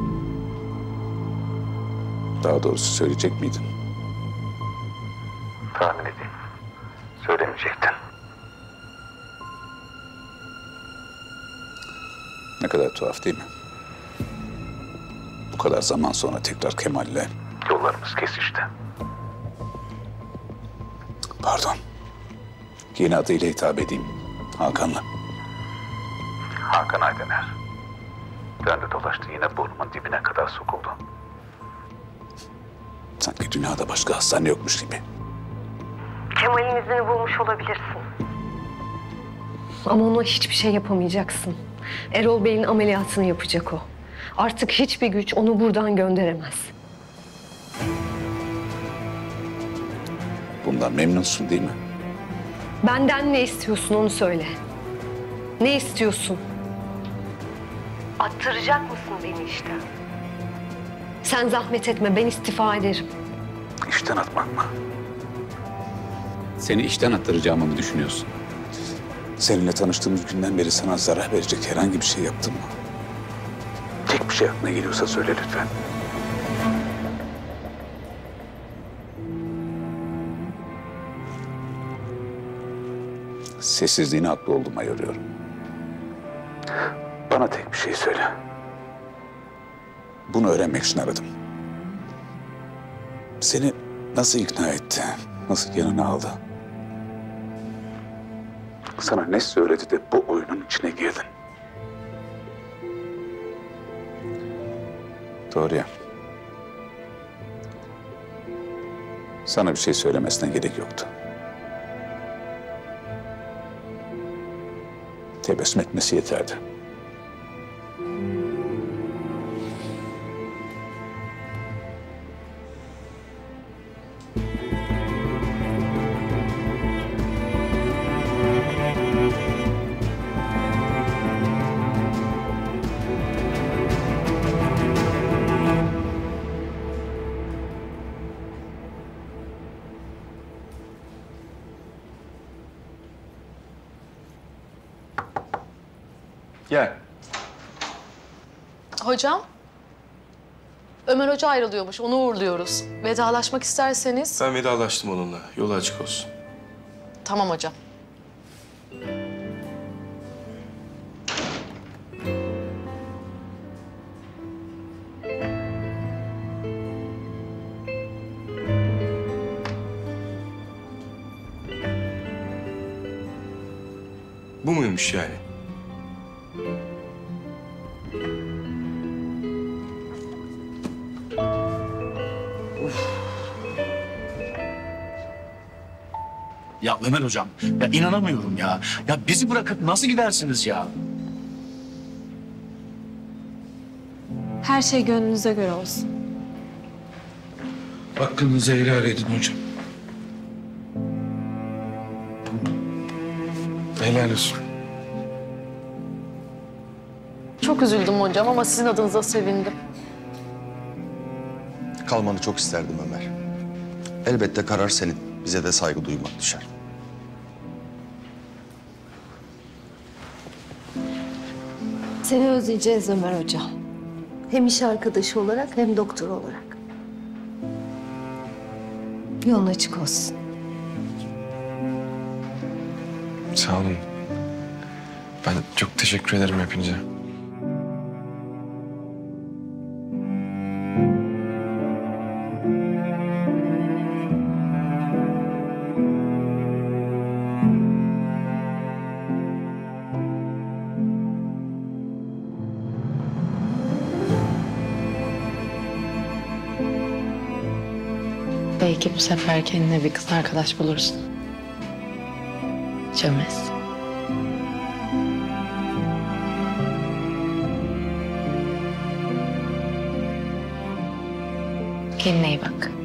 Daha doğrusu söyleyecek miydin? Tahmin edeyim. Söylemeyecektin. Ne kadar tuhaf değil mi? Bu kadar zaman sonra tekrar Kemal'le... Yollarımız kesişti. Pardon. Yeni adıyla hitap edeyim. Hakan'la. Hakan Aydener. Döndü dolaştı yine burnumun dibine kadar sokuldu. Sanki dünyada başka hastane yokmuş gibi. Kemal'in izini bulmuş olabilirsin. Ama ona hiçbir şey yapamayacaksın. Erol Bey'in ameliyatını yapacak o. Artık hiçbir güç onu buradan gönderemez. Bundan memnunsun değil mi? Benden ne istiyorsun onu söyle. Ne istiyorsun? Attıracak mısın beni işten? Sen zahmet etme ben istifa ederim. İşten atmak mı? Seni işten attıracağımı mı düşünüyorsun? Seninle tanıştığımız günden beri sana zarar verecek herhangi bir şey yaptım mı? Tek bir şey aklına geliyorsa söyle lütfen. Sessizliğine haklı olduğuma yoruyorum. Bir şey söyle. Bunu öğrenmek için aradım. Seni nasıl ikna etti? Nasıl yanına aldı? Sana ne söyledi de bu oyunun içine girdin? Doğru ya. Sana bir şey söylemesine gerek yoktu. Tebessüm etmesi yeterdi. Hoca ayrılıyormuş. Onu uğurluyoruz. Vedalaşmak isterseniz. Ben vedalaştım onunla. Yolu açık olsun. Tamam hocam. Bu muymuş yani? Ömer hocam, ya inanamıyorum ya. Ya bizi bırakıp nasıl gidersiniz ya? Her şey gönlünüze göre olsun. Hakkınızı helal edin hocam. Helal olsun. Çok üzüldüm hocam ama sizin adınıza sevindim. Kalmanı çok isterdim Ömer. Elbette karar senin. Bize de saygı duymak düşer. Seni özleyeceğiz Ömer Hoca. Hem iş arkadaşı olarak hem doktor olarak. Yolun açık olsun. Sağ olun. Ben çok teşekkür ederim hepinize. Bu sefer kendine bir kız arkadaş bulursun. Çömez. Kendine iyi bak.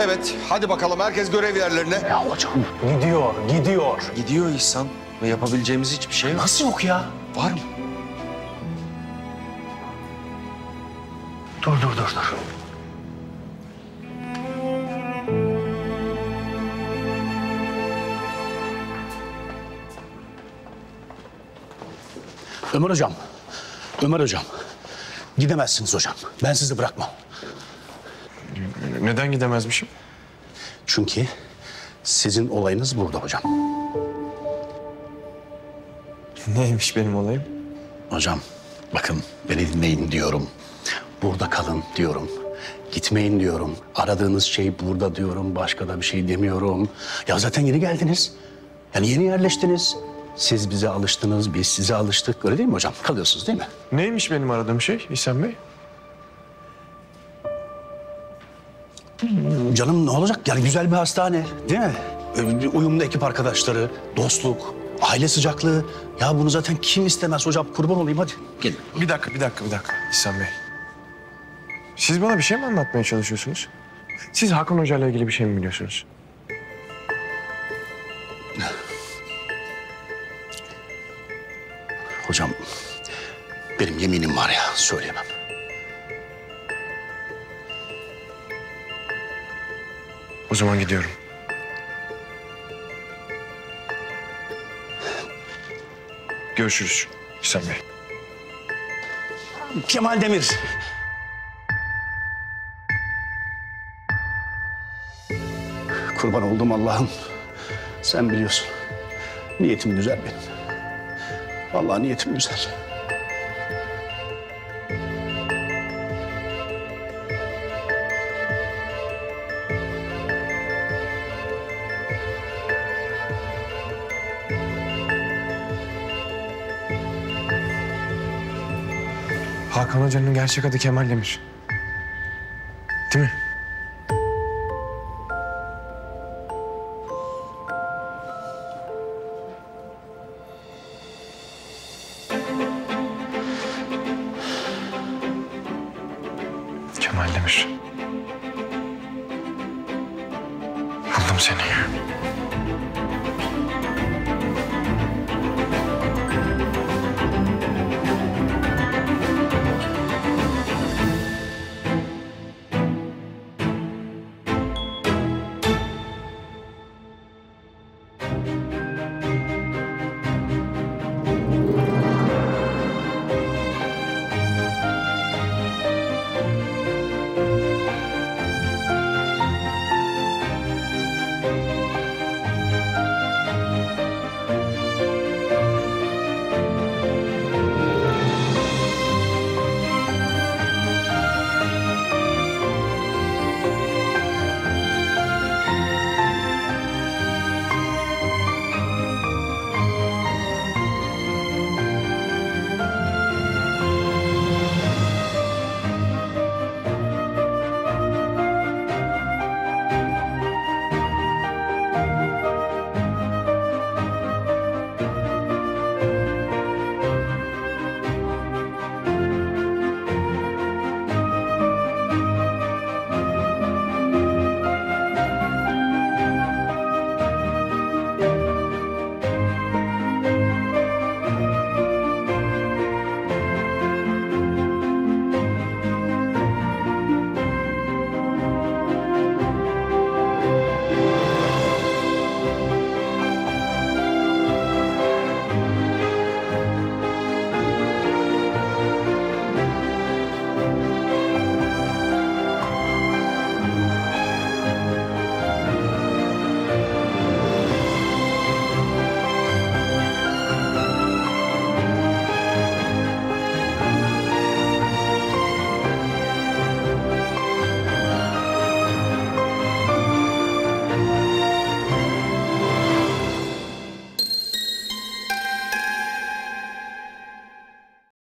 Evet, hadi bakalım herkes görev yerlerine. Ya hocam gidiyor, gidiyor. Gidiyor İhsan. Ve yapabileceğimiz hiçbir şey yok. Nasıl yok ya? Var mı? Dur dur dur dur. Ömer hocam. Ömer hocam. Gidemezsiniz hocam. Ben sizi bırakmam. Neden gidemezmişim? Çünkü sizin olayınız burada hocam. Neymiş benim olayım? Hocam bakın beni dinleyin diyorum. Burada kalın diyorum. Gitmeyin diyorum. Aradığınız şey burada diyorum. Başka da bir şey demiyorum. Ya zaten yeni geldiniz. Yani yeni yerleştiniz. Siz bize alıştınız, biz size alıştık. Öyle değil mi hocam? Kalıyorsunuz değil mi? Neymiş benim aradığım şey İhsan Bey? Canım ne olacak? Yani güzel bir hastane değil mi? Ee, bir Uyumlu ekip arkadaşları, dostluk, aile sıcaklığı. Ya bunu zaten kim istemez hocam? Kurban olayım hadi. Gelin. Bir dakika, bir dakika, bir dakika İhsan Bey. Siz bana bir şey mi anlatmaya çalışıyorsunuz? Siz Hakan Hoca ile ilgili bir şey mi biliyorsunuz? Hocam benim yeminim var ya söyleyemem. Zaman gidiyorum. Görüşürüz İhsan Bey. Kemal Demir. Kurban oldum Allah'ım. Sen biliyorsun. Niyetim güzel benim. Vallahi niyetim güzel. Hoca'nın gerçek adı Kemal Demir. Değil mi?